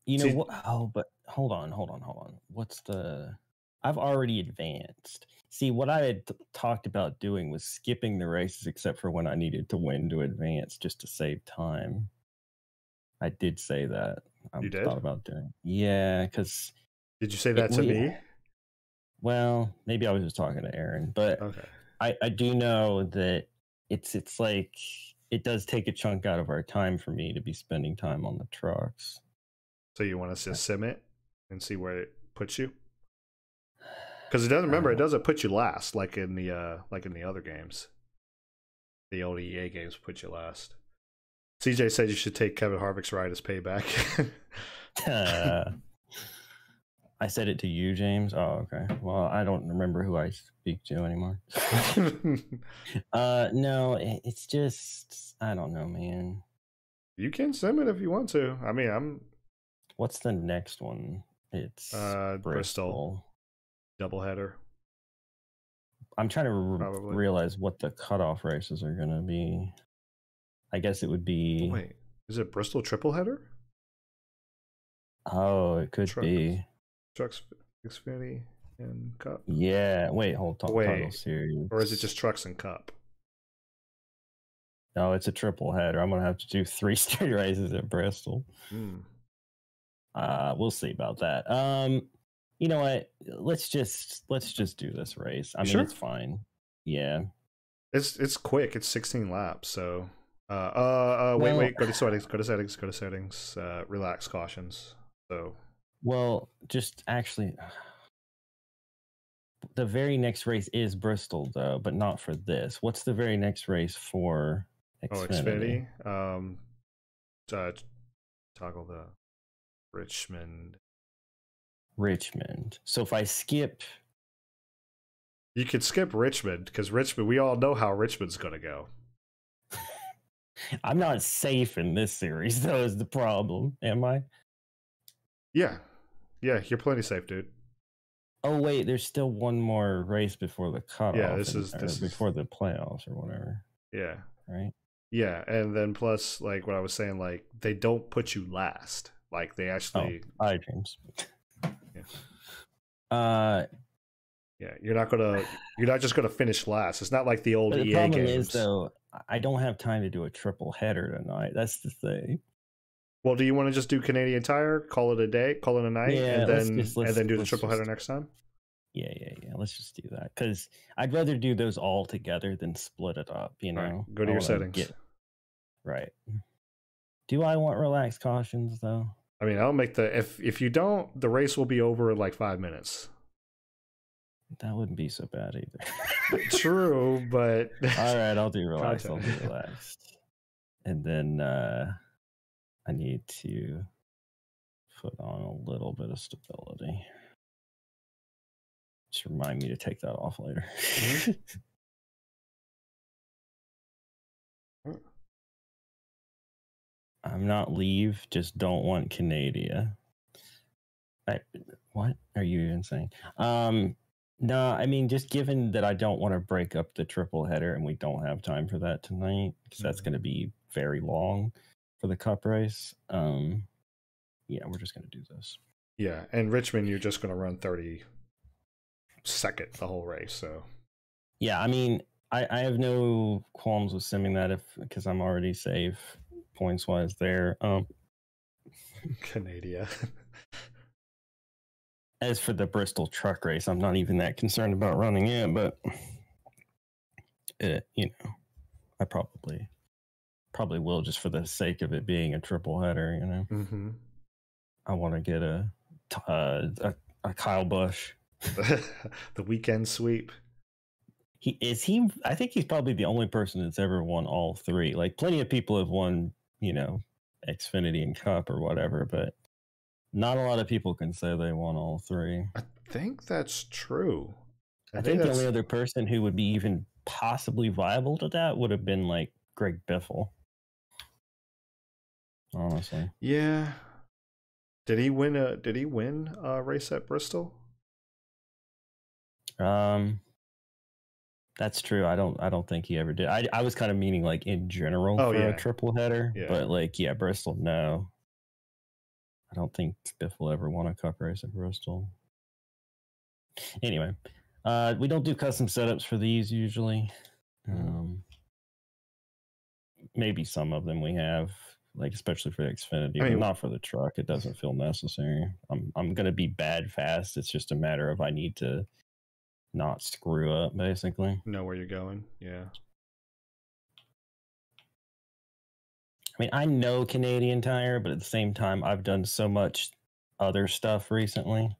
[SPEAKER 2] You know
[SPEAKER 1] See-
[SPEAKER 2] what? Oh, but hold on, hold on, hold on. What's the? I've already advanced. See, what I had t- talked about doing was skipping the races except for when I needed to win to advance, just to save time. I did say that. I
[SPEAKER 1] You um, did?
[SPEAKER 2] thought about doing. Yeah, because
[SPEAKER 1] did you say that to
[SPEAKER 2] we-
[SPEAKER 1] me?
[SPEAKER 2] well, maybe I was just talking to Aaron, but
[SPEAKER 1] Okay.
[SPEAKER 2] I, I do know that it's it's like it does take a chunk out of our time for me to be spending time on the trucks.
[SPEAKER 1] So you want us to sim it and see where it puts you? Because it doesn't remember, it
[SPEAKER 2] Uh,
[SPEAKER 1] doesn't put you last like in the uh like in the other games. The old EA games put you last. CJ said you should take Kevin Harvick's ride as payback.
[SPEAKER 2] Uh, I said it to you, James. Oh, okay. Well, I don't remember who I speak to anymore. uh, no, it's just I don't know, man.
[SPEAKER 1] you can sim it if you want to. I mean, I'm
[SPEAKER 2] What's the next one? It's
[SPEAKER 1] Uh, Bristol. doubleheader.
[SPEAKER 2] I'm trying to re- realize what the cutoff races are going to be. I guess it would be.
[SPEAKER 1] Wait, is it Bristol triple header?
[SPEAKER 2] Oh, it could
[SPEAKER 1] Trucks.
[SPEAKER 2] be.
[SPEAKER 1] Trucks, Xfinity, and Cup,
[SPEAKER 2] Yeah. Wait. Hold on.
[SPEAKER 1] Wait,
[SPEAKER 2] series.
[SPEAKER 1] or is it just Trucks and Cup?
[SPEAKER 2] No, it's a triple header. I'm gonna have to do three straight races at Bristol.
[SPEAKER 1] Hmm.
[SPEAKER 2] Uh, we'll see about that. Um, you know what? Let's just let's just do this race. I mean,
[SPEAKER 1] sure?
[SPEAKER 2] it's fine. Yeah.
[SPEAKER 1] It's it's quick. It's 16 laps. So, uh, uh, uh wait,
[SPEAKER 2] Well-
[SPEAKER 1] wait. Go to settings. Go to settings. Go to settings. Uh, relax cautions. So,
[SPEAKER 2] Well, just actually, the very next race is Bristol, though, but not for this. What's the very next race for
[SPEAKER 1] oh,
[SPEAKER 2] Xfinity?
[SPEAKER 1] Xfinity. Um, uh, toggle the Richmond.
[SPEAKER 2] Richmond. So if I skip,
[SPEAKER 1] You could skip Richmond because Richmond. We all know how Richmond's gonna go.
[SPEAKER 2] I'm not safe in this series, though. Is the problem? Am I?
[SPEAKER 1] Yeah, yeah. You're plenty safe, dude.
[SPEAKER 2] Oh wait, there's still one more race before the cutoff.
[SPEAKER 1] Yeah, this
[SPEAKER 2] and-
[SPEAKER 1] is-
[SPEAKER 2] or
[SPEAKER 1] this is-
[SPEAKER 2] before the playoffs or whatever,
[SPEAKER 1] Yeah,
[SPEAKER 2] right?
[SPEAKER 1] yeah. And then plus, like what I was saying, like they don't put you last. Like they actually,
[SPEAKER 2] Hi, James.
[SPEAKER 1] Yeah.
[SPEAKER 2] Uh,
[SPEAKER 1] yeah. You're not gonna. You're not just gonna finish last. It's not like the old
[SPEAKER 2] the
[SPEAKER 1] EA
[SPEAKER 2] problem
[SPEAKER 1] games.
[SPEAKER 2] is though, I don't have time to do a triple header tonight. That's the thing.
[SPEAKER 1] Well, do you want to just do Canadian Tire, call it a day, call it a night,
[SPEAKER 2] Yeah,
[SPEAKER 1] and then
[SPEAKER 2] just-
[SPEAKER 1] and then do the triple header next time?
[SPEAKER 2] Yeah, yeah, yeah. Let's just do that because I'd rather do those all together than split it up. You know,
[SPEAKER 1] right, go to
[SPEAKER 2] I
[SPEAKER 1] your settings.
[SPEAKER 2] get- right. Do I want relaxed cautions though?
[SPEAKER 1] I mean, I'll make the if if you don't, the race will be over in like five minutes.
[SPEAKER 2] That wouldn't be so bad either.
[SPEAKER 1] True, but
[SPEAKER 2] All right, I'll do relaxed. I'll do relaxed. And then uh I need to put on a little bit of stability. Just remind me to take that off later.
[SPEAKER 1] Mhm. Mm.
[SPEAKER 2] I'm not leave, just don't want Canada. I, what are you even saying? Um, no, I mean, just given that I don't want to break up the triple header and we don't have time for that tonight, because that's
[SPEAKER 1] Mhm.
[SPEAKER 2] going to be very long for the cup race. Um, yeah, we're just going to do this.
[SPEAKER 1] yeah, and Richmond, you're just going to run thirty second the whole race. So
[SPEAKER 2] Yeah, I mean, I, I have no qualms with simming that if because I'm already safe points wise there. Um,
[SPEAKER 1] Canada.
[SPEAKER 2] as for the Bristol truck race, I'm not even that concerned about running it, but it, you know, I probably probably will just for the sake of it being a triple header. You know,
[SPEAKER 1] hmm
[SPEAKER 2] I want to get a uh, a, a Kyle Busch.
[SPEAKER 1] the weekend sweep.
[SPEAKER 2] He is he. I think he's probably the only person that's ever won all three. Like plenty of people have won, you know, Xfinity and Cup or whatever, but not a lot of people can say they won all three.
[SPEAKER 1] I think that's true.
[SPEAKER 2] I think the only other person who would be even possibly viable to that would have been like Greg Biffle. Honestly,
[SPEAKER 1] Yeah. Did he win a did he win a race at Bristol?
[SPEAKER 2] um, that's true. I don't. I don't think he ever did. I I was kind of meaning like in general
[SPEAKER 1] Oh,
[SPEAKER 2] for
[SPEAKER 1] yeah.
[SPEAKER 2] a triple header,
[SPEAKER 1] Yeah.
[SPEAKER 2] but like yeah, Bristol. No, I don't think Biffle ever won a cup race at Bristol. Anyway, uh, we don't do custom setups for these usually.
[SPEAKER 1] Mhm.
[SPEAKER 2] Um, maybe some of them we have, like especially for the Xfinity,
[SPEAKER 1] I mean-
[SPEAKER 2] but not for the truck. It doesn't feel necessary. I'm I'm gonna be bad fast. It's just a matter of I need to not screw up, basically.
[SPEAKER 1] Know where you're going. Yeah.
[SPEAKER 2] I mean, I know Canadian Tire, but at the same time, I've done so much other stuff recently.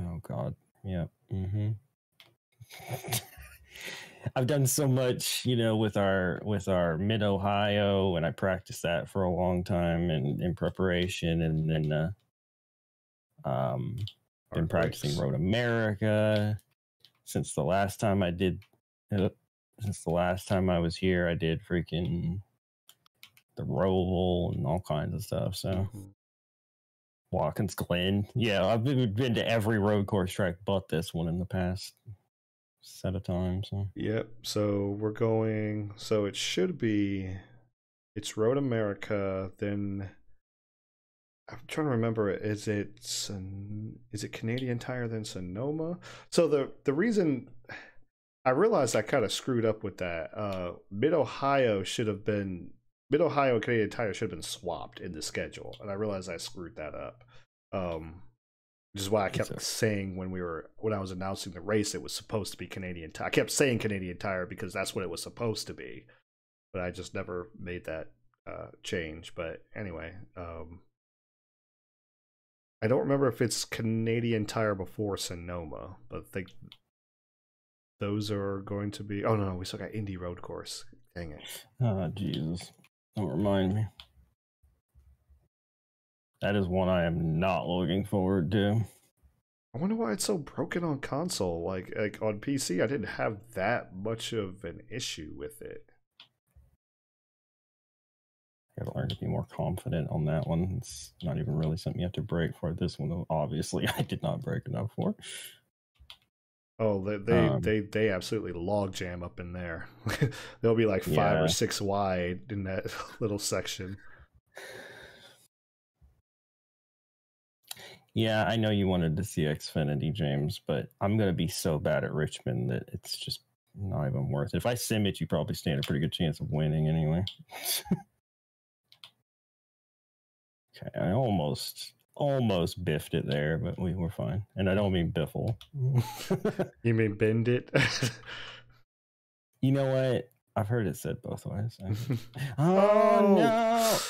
[SPEAKER 2] Oh God, yeah. hmm I've done so much, you know, with our with our Mid Ohio, and I practiced that for a long time and in preparation, and then uh, um, been practicing. Road America since the last time I did. Uh, since the last time I was here, I did freaking the Roval and all kinds of stuff. So
[SPEAKER 1] Mhm.
[SPEAKER 2] Watkins Glen, yeah, I've been, been to every road course track but this one in the past set of times. So.
[SPEAKER 1] Yep. So we're going so it should be it's Road America, then I'm trying to remember is it is it Canadian Tire then Sonoma? So the the reason I realized I kind of screwed up with that. Uh Mid Ohio should have been Mid Ohio Canadian Tire should have been swapped in the schedule, and I realized I screwed that up. Um which is why I kept saying when we were when I was announcing the race it was supposed to be Canadian Tire. I kept saying Canadian Tire because that's what it was supposed to be, but I just never made that uh, change. But anyway, um, I don't remember if it's Canadian Tire before Sonoma, but I think those are going to be. Oh no, no, we still got Indy Road Course. Dang it!
[SPEAKER 2] Oh Jesus! Don't remind me. That is one I am not looking forward to.
[SPEAKER 1] I wonder why it's so broken on console. Like like on PC, I didn't have that much of an issue with it.
[SPEAKER 2] I gotta learn to be more confident on that one. It's not even really something you have to break for. This one, obviously, I did not break enough for.
[SPEAKER 1] Oh, they they
[SPEAKER 2] Um,
[SPEAKER 1] they, they absolutely log jam up in there. They'll be like five
[SPEAKER 2] Yeah.
[SPEAKER 1] or six wide in that little section.
[SPEAKER 2] Yeah, I know you wanted to see Xfinity, James, but I'm gonna be so bad at Richmond that it's just not even worth it. If I sim it, you probably stand a pretty good chance of winning anyway. okay, I almost almost biffed it there, but we were fine. And I don't mean biffle.
[SPEAKER 1] You mean bend it?
[SPEAKER 2] you know what? I've heard it said both ways. oh,
[SPEAKER 1] Oh.
[SPEAKER 2] no! Oh.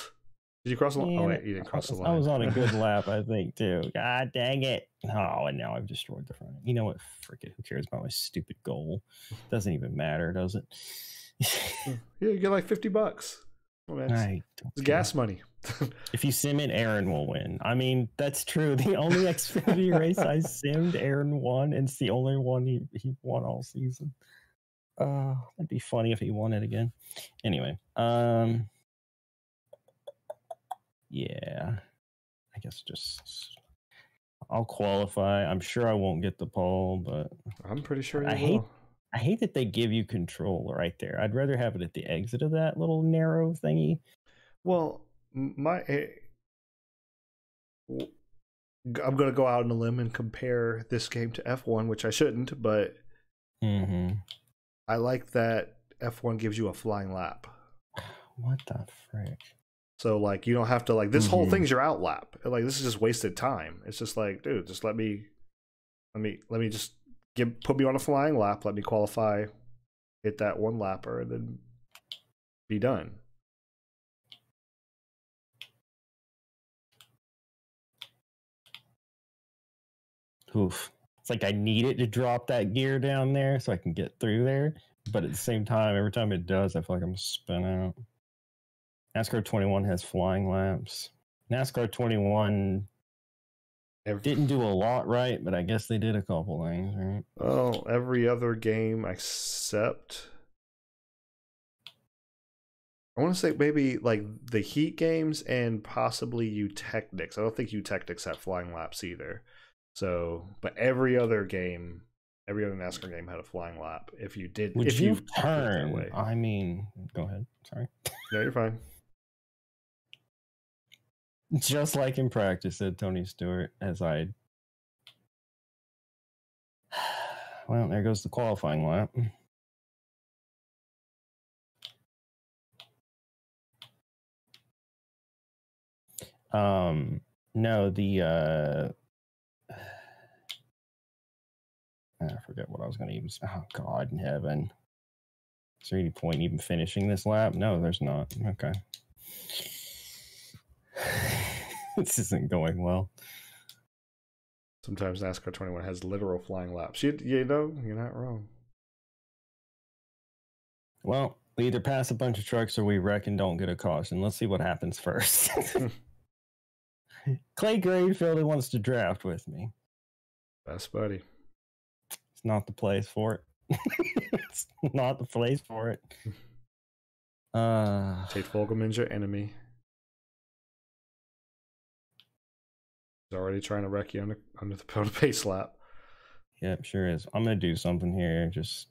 [SPEAKER 1] Did you cross the line? Oh wait, you didn't cross the
[SPEAKER 2] I was-
[SPEAKER 1] line.
[SPEAKER 2] I was on a good lap, I think, too. God dang it. Oh, and now I've destroyed the front. You know what? Frick it. Who cares about my stupid goal? Doesn't even matter, does it?
[SPEAKER 1] Yeah, you get like fifty bucks. Well, man, it's, it's gas money.
[SPEAKER 2] If you sim it, Aaron will win. I mean, that's true. The only Xfinity race I simmed, Aaron won, and it's the only one he, he won all season. Uh, that'd be funny if he won it again. Anyway, um, yeah, I guess just I'll qualify. I'm sure I won't get the pole, but
[SPEAKER 1] I'm pretty sure
[SPEAKER 2] I
[SPEAKER 1] will.
[SPEAKER 2] hate- I hate that they give you control right there. I'd rather have it at the exit of that little narrow thingy.
[SPEAKER 1] Well, my eh, I'm gonna go out on a limb and compare this game to F1, which I shouldn't, but
[SPEAKER 2] Mm-hmm.
[SPEAKER 1] I like that F1 gives you a flying lap.
[SPEAKER 2] What the frick?
[SPEAKER 1] So like you don't have to like this whole
[SPEAKER 2] Mhm.
[SPEAKER 1] thing's your out lap. Like this is just wasted time. It's just like, dude, just let me let me let me just give put me on a flying lap, let me qualify, hit that one lapper, and then be done.
[SPEAKER 2] Oof. It's like I need it to drop that gear down there so I can get through there. But at the same time, every time it does, I feel like I'm spin out. NASCAR 21 has flying laps. NASCAR 21
[SPEAKER 1] Every,
[SPEAKER 2] didn't do a lot right, but I guess they did a couple things, right?
[SPEAKER 1] well, every other game except I want to say maybe like the Heat games and possibly Eutechnyx. I don't think Eutechnyx have flying laps either. So, but every other game, every other NASCAR game had a flying lap. If you did,
[SPEAKER 2] Would
[SPEAKER 1] if
[SPEAKER 2] you,
[SPEAKER 1] you
[SPEAKER 2] turn? I mean, go ahead. Sorry.
[SPEAKER 1] no, you're fine.
[SPEAKER 2] Just like in practice, said Tony Stewart, as I. Well, there goes the qualifying lap. Um, no, the uh, I forget what I was going to even. say. Oh God in heaven! Is there any point in even finishing this lap? No, there's not. Okay. this isn't going well.
[SPEAKER 1] Sometimes NASCAR 21 has literal flying laps. You, you know, you're not wrong.
[SPEAKER 2] Well, we either pass a bunch of trucks or we wreck and don't get a caution. Let's see what happens first. Clay Gravefield who wants to draft with me.
[SPEAKER 1] Best buddy.
[SPEAKER 2] It's not the place for it. it's not the place for it. Uh,
[SPEAKER 1] Tate Fogleman's your enemy. Already trying to wreck you under, under the the pace lap.
[SPEAKER 2] yep, sure is. I'm gonna do something here just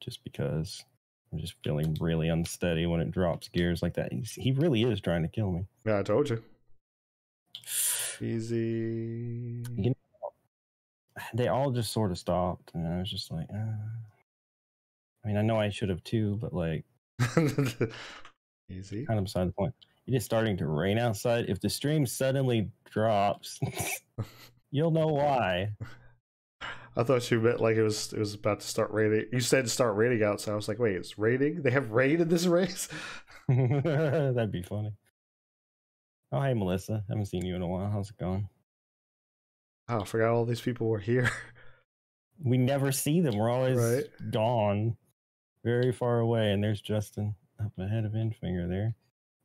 [SPEAKER 2] just because I'm just feeling really unsteady when it drops gears like that. He's, he really is trying to kill me.
[SPEAKER 1] Yeah, I told you. Easy.
[SPEAKER 2] You know, They all just sort of stopped, and I was just like, uh, I mean, I know I should have too, but like,
[SPEAKER 1] Easy.
[SPEAKER 2] kind of beside the point. It is starting to rain outside. If the stream suddenly drops, you'll know why.
[SPEAKER 1] I thought you meant like it was it was about to start raining. You said start raining out, so I was like, wait, it's raining? They have rain in this race?
[SPEAKER 2] That'd be funny. Oh, hey, Melissa. Haven't seen you in a while. How's it going?
[SPEAKER 1] Oh, I forgot all these people were here.
[SPEAKER 2] We never see them. We're always
[SPEAKER 1] Right.
[SPEAKER 2] gone, very far away. And there's Justin up ahead of Enfinger there,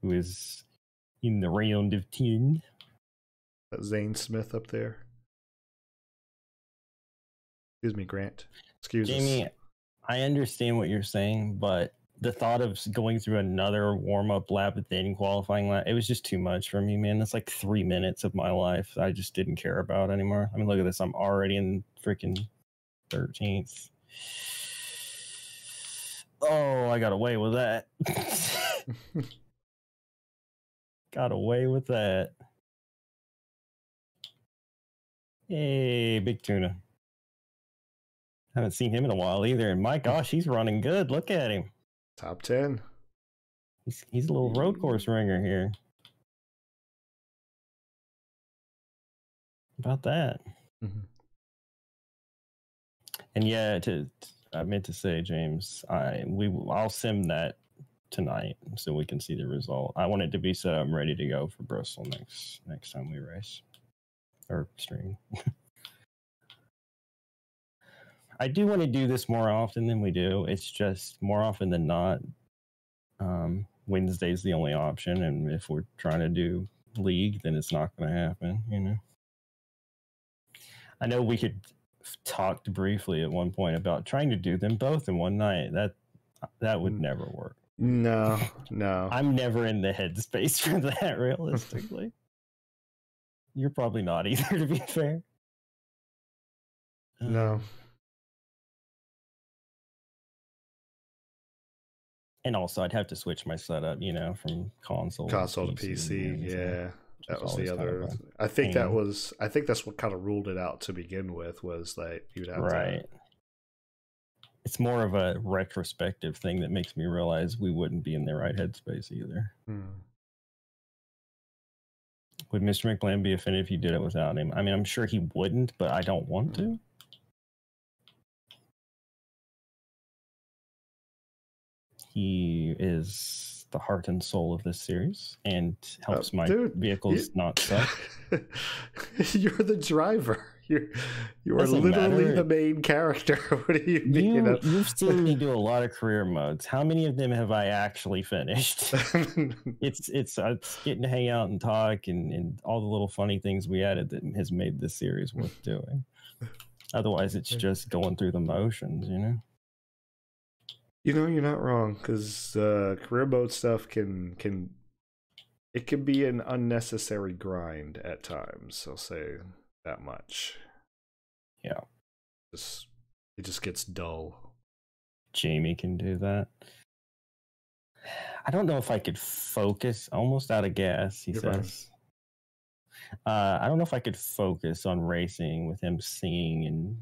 [SPEAKER 2] who is in the round of 10.
[SPEAKER 1] That Zane Smith up there. Excuse me, Grant. Excuse me.
[SPEAKER 2] Jamie,
[SPEAKER 1] us.
[SPEAKER 2] I understand what you're saying, but the thought of going through another warm up lap then qualifying lap, it was just too much for me, man. That's like three minutes of my life I just didn't care about anymore. I mean, look at this. I'm already in freaking 13th. Oh, I got away with that. got away with that. Hey, big tuna. Haven't seen him in a while either. And my gosh, he's running good. Look at him.
[SPEAKER 1] Top 10.
[SPEAKER 2] He's he's a little road course ringer here. about that.
[SPEAKER 1] Mhm.
[SPEAKER 2] And yeah, to I meant to say, James, I we I'll sim that tonight so we can see the result. I want it to be set up and ready to go for Bristol next next time we race or stream. I do want to do this more often than we do. It's just more often than not. Um, Wednesday's the only option, and if we're trying to do league, then it's not going to happen. You know. I know we could talked briefly at one point about trying to do them both in one night. That that would
[SPEAKER 1] Mm.
[SPEAKER 2] never work.
[SPEAKER 1] No, no.
[SPEAKER 2] I'm never in the headspace for that. Realistically, you're probably not either. To be fair.
[SPEAKER 1] no.
[SPEAKER 2] Um, And also, I'd have to switch my setup, you know, from console
[SPEAKER 1] Console to PC.
[SPEAKER 2] so-
[SPEAKER 1] Yeah. That was the
[SPEAKER 2] kind of
[SPEAKER 1] other. I think that was. I think that's what kind of ruled it out to begin with. Was that you'd have
[SPEAKER 2] right. It's more of a retrospective thing that makes me realize we wouldn't be in the right headspace either.
[SPEAKER 1] Hmm.
[SPEAKER 2] Would Mr. McLean be offended if you did it without him? I mean, I'm sure he wouldn't, but I don't want to. He is the heart and soul of this series and helps my
[SPEAKER 1] dude,
[SPEAKER 2] vehicles
[SPEAKER 1] you-
[SPEAKER 2] not suck.
[SPEAKER 1] You're the driver. You're you are literally
[SPEAKER 2] matter.
[SPEAKER 1] the main character. what do you mean?
[SPEAKER 2] You,
[SPEAKER 1] know?
[SPEAKER 2] you've seen me do a lot of career modes. How many of them have I actually finished? it's it's uh, it's getting to hang out and talk and, and all the little funny things we added that has made this series worth doing. Otherwise, it's just going through the motions, you know.
[SPEAKER 1] You know, you're not wrong because uh, career mode stuff can can it can be an unnecessary grind at times. I'll say that much.
[SPEAKER 2] Yeah.
[SPEAKER 1] Just it just gets dull.
[SPEAKER 2] Jamie can do that. I don't know if I could focus. Almost out of gas, he
[SPEAKER 1] You're
[SPEAKER 2] says. Uh, I don't know if I could focus on racing with him singing and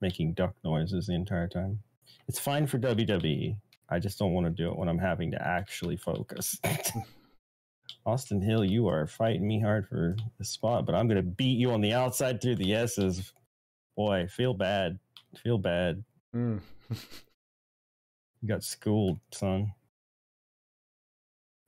[SPEAKER 2] making duck noises the entire time. It's fine for WWE. I just don't want to do it when I'm having to actually focus. Austin Hill, you are fighting me hard for the spot, but I'm going to beat you on the outside through the S's. Boy, feel bad. Feel bad.
[SPEAKER 1] Mm.
[SPEAKER 2] You got schooled, son.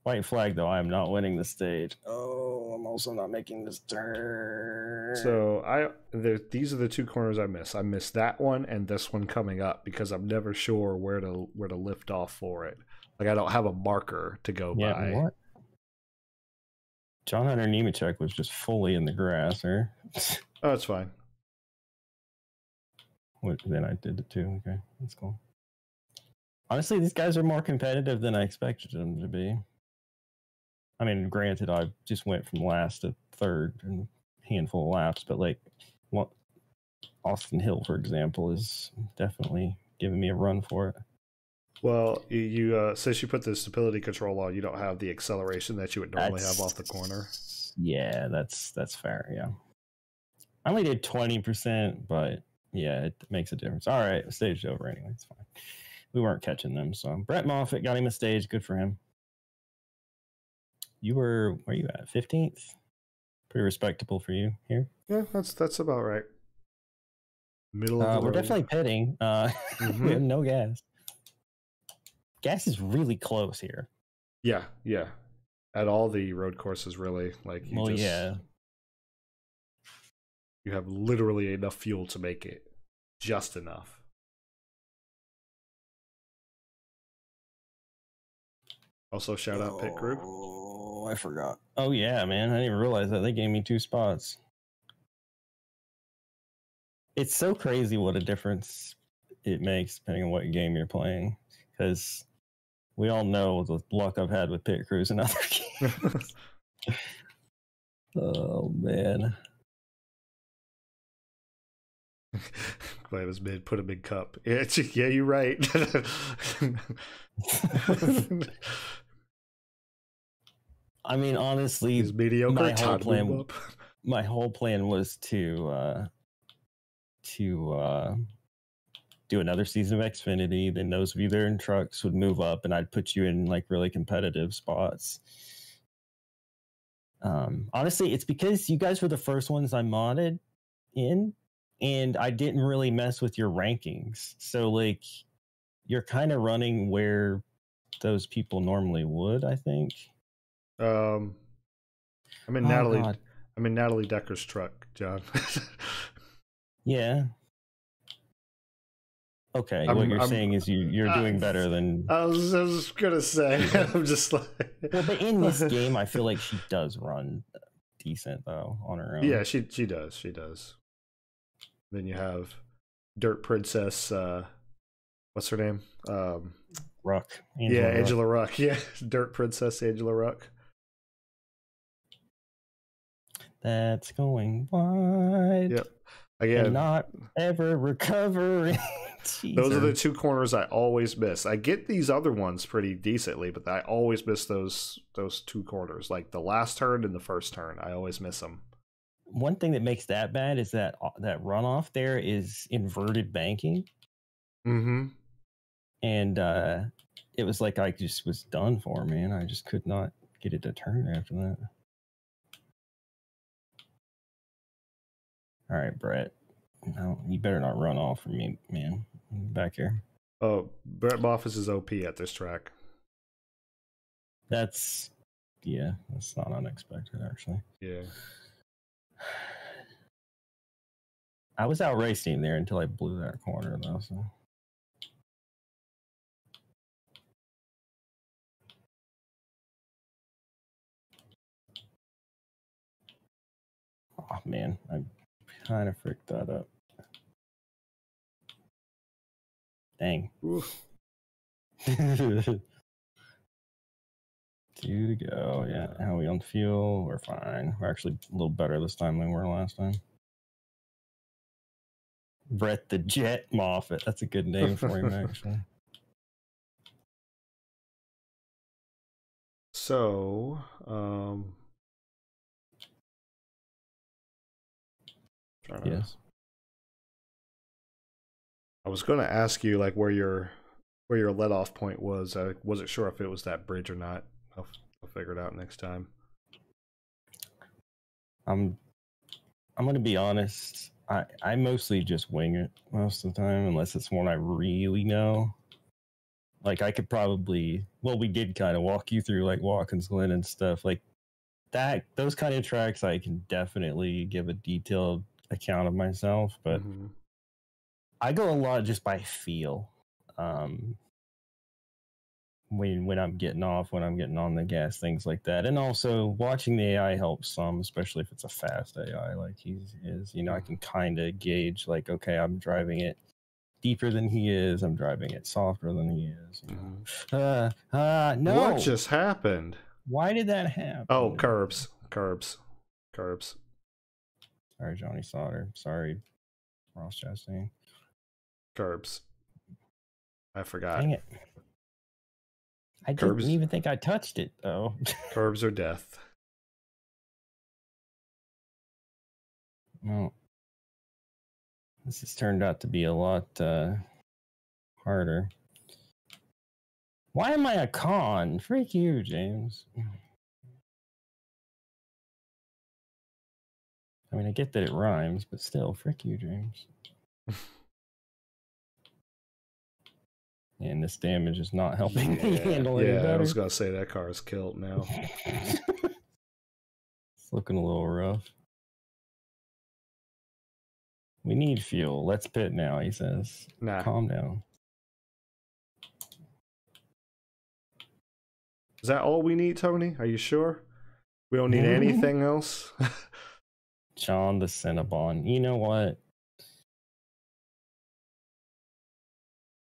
[SPEAKER 2] White flag, though. I am not winning the stage. Oh, I'm also not making this turn.
[SPEAKER 1] So I there, these are the two corners I miss. I miss that one and this one coming up because I'm never sure where to where to lift off for it. Like I don't have a marker to go
[SPEAKER 2] yeah,
[SPEAKER 1] by.
[SPEAKER 2] what? John Hunter Nemechek was just fully in the grass, or
[SPEAKER 1] Oh, it's fine.
[SPEAKER 2] then I did it too. Okay, that's cool. Honestly, these guys are more competitive than I expected them to be. I mean, granted, I just went from last to third in a handful of laps, but like, what Austin Hill, for example, is definitely giving me a run for it.
[SPEAKER 1] Well, you, you uh, since you put the stability control on, you don't have the acceleration that you would normally have off the corner.
[SPEAKER 2] Yeah, that's that's fair. Yeah, I only did twenty percent, but yeah, it makes a difference. All right, stage over anyway. It's fine. We weren't catching them, so Brett Moffitt got him a stage. Good for him. You were where you at? Fifteenth. Pretty respectable for you here.
[SPEAKER 1] Yeah, that's that's about right. Middle of
[SPEAKER 2] Uh, we're
[SPEAKER 1] road.
[SPEAKER 2] definitely pitting. Uh, we
[SPEAKER 1] Mhm.
[SPEAKER 2] have no gas. Gas is really close here.
[SPEAKER 1] Yeah, yeah. At all the road courses, really, like you
[SPEAKER 2] well,
[SPEAKER 1] just,
[SPEAKER 2] yeah.
[SPEAKER 1] you have literally enough fuel to make it, just enough. Also, shout out pit crew.
[SPEAKER 2] Oh, I forgot. Oh yeah, man. I didn't even realize that they gave me two spots. It's so crazy what a difference it makes depending on what game you're playing. Because we all know the luck I've had with pit crews and other games. oh man.
[SPEAKER 1] Glad his mid put a big cup. Yeah, yeah you're right.
[SPEAKER 2] I mean, honestly,
[SPEAKER 1] He's mediocre.
[SPEAKER 2] my whole plan- my whole plan was to uh to uh do another season of Xfinity. Then those of you that are in trucks would move up, and I'd put you in like really competitive spots. Um, honestly, it's because you guys were the first ones I modded, in, and I didn't really mess with your rankings. So like, you're kind of running where those people normally would. I think.
[SPEAKER 1] Um, I'm in
[SPEAKER 2] Oh,
[SPEAKER 1] Natalie.
[SPEAKER 2] God.
[SPEAKER 1] I'm in Natalie Decker's truck, John.
[SPEAKER 2] Yeah. Okay,
[SPEAKER 1] I'm-
[SPEAKER 2] what you're
[SPEAKER 1] I'm-
[SPEAKER 2] saying is you you're
[SPEAKER 1] uh,
[SPEAKER 2] doing better than.
[SPEAKER 1] I was, I was gonna say. I'm just like.
[SPEAKER 2] well, but in this game, I feel like she does run decent though on her own.
[SPEAKER 1] Yeah, she she does. She does. Then you have Dirt Princess. Uh, what's her name? Um,
[SPEAKER 2] Ruch.
[SPEAKER 1] yeah,
[SPEAKER 2] Ruch.
[SPEAKER 1] Angela Ruch. Yeah, Dirt Princess Angela Ruch.
[SPEAKER 2] That's going wide.
[SPEAKER 1] Yep.
[SPEAKER 2] And
[SPEAKER 1] Again,
[SPEAKER 2] not ever recovering.
[SPEAKER 1] Those are the two corners I always miss. I get these other ones pretty decently, but I always miss those those two corners, like the last turn and the first turn. I always miss them.
[SPEAKER 2] One thing that makes that bad is that uh, that runoff there is inverted banking,
[SPEAKER 1] Mm-hmm.
[SPEAKER 2] and uh, it was like I just was done for, man. I just could not get it to turn after that. All right, Brett. No, you better not run off from me, man. Back here.
[SPEAKER 1] Oh, Brett Boffis is OP at this track.
[SPEAKER 2] That's yeah, that's not unexpected actually.
[SPEAKER 1] Yeah.
[SPEAKER 2] I was out racing there until I blew that corner though. So oh man, I kind of freaked that up. Dang. Two to go. Yeah. How we on fuel? We're fine. We're actually a little better this time than we were last time. Brett the Jet Moffitt. That's a good name for him, actually.
[SPEAKER 1] So, um,
[SPEAKER 2] Yes.
[SPEAKER 1] I was going to ask you like where your where your let off point was. I wasn't sure if it was that bridge or not. I'll, I'll figure it out next time.
[SPEAKER 2] I'm I'm gonna be honest. I, I mostly just wing it most of the time, unless it's one I really know. Like I could probably well, we did kind of walk you through like Watkins Glen and stuff like that. Those kind of tracks, I can definitely give a detailed account of myself, but
[SPEAKER 1] Mhm.
[SPEAKER 2] I go a lot just by feel. Um, when when I'm getting off, when I'm getting on the gas, things like that, and also watching the AI helps some, especially if it's a fast AI like he is. You know, I can kind of gauge like, okay, I'm driving it deeper than he is. I'm driving it softer than he is. You know?
[SPEAKER 1] Mhm.
[SPEAKER 2] Uh, uh, no.
[SPEAKER 1] What just happened?
[SPEAKER 2] Why did that happen?
[SPEAKER 1] Oh, curbs, curbs, curbs.
[SPEAKER 2] sorry, Johnny Sauter. Sorry, Ross Chastain.
[SPEAKER 1] Curbs. I forgot.
[SPEAKER 2] Dang it. I
[SPEAKER 1] Curbs.
[SPEAKER 2] didn't even think I touched it though.
[SPEAKER 1] Curbs or death.
[SPEAKER 2] Well, this has turned out to be a lot uh, harder. Why am I a con? Freak you, James. I mean, I get that it rhymes, but still, frick you, James. and this damage is not helping me
[SPEAKER 1] Yeah,
[SPEAKER 2] handle any
[SPEAKER 1] yeah, I was gonna say that car is killed now.
[SPEAKER 2] it's looking a little rough. We need fuel. Let's pit now, he says.
[SPEAKER 1] Nah,
[SPEAKER 2] Calm down.
[SPEAKER 1] is that all we need, Tony? Are you sure? We don't need mm-hmm. anything else.
[SPEAKER 2] John the Cinnabon. You know what?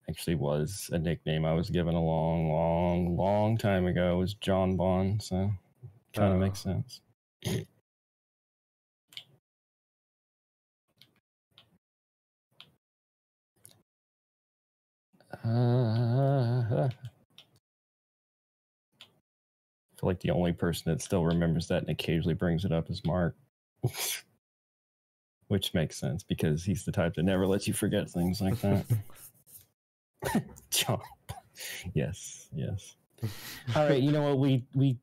[SPEAKER 2] Actually, was a nickname I was given a long, long, long time ago. It was John Bond, so kind of
[SPEAKER 1] Oh.
[SPEAKER 2] makes sense. Uh, I feel like the only person that still remembers that and occasionally brings it up is Mark. Which makes sense because he's the type that never lets you forget things like that. John. Yes, yes. All right, you know what? We we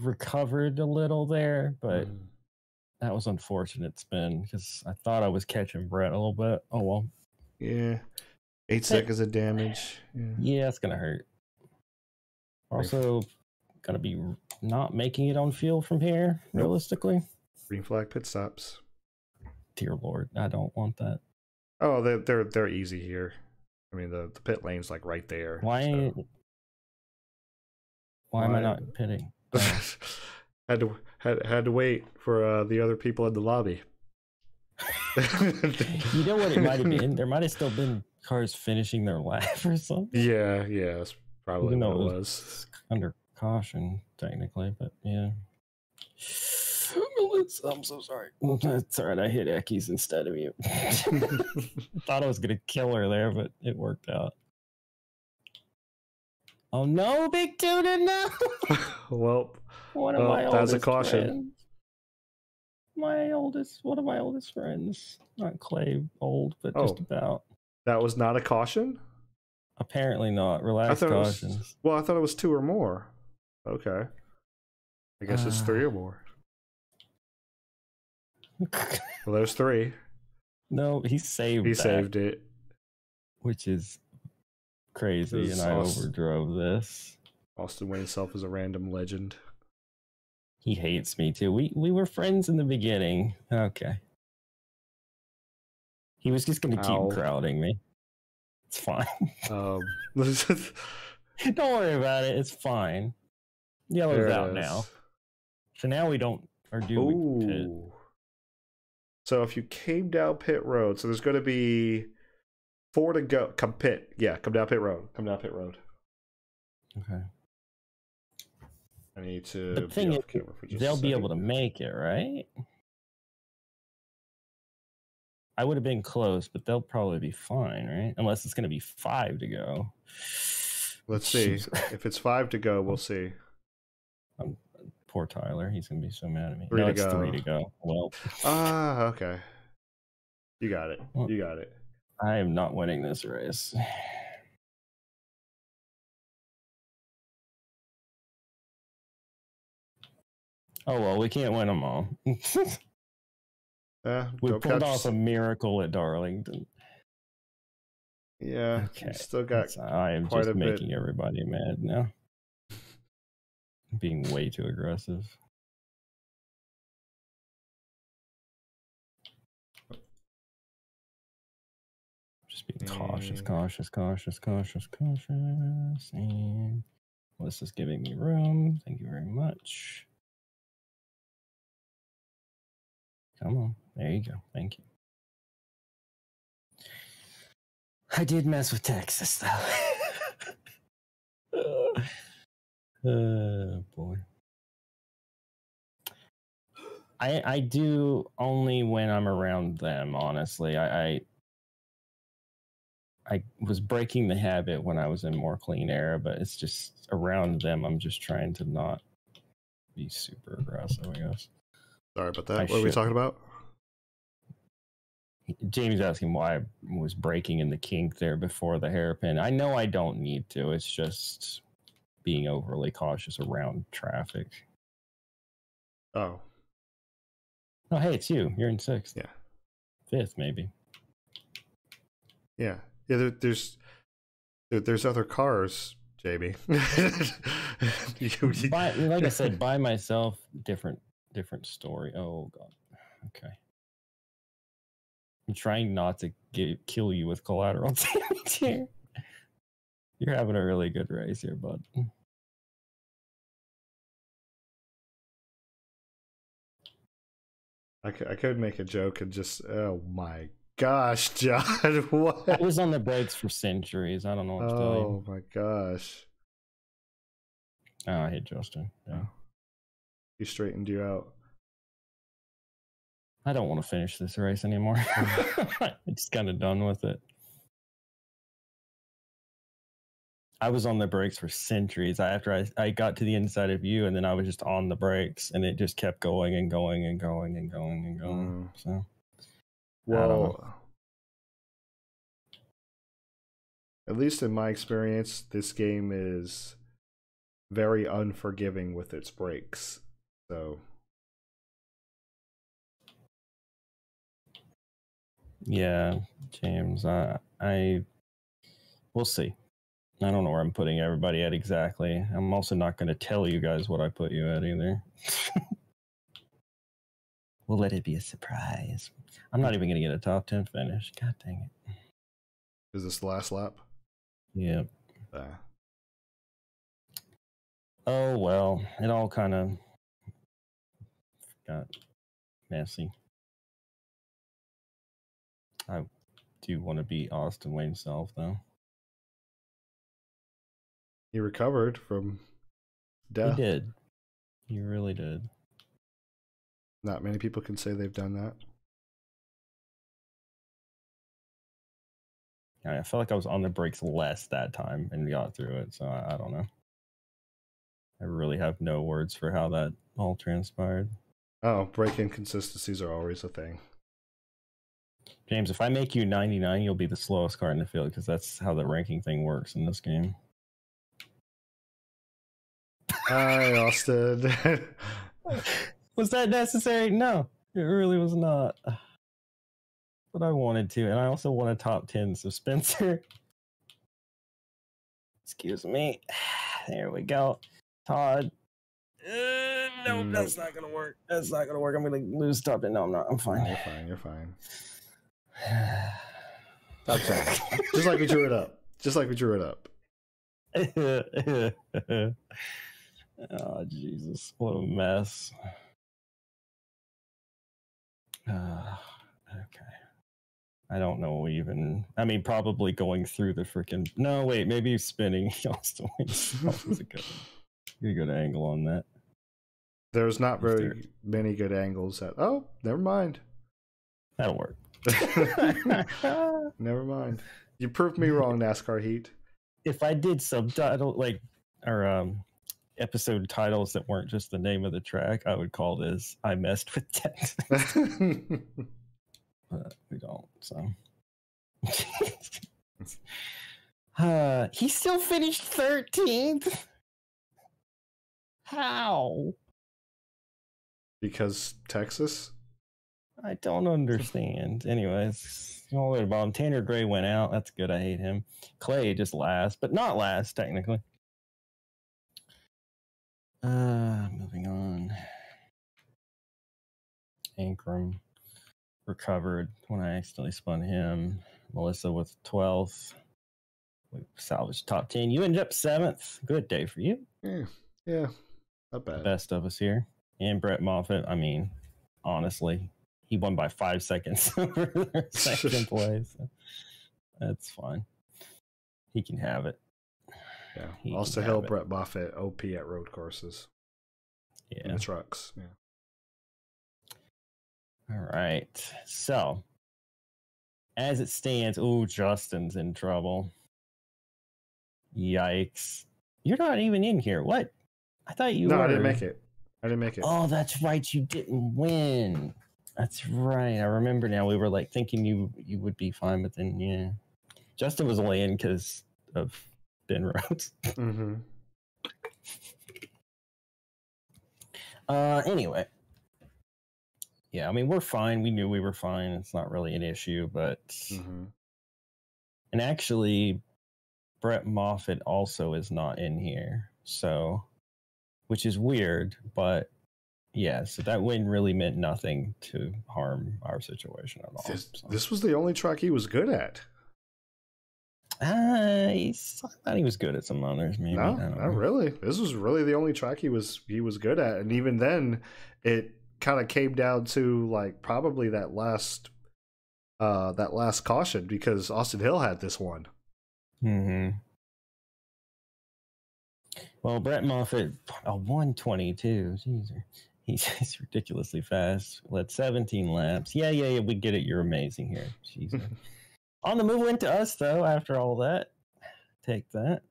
[SPEAKER 2] recovered a little there, but
[SPEAKER 1] Mm.
[SPEAKER 2] that was unfortunate spin because I thought I was catching Brett a little bit. Oh well.
[SPEAKER 1] Yeah. Eight seconds of damage. Yeah.
[SPEAKER 2] Yeah, it's gonna hurt. Also, gonna be not making it on field from here,
[SPEAKER 1] Nope.
[SPEAKER 2] realistically.
[SPEAKER 1] Green flag pit stops.
[SPEAKER 2] Dear Lord, I don't want that.
[SPEAKER 1] Oh, they're they're they're easy here. I mean the, the pit lane's like right there.
[SPEAKER 2] Why?
[SPEAKER 1] so-
[SPEAKER 2] Why, am I not pitting?
[SPEAKER 1] had to had had to wait for uh, the other people in the lobby.
[SPEAKER 2] you know what it might have been? There might have still been cars finishing their lap or something.
[SPEAKER 1] Yeah, yeah, that's probably
[SPEAKER 2] Even
[SPEAKER 1] what it
[SPEAKER 2] it
[SPEAKER 1] was.
[SPEAKER 2] under caution, technically, but yeah. I'm so sorry. It's all right. I hit Eckies instead of you. Thought I was gonna kill her there, but it worked out. Oh no, Big Tuna! No,
[SPEAKER 1] well,
[SPEAKER 2] one of
[SPEAKER 1] Well,
[SPEAKER 2] my
[SPEAKER 1] that's a caution.
[SPEAKER 2] friends. My oldest, one of my oldest friends. Not Clay old, but just
[SPEAKER 1] Oh.
[SPEAKER 2] about.
[SPEAKER 1] that was not a caution.
[SPEAKER 2] Apparently not.
[SPEAKER 1] I
[SPEAKER 2] Relaxed
[SPEAKER 1] thought it was, well, I thought it was two or more. Okay, I guess it's three
[SPEAKER 2] Uh.
[SPEAKER 1] or more. Well, there's three.
[SPEAKER 2] no, he saved.
[SPEAKER 1] He
[SPEAKER 2] that.
[SPEAKER 1] saved it.
[SPEAKER 2] which is crazy,
[SPEAKER 1] This
[SPEAKER 2] and I overdrove this.
[SPEAKER 1] Austin Wayne Self is a random legend.
[SPEAKER 2] He hates me too. We we were friends in the beginning. Okay. He was just gonna
[SPEAKER 1] Ow.
[SPEAKER 2] keep crowding me. It's fine.
[SPEAKER 1] Um,
[SPEAKER 2] Don't worry about it. It's fine. Yellow's
[SPEAKER 1] there
[SPEAKER 2] out
[SPEAKER 1] is.
[SPEAKER 2] now. So now we don't or do?
[SPEAKER 1] Ooh. So if you came down pit road, so there's going to be four to go. Come pit, yeah. Come down pit road. Come down pit road.
[SPEAKER 2] Okay.
[SPEAKER 1] I need to.
[SPEAKER 2] The
[SPEAKER 1] be
[SPEAKER 2] thing
[SPEAKER 1] off
[SPEAKER 2] is,
[SPEAKER 1] camera for just a
[SPEAKER 2] They'll be able to make it, right? I would have been close, but they'll probably be fine, right? Unless it's going to be five to go.
[SPEAKER 1] Let's see. If it's five to go, we'll see.
[SPEAKER 2] Poor Tyler. He's going to be so mad at me.
[SPEAKER 1] Three
[SPEAKER 2] no,
[SPEAKER 1] to
[SPEAKER 2] it's three
[SPEAKER 1] go.
[SPEAKER 2] to go. Well,
[SPEAKER 1] Ah, okay. You got it. You got it.
[SPEAKER 2] I am not winning this race. Oh, well, we can't win them all.
[SPEAKER 1] Yeah,
[SPEAKER 2] we pulled
[SPEAKER 1] catch.
[SPEAKER 2] off a miracle at Darlington.
[SPEAKER 1] yeah,
[SPEAKER 2] Okay,
[SPEAKER 1] still got.
[SPEAKER 2] I am just
[SPEAKER 1] a bit.
[SPEAKER 2] making everybody mad now. Being way too aggressive. Just being cautious,
[SPEAKER 1] mm.
[SPEAKER 2] cautious, cautious, cautious, cautious. And Melissa's giving me room. Thank you very much. Come on. There you go. Thank you. I did mess with Texas, though. oh, boy. I I do only when I'm around them, honestly. I, I I was breaking the habit when I was in more clean air, but it's just around them I'm just trying to not be super aggressive, I guess.
[SPEAKER 1] Sorry about
[SPEAKER 2] I
[SPEAKER 1] that. What are we
[SPEAKER 2] should.
[SPEAKER 1] talking about?
[SPEAKER 2] Jamie's asking why I was braking in the kink there before the hairpin. I know I don't need to. It's just being overly cautious around traffic.
[SPEAKER 1] Oh,
[SPEAKER 2] Oh, hey, it's you. You're in sixth.
[SPEAKER 1] Yeah.
[SPEAKER 2] Fifth, maybe.
[SPEAKER 1] yeah, yeah. There, there's there, there's other cars. You- you-
[SPEAKER 2] By, like I said, by myself, different different story. Oh god. Okay. I'm trying not to get, kill you with collateral damage here. You're having a really good race here, bud.
[SPEAKER 1] I could, I could make a joke and just, oh my gosh, John,
[SPEAKER 2] I
[SPEAKER 1] what?
[SPEAKER 2] was on the brakes for centuries. I don't know what to tell you.
[SPEAKER 1] Oh my gosh,
[SPEAKER 2] Oh, I hit Justin. Yeah. Oh.
[SPEAKER 1] he straightened you out.
[SPEAKER 2] I don't want to finish this race anymore. I'm just kind of done with it. I was on the brakes for centuries. I, after I, I got to the inside of you, and then I was just on the brakes, and it just kept going and going and going and going and going.
[SPEAKER 1] Mm.
[SPEAKER 2] So
[SPEAKER 1] Well, at least in my experience, this game is very unforgiving with its brakes. So
[SPEAKER 2] Yeah, James. I, I, we'll see. I don't know where I'm putting everybody at exactly. I'm also not going to tell you guys what I put you at either. we'll let it be a surprise. I'm not even going to get a top 10 finish. God dang it.
[SPEAKER 1] Is this the last lap?
[SPEAKER 2] Yep.
[SPEAKER 1] Uh,
[SPEAKER 2] Oh, well, it all kind of got messy. I do want to beat Austin Wayne Self, though.
[SPEAKER 1] He recovered from death.
[SPEAKER 2] He did. He really did.
[SPEAKER 1] Not many people can say they've done that.
[SPEAKER 2] I felt like I was on the brakes less that time and got through it. So I, I don't know. I really have no words for how that all transpired.
[SPEAKER 1] Oh, brake inconsistencies are always a thing.
[SPEAKER 2] James, if I make you 99, you'll be the slowest car in the field because that's how the ranking thing works in this game.
[SPEAKER 1] Hi, Austin.
[SPEAKER 2] was that necessary? No, it really was not. But I wanted to, and I also want a top 10. So, Spencer, excuse me. There we go. Todd. Uh, no,
[SPEAKER 1] Nope.
[SPEAKER 2] that's not gonna work. That's not gonna work. I'm gonna lose top 10. No, I'm not. I'm fine.
[SPEAKER 1] you're fine. You're fine. Top ten. Just like we drew it up. Just like we drew it up.
[SPEAKER 2] oh Jesus, what a mess. Uh, okay. I don't know even. I mean, probably going through the freaking. No, wait, maybe spinning. Wayne was a good, a good angle on that.
[SPEAKER 1] There's not
[SPEAKER 2] If there-
[SPEAKER 1] very many good angles at. Oh, never mind.
[SPEAKER 2] That'll work.
[SPEAKER 1] never mind. You proved me wrong, NASCAR Heat.
[SPEAKER 2] if I did subtitle like or um episode titles that weren't just the name of the track, I would call this "I messed with Texas," but we don't. So, uh, he still finished thirteenth. How?
[SPEAKER 1] because Texas.
[SPEAKER 2] I don't understand. Anyways, all bottom. Tanner Gray went out. That's good. I hate him. Clay just last, but not last technically. Uh, moving on. Ankrum recovered when I accidentally spun him. Melissa with 12th. We salvaged top 10. You ended up seventh. Good day for you.
[SPEAKER 1] Yeah, yeah, not bad.
[SPEAKER 2] Best of us here. And Brett Moffitt, I mean, honestly, he won by five seconds over second place. That's fine. He can have it.
[SPEAKER 1] Yeah.
[SPEAKER 2] He
[SPEAKER 1] Also, Hill,
[SPEAKER 2] it.
[SPEAKER 1] Brett Buffett, OP at road courses
[SPEAKER 2] Yeah.
[SPEAKER 1] and trucks. Yeah.
[SPEAKER 2] All right. So, as it stands, oh, Justin's in trouble. Yikes. You're not even in here. What? I thought you
[SPEAKER 1] no,
[SPEAKER 2] were.
[SPEAKER 1] I didn't make it. I didn't make it.
[SPEAKER 2] Oh, that's right. You didn't win. That's right. I remember now. We were like thinking you you would be fine, but then yeah, Justin was only in because of Ben Rhodes.
[SPEAKER 1] hmm
[SPEAKER 2] Uh, anyway, yeah. I mean, we're fine. We knew we were fine. It's not really an issue, but
[SPEAKER 1] hmm
[SPEAKER 2] and actually, Brett Moffitt also is not in here, so which is weird, but. Yeah, so that win really meant nothing to harm our situation at all.
[SPEAKER 1] This,
[SPEAKER 2] so.
[SPEAKER 1] this was the only track he was good at.
[SPEAKER 2] Uh, he's, I thought he was good at some others. Maybe.
[SPEAKER 1] No,
[SPEAKER 2] I don't
[SPEAKER 1] not
[SPEAKER 2] know.
[SPEAKER 1] really. This was really the only track he was he was good at, and even then, it kind of came down to like probably that last uh that last caution because Austin Hill had this one.
[SPEAKER 2] hmm Well, Brett Moffitt, a 122. Jeez, he's, he's ridiculously fast. Led 17 laps. Yeah, yeah, yeah. We get it. You're amazing here. Jeez. On the move went to us, though, after all that. Take that.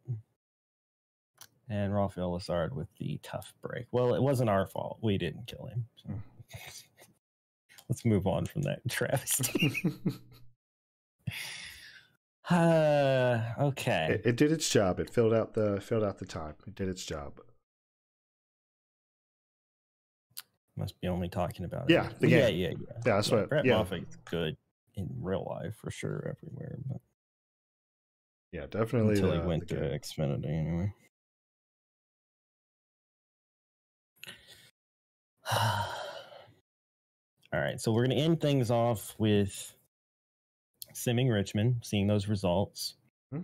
[SPEAKER 2] And Raphaël Lessard with the tough break. Well, it wasn't our fault. We didn't kill him. So. Let's move on from that travesty. Uh, okay.
[SPEAKER 1] it, it did its job. It filled out the filled out the time. It did its job.
[SPEAKER 2] Must be only talking about
[SPEAKER 1] Yeah,
[SPEAKER 2] it.
[SPEAKER 1] the
[SPEAKER 2] yeah,
[SPEAKER 1] game.
[SPEAKER 2] yeah, yeah.
[SPEAKER 1] Yeah, that's
[SPEAKER 2] Yeah,
[SPEAKER 1] what.
[SPEAKER 2] Brett
[SPEAKER 1] yeah,
[SPEAKER 2] Moffitt's good. In real life for sure everywhere. But
[SPEAKER 1] Yeah, definitely.
[SPEAKER 2] until he went to
[SPEAKER 1] game.
[SPEAKER 2] Xfinity anyway. All right, so we're going to end things off with simming Richmond, seeing those results,
[SPEAKER 1] Hmm.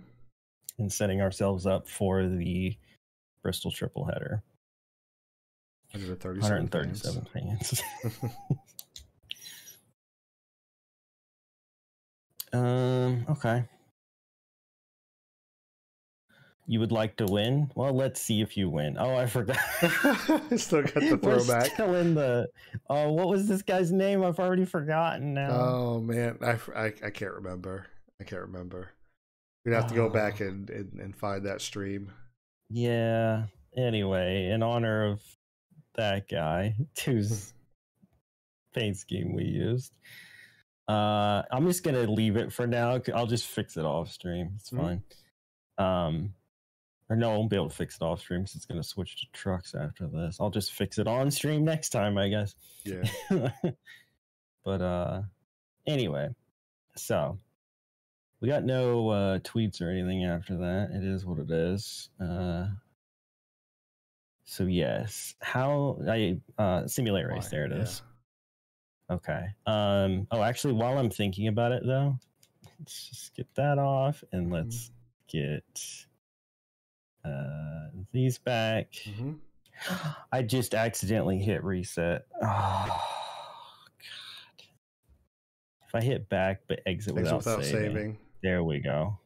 [SPEAKER 2] and setting ourselves up for the Bristol triple header.
[SPEAKER 1] 137.
[SPEAKER 2] 137 fans. um. Okay. You would like to win? Well, let's see if you win. Oh, I forgot.
[SPEAKER 1] I still got the throwback.
[SPEAKER 2] We're still in the. Oh, what was this guy's name? I've already forgotten now.
[SPEAKER 1] Oh man, I I can't remember. I can't remember. We'd have to go back
[SPEAKER 2] Oh.
[SPEAKER 1] and, and, and find that stream.
[SPEAKER 2] Yeah. Anyway, in honor of that guy whose paint scheme we used, uh, I'm just gonna leave it for now. I'll just fix it off stream. It's
[SPEAKER 1] Mhm.
[SPEAKER 2] fine. Um, or no, I won't be able to fix it off stream because it's gonna switch to trucks after this. I'll just fix it on stream next time, I guess.
[SPEAKER 1] Yeah.
[SPEAKER 2] but uh, anyway, so we got no uh, tweets or anything after that. It is what it is. Uh, so yes, how I uh, simulate race. There it
[SPEAKER 1] Yeah.
[SPEAKER 2] is. Okay. Um. Oh, actually, while I'm thinking about it, though, let's just get that off and let's get uh these back.
[SPEAKER 1] hmm
[SPEAKER 2] I just accidentally hit reset. Oh god. If I hit back but exit
[SPEAKER 1] Exit
[SPEAKER 2] without,
[SPEAKER 1] without
[SPEAKER 2] saving,
[SPEAKER 1] saving.
[SPEAKER 2] there we go.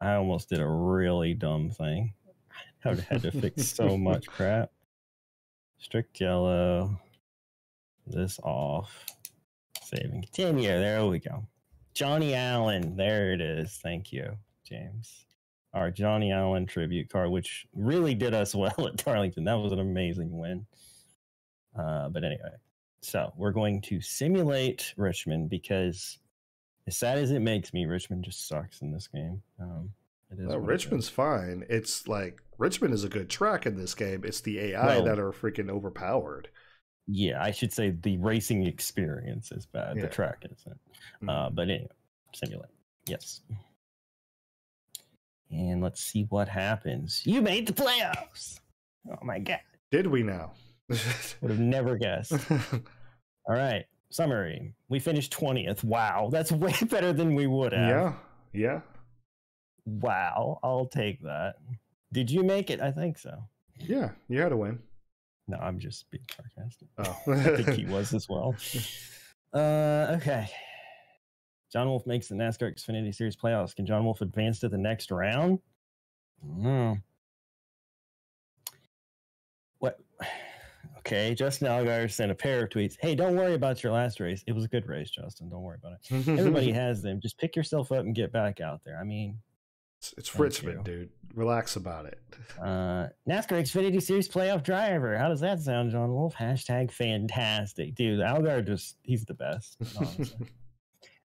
[SPEAKER 2] I almost did a really dumb thing. I would have had to fix so much crap. Strict yellow. This off. Save and continue. There we go. Johnny Allen. There it is. Thank you, James. Our Johnny Allen tribute card, which really did us well at Darlington. That was an amazing win. Uh, but anyway, so we're going to simulate Richmond because, as sad as it makes me, Richmond just sucks in this game. Um, it is
[SPEAKER 1] No,
[SPEAKER 2] it
[SPEAKER 1] Richmond's fine. It's like Richmond is a good track in this game. It's the AI
[SPEAKER 2] Well-
[SPEAKER 1] that are freaking overpowered.
[SPEAKER 2] Yeah, I should say the racing experience is bad.
[SPEAKER 1] Yeah.
[SPEAKER 2] The track isn't.
[SPEAKER 1] Mhm.
[SPEAKER 2] Uh, but anyway, simulate. Yes. And let's see what happens. You made the playoffs. Oh my god.
[SPEAKER 1] Did we now?
[SPEAKER 2] Would have never guessed. All right. Summary. We finished 20th. Wow. That's way better than we would have.
[SPEAKER 1] yeah, yeah.
[SPEAKER 2] Wow. I'll take that. Did you make it? I think so.
[SPEAKER 1] Yeah, you had a win.
[SPEAKER 2] No, I'm just being sarcastic.
[SPEAKER 1] Oh,
[SPEAKER 2] I think he was as well. Uh, okay. John Wolfe makes the NASCAR Xfinity Series playoffs. Can John Wolfe advance to the next round? No. What? Okay, Justin Allgaier sent a pair of tweets. Hey, don't worry about your last race. It was a good race, Justin. Don't worry about it. Everybody has them. Just pick yourself up and get back out there. I mean,
[SPEAKER 1] It's, Richmond, dude. Relax about it.
[SPEAKER 2] Uh, NASCAR Xfinity Series playoff driver. How does that sound, John Wolfe? Hashtag fantastic. Dude, Allgaier just, he's the best.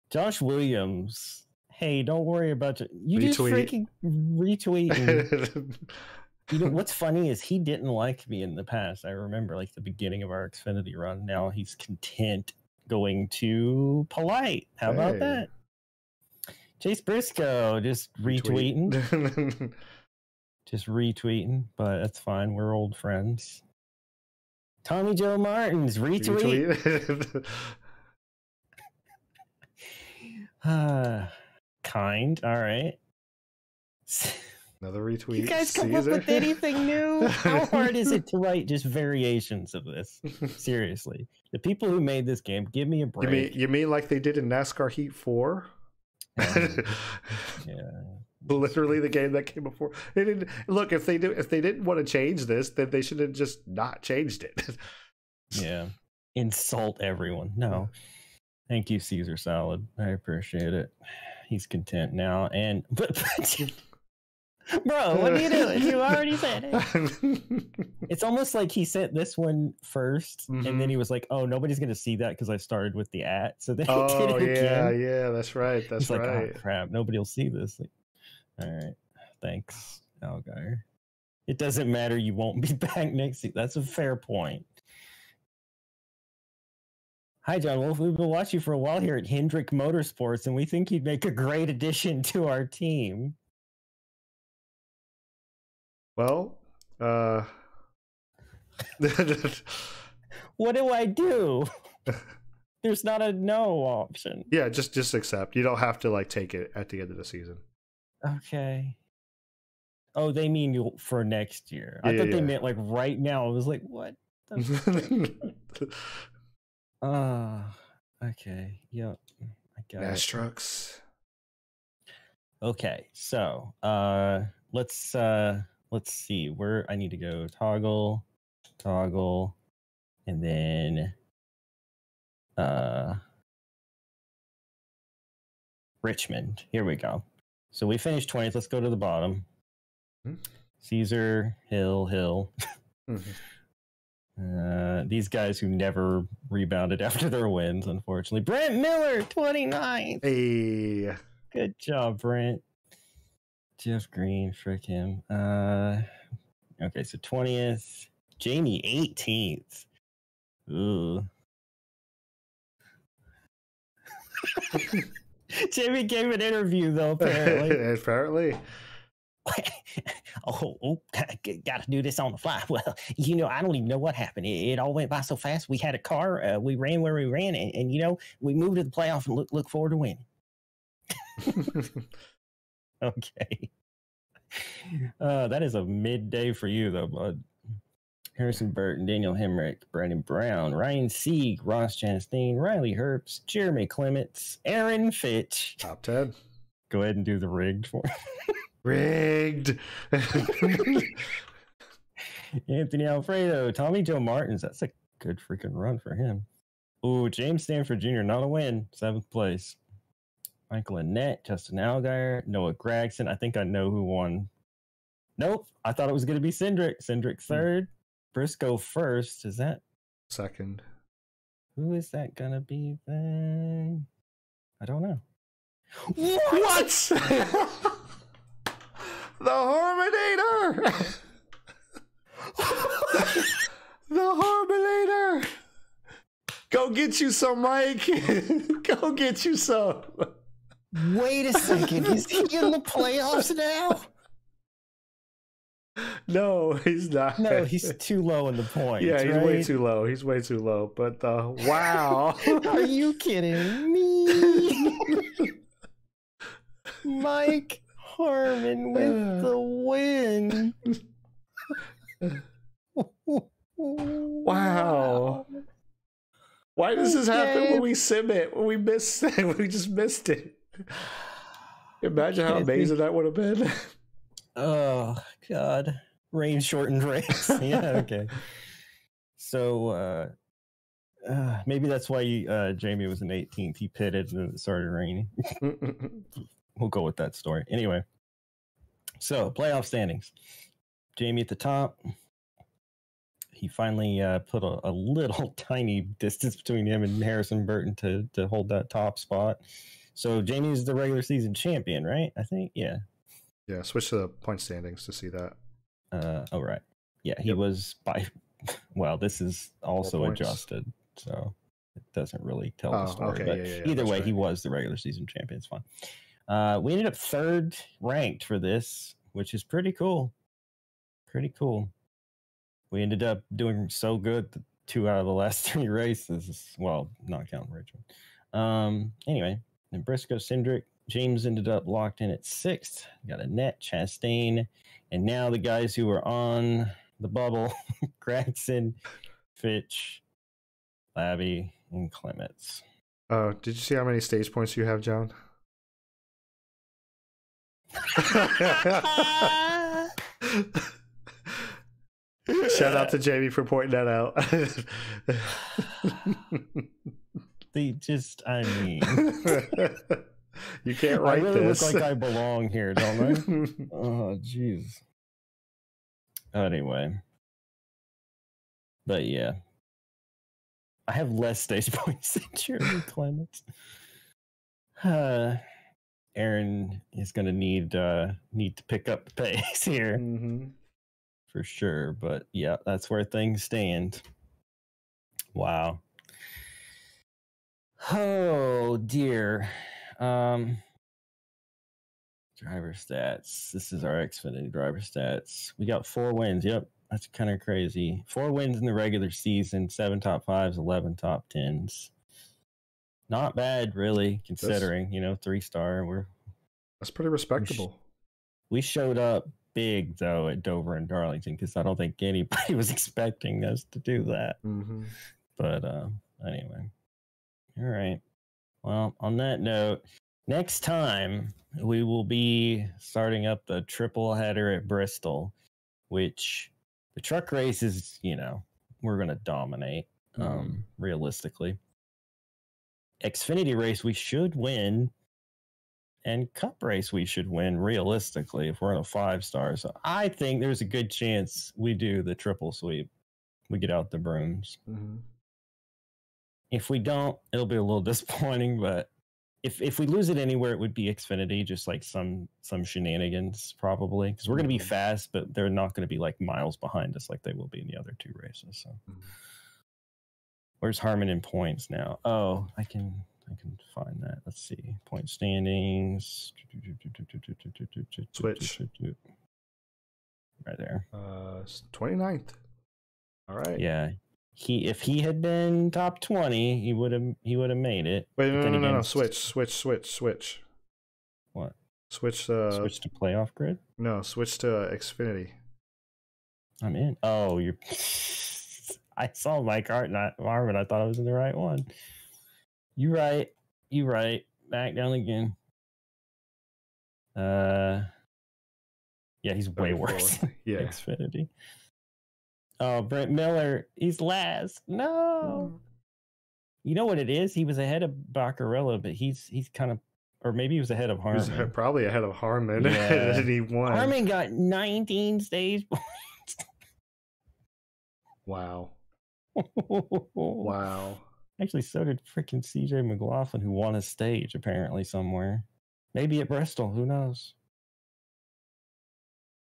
[SPEAKER 2] Josh Williams. Hey, don't worry about it. You just freaking retweet. you know what's funny is he didn't like me in the past. I remember like the beginning of our Xfinity run. Now he's content going to polite. How about that? Chase Briscoe just retweeting
[SPEAKER 1] Retweet.
[SPEAKER 2] just retweeting, but that's fine. We're old friends. Tommy Joe Martins retweet.
[SPEAKER 1] Retweet.
[SPEAKER 2] Ah, kind. All right.
[SPEAKER 1] Another retweet.
[SPEAKER 2] You guys come up with anything new? How hard is it to write just variations of this? Seriously, the people who made this game, give me a
[SPEAKER 1] You
[SPEAKER 2] break.
[SPEAKER 1] mean you mean like they did in NASCAR Heat Four?
[SPEAKER 2] Yeah.
[SPEAKER 1] Literally the game that came before. They didn't look if they do if they didn't want to change this, then they should have just not changed it.
[SPEAKER 2] Yeah. Insult everyone. No. Thank you, Caesar Salad. I appreciate it. He's content now. And but, bro, what are you doing? You already said it. It's almost like he sent this one 1st and
[SPEAKER 1] Mhm.
[SPEAKER 2] then he was like, "Oh, nobody's gonna see that because I started with the at." So then he
[SPEAKER 1] oh
[SPEAKER 2] did it
[SPEAKER 1] yeah,
[SPEAKER 2] again.
[SPEAKER 1] yeah, that's right. That's
[SPEAKER 2] He's like,
[SPEAKER 1] right.
[SPEAKER 2] "Oh crap, nobody will see this." Like, All right, thanks, Allgaier. It doesn't matter. You won't be back next. se- That's a fair point. Hi, John Wolfe. We've been watching you for a while here at Hendrick Motorsports, and we think you'd make a great addition to our team.
[SPEAKER 1] Well, uh,
[SPEAKER 2] what do I do? There's not a no option.
[SPEAKER 1] yeah, just just accept. You don't have to like take it at the end of the season.
[SPEAKER 2] Okay. Oh, they mean you for next year. I
[SPEAKER 1] Yeah,
[SPEAKER 2] thought they meant like right now. I was like, what? Ah, okay. Yep. I got
[SPEAKER 1] Nash
[SPEAKER 2] it.
[SPEAKER 1] trucks.
[SPEAKER 2] Okay, so uh let's uh let's see where I need to go. Toggle, toggle, and then uh Richmond. Here we go. So we finished 20th. Let's go to the bottom.
[SPEAKER 1] Hmm.
[SPEAKER 2] Caesar, Hill, Hill.
[SPEAKER 1] Mhm.
[SPEAKER 2] Uh, these guys who never rebounded after their wins, unfortunately. Brent Miller, 29th.
[SPEAKER 1] Hey,
[SPEAKER 2] Good job, Brent. Jeff Green, frick him. Uh, okay, so 20th. Jamie, 18th. Ooh. Jamie gave an interview, though, apparently.
[SPEAKER 1] apparently.
[SPEAKER 2] oh, oh got to do this on the fly. Well, you know, I don't even know what happened. It, it all went by so fast. We had a car. Uh, we ran where we ran, and, and, you know, we moved to the playoff and look, look forward to winning. Okay. Uh, that is a midday for you, though, bud. Harrison Burton, Daniel Hemric, Brandon Brown, Ryan Sieg, Ross Chastain, Riley Herbst, Jeremy Clements, Aaron Fitch.
[SPEAKER 1] Top ten.
[SPEAKER 2] Go ahead and do the rigged for
[SPEAKER 1] Rigged.
[SPEAKER 2] Anthony Alfredo, Tommy Joe Martins. That's a good freaking run for him. Ooh, James Stanford Jr., not a win, seventh place. Michael Annett, Justin Allgaier, Noah Gragson. I think I know who won. Nope, I thought it was going to be Cindric. Cindric hmm. third, Briscoe first. Is that
[SPEAKER 1] Second.
[SPEAKER 2] who is that going to be then? I don't know.
[SPEAKER 1] What? the Harminator. the Harminator. Go get you some, Mike. Go get you some.
[SPEAKER 2] Wait a second, is he in the playoffs now?
[SPEAKER 1] No, he's not.
[SPEAKER 2] No, he's too low in the points.
[SPEAKER 1] yeah, he's way too low. He's way too low. But uh, wow.
[SPEAKER 2] Are you kidding me? Mike Harmon with the win.
[SPEAKER 1] Wow. Why does this happen when we sim it? When we miss it? We just missed it. Imagine how amazing that would have been.
[SPEAKER 2] Oh God, rain shortened race. yeah, okay. So uh, uh, maybe that's why you, uh, Jamie was an 18th. He pitted and it started raining. we'll go with that story. Anyway, so playoff standings. Jamie at the top. He finally uh, put a, a little tiny distance between him and Harrison Burton to to hold that top spot. So Jamie's the regular season champion, right? I think, yeah.
[SPEAKER 1] yeah, switch to the point standings to see that.
[SPEAKER 2] Uh, oh, right. Yeah, he
[SPEAKER 1] Yep.
[SPEAKER 2] was by. Well, this is also adjusted, so it doesn't really tell
[SPEAKER 1] Oh,
[SPEAKER 2] the story.
[SPEAKER 1] okay,
[SPEAKER 2] but
[SPEAKER 1] yeah, yeah,
[SPEAKER 2] either way,
[SPEAKER 1] right.
[SPEAKER 2] he was the regular season champion. It's fine. Uh, we ended up third ranked for this, which is pretty cool. Pretty cool. We ended up doing so good two out of the last three races. Well, not counting Richmond. Um, anyway, and Briscoe Cindric, James ended up locked in at sixth. Got a net, Chastain, and now the guys who were on the bubble, Gragson, Fitch, Labby, and Clements.
[SPEAKER 1] Oh, did you see how many stage points you have, John? Shout out to Jamie for pointing that out.
[SPEAKER 2] They just, I mean,
[SPEAKER 1] you can't write I
[SPEAKER 2] really
[SPEAKER 1] this.
[SPEAKER 2] look like I belong here, don't I? Oh, jeez. Anyway. But yeah. I have less stage points than Jeremy Clements. Uh, Aaron is gonna need uh need to pick up the pace here
[SPEAKER 1] Mhm.
[SPEAKER 2] for sure. But yeah, that's where things stand. Wow. Oh dear. Um driver stats. This is our Xfinity driver stats. We got four wins. Yep. That's kind of crazy. Four wins in the regular season, seven top fives, eleven top tens. Not bad, really, considering, you know, three star. We're
[SPEAKER 1] That's pretty respectable.
[SPEAKER 2] we showed up big though at Dover and Darlington because I don't think anybody was expecting us to do that.
[SPEAKER 1] Mm-hmm.
[SPEAKER 2] But uh, anyway, all right. Well, on that note, next time we will be starting up the triple header at Bristol, which the truck race is, you know, we're going to dominate um, realistically. Xfinity race we should win, and Cup race we should win realistically if we're in a five star. So I think there's a good chance we do the triple sweep. We get out the brooms.
[SPEAKER 1] Mm-hmm.
[SPEAKER 2] If we don't, it'll be a little disappointing. But if if we lose it anywhere, it would be Xfinity, just like some some shenanigans probably, because we're going to be
[SPEAKER 1] Mhm.
[SPEAKER 2] fast, but they're not going to be like miles behind us like they will be in the other two races. So
[SPEAKER 1] Mhm.
[SPEAKER 2] where's Harmon in points now? Oh, I can I can find that. Let's see point standings.
[SPEAKER 1] Switch.
[SPEAKER 2] right there.
[SPEAKER 1] Uh, s- 29th. All right.
[SPEAKER 2] Yeah. He if he had been top twenty, he would have he would have made it.
[SPEAKER 1] Wait, no, no, no, no. Switch, switch, switch, switch.
[SPEAKER 2] What?
[SPEAKER 1] Switch. Uh,
[SPEAKER 2] Switch to playoff grid.
[SPEAKER 1] No, switch to uh, Xfinity.
[SPEAKER 2] I'm in. Oh, you're. I saw my cart not Marvin. I thought I was in the right one. You right. You right. Back down again. Uh. Yeah, he's way
[SPEAKER 1] 34.
[SPEAKER 2] worse.
[SPEAKER 1] Yeah.
[SPEAKER 2] Xfinity. Oh, Brent Miller. He's last. No. Mm. You know what it is? He was ahead of Baccarella, but he's he's kind of, or maybe he was ahead of
[SPEAKER 1] He was
[SPEAKER 2] Harmon.
[SPEAKER 1] probably ahead of Harmon,
[SPEAKER 2] Yeah.
[SPEAKER 1] and he won.
[SPEAKER 2] Harmon got 19 stage points.
[SPEAKER 1] Wow. Wow.
[SPEAKER 2] Actually, so did freaking CJ McLaughlin, who won a stage apparently somewhere. Maybe at Bristol. Who knows?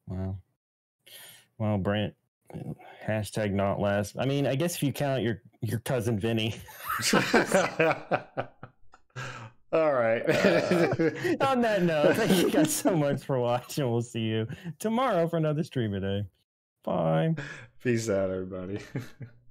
[SPEAKER 2] Wow. Well, Brent, hashtag not last. I mean, I guess if you count your your cousin Vinny.
[SPEAKER 1] All right.
[SPEAKER 2] Uh, on that note, thank you guys so much for watching. We'll see you tomorrow for another stream day. Bye.
[SPEAKER 1] Peace out, everybody.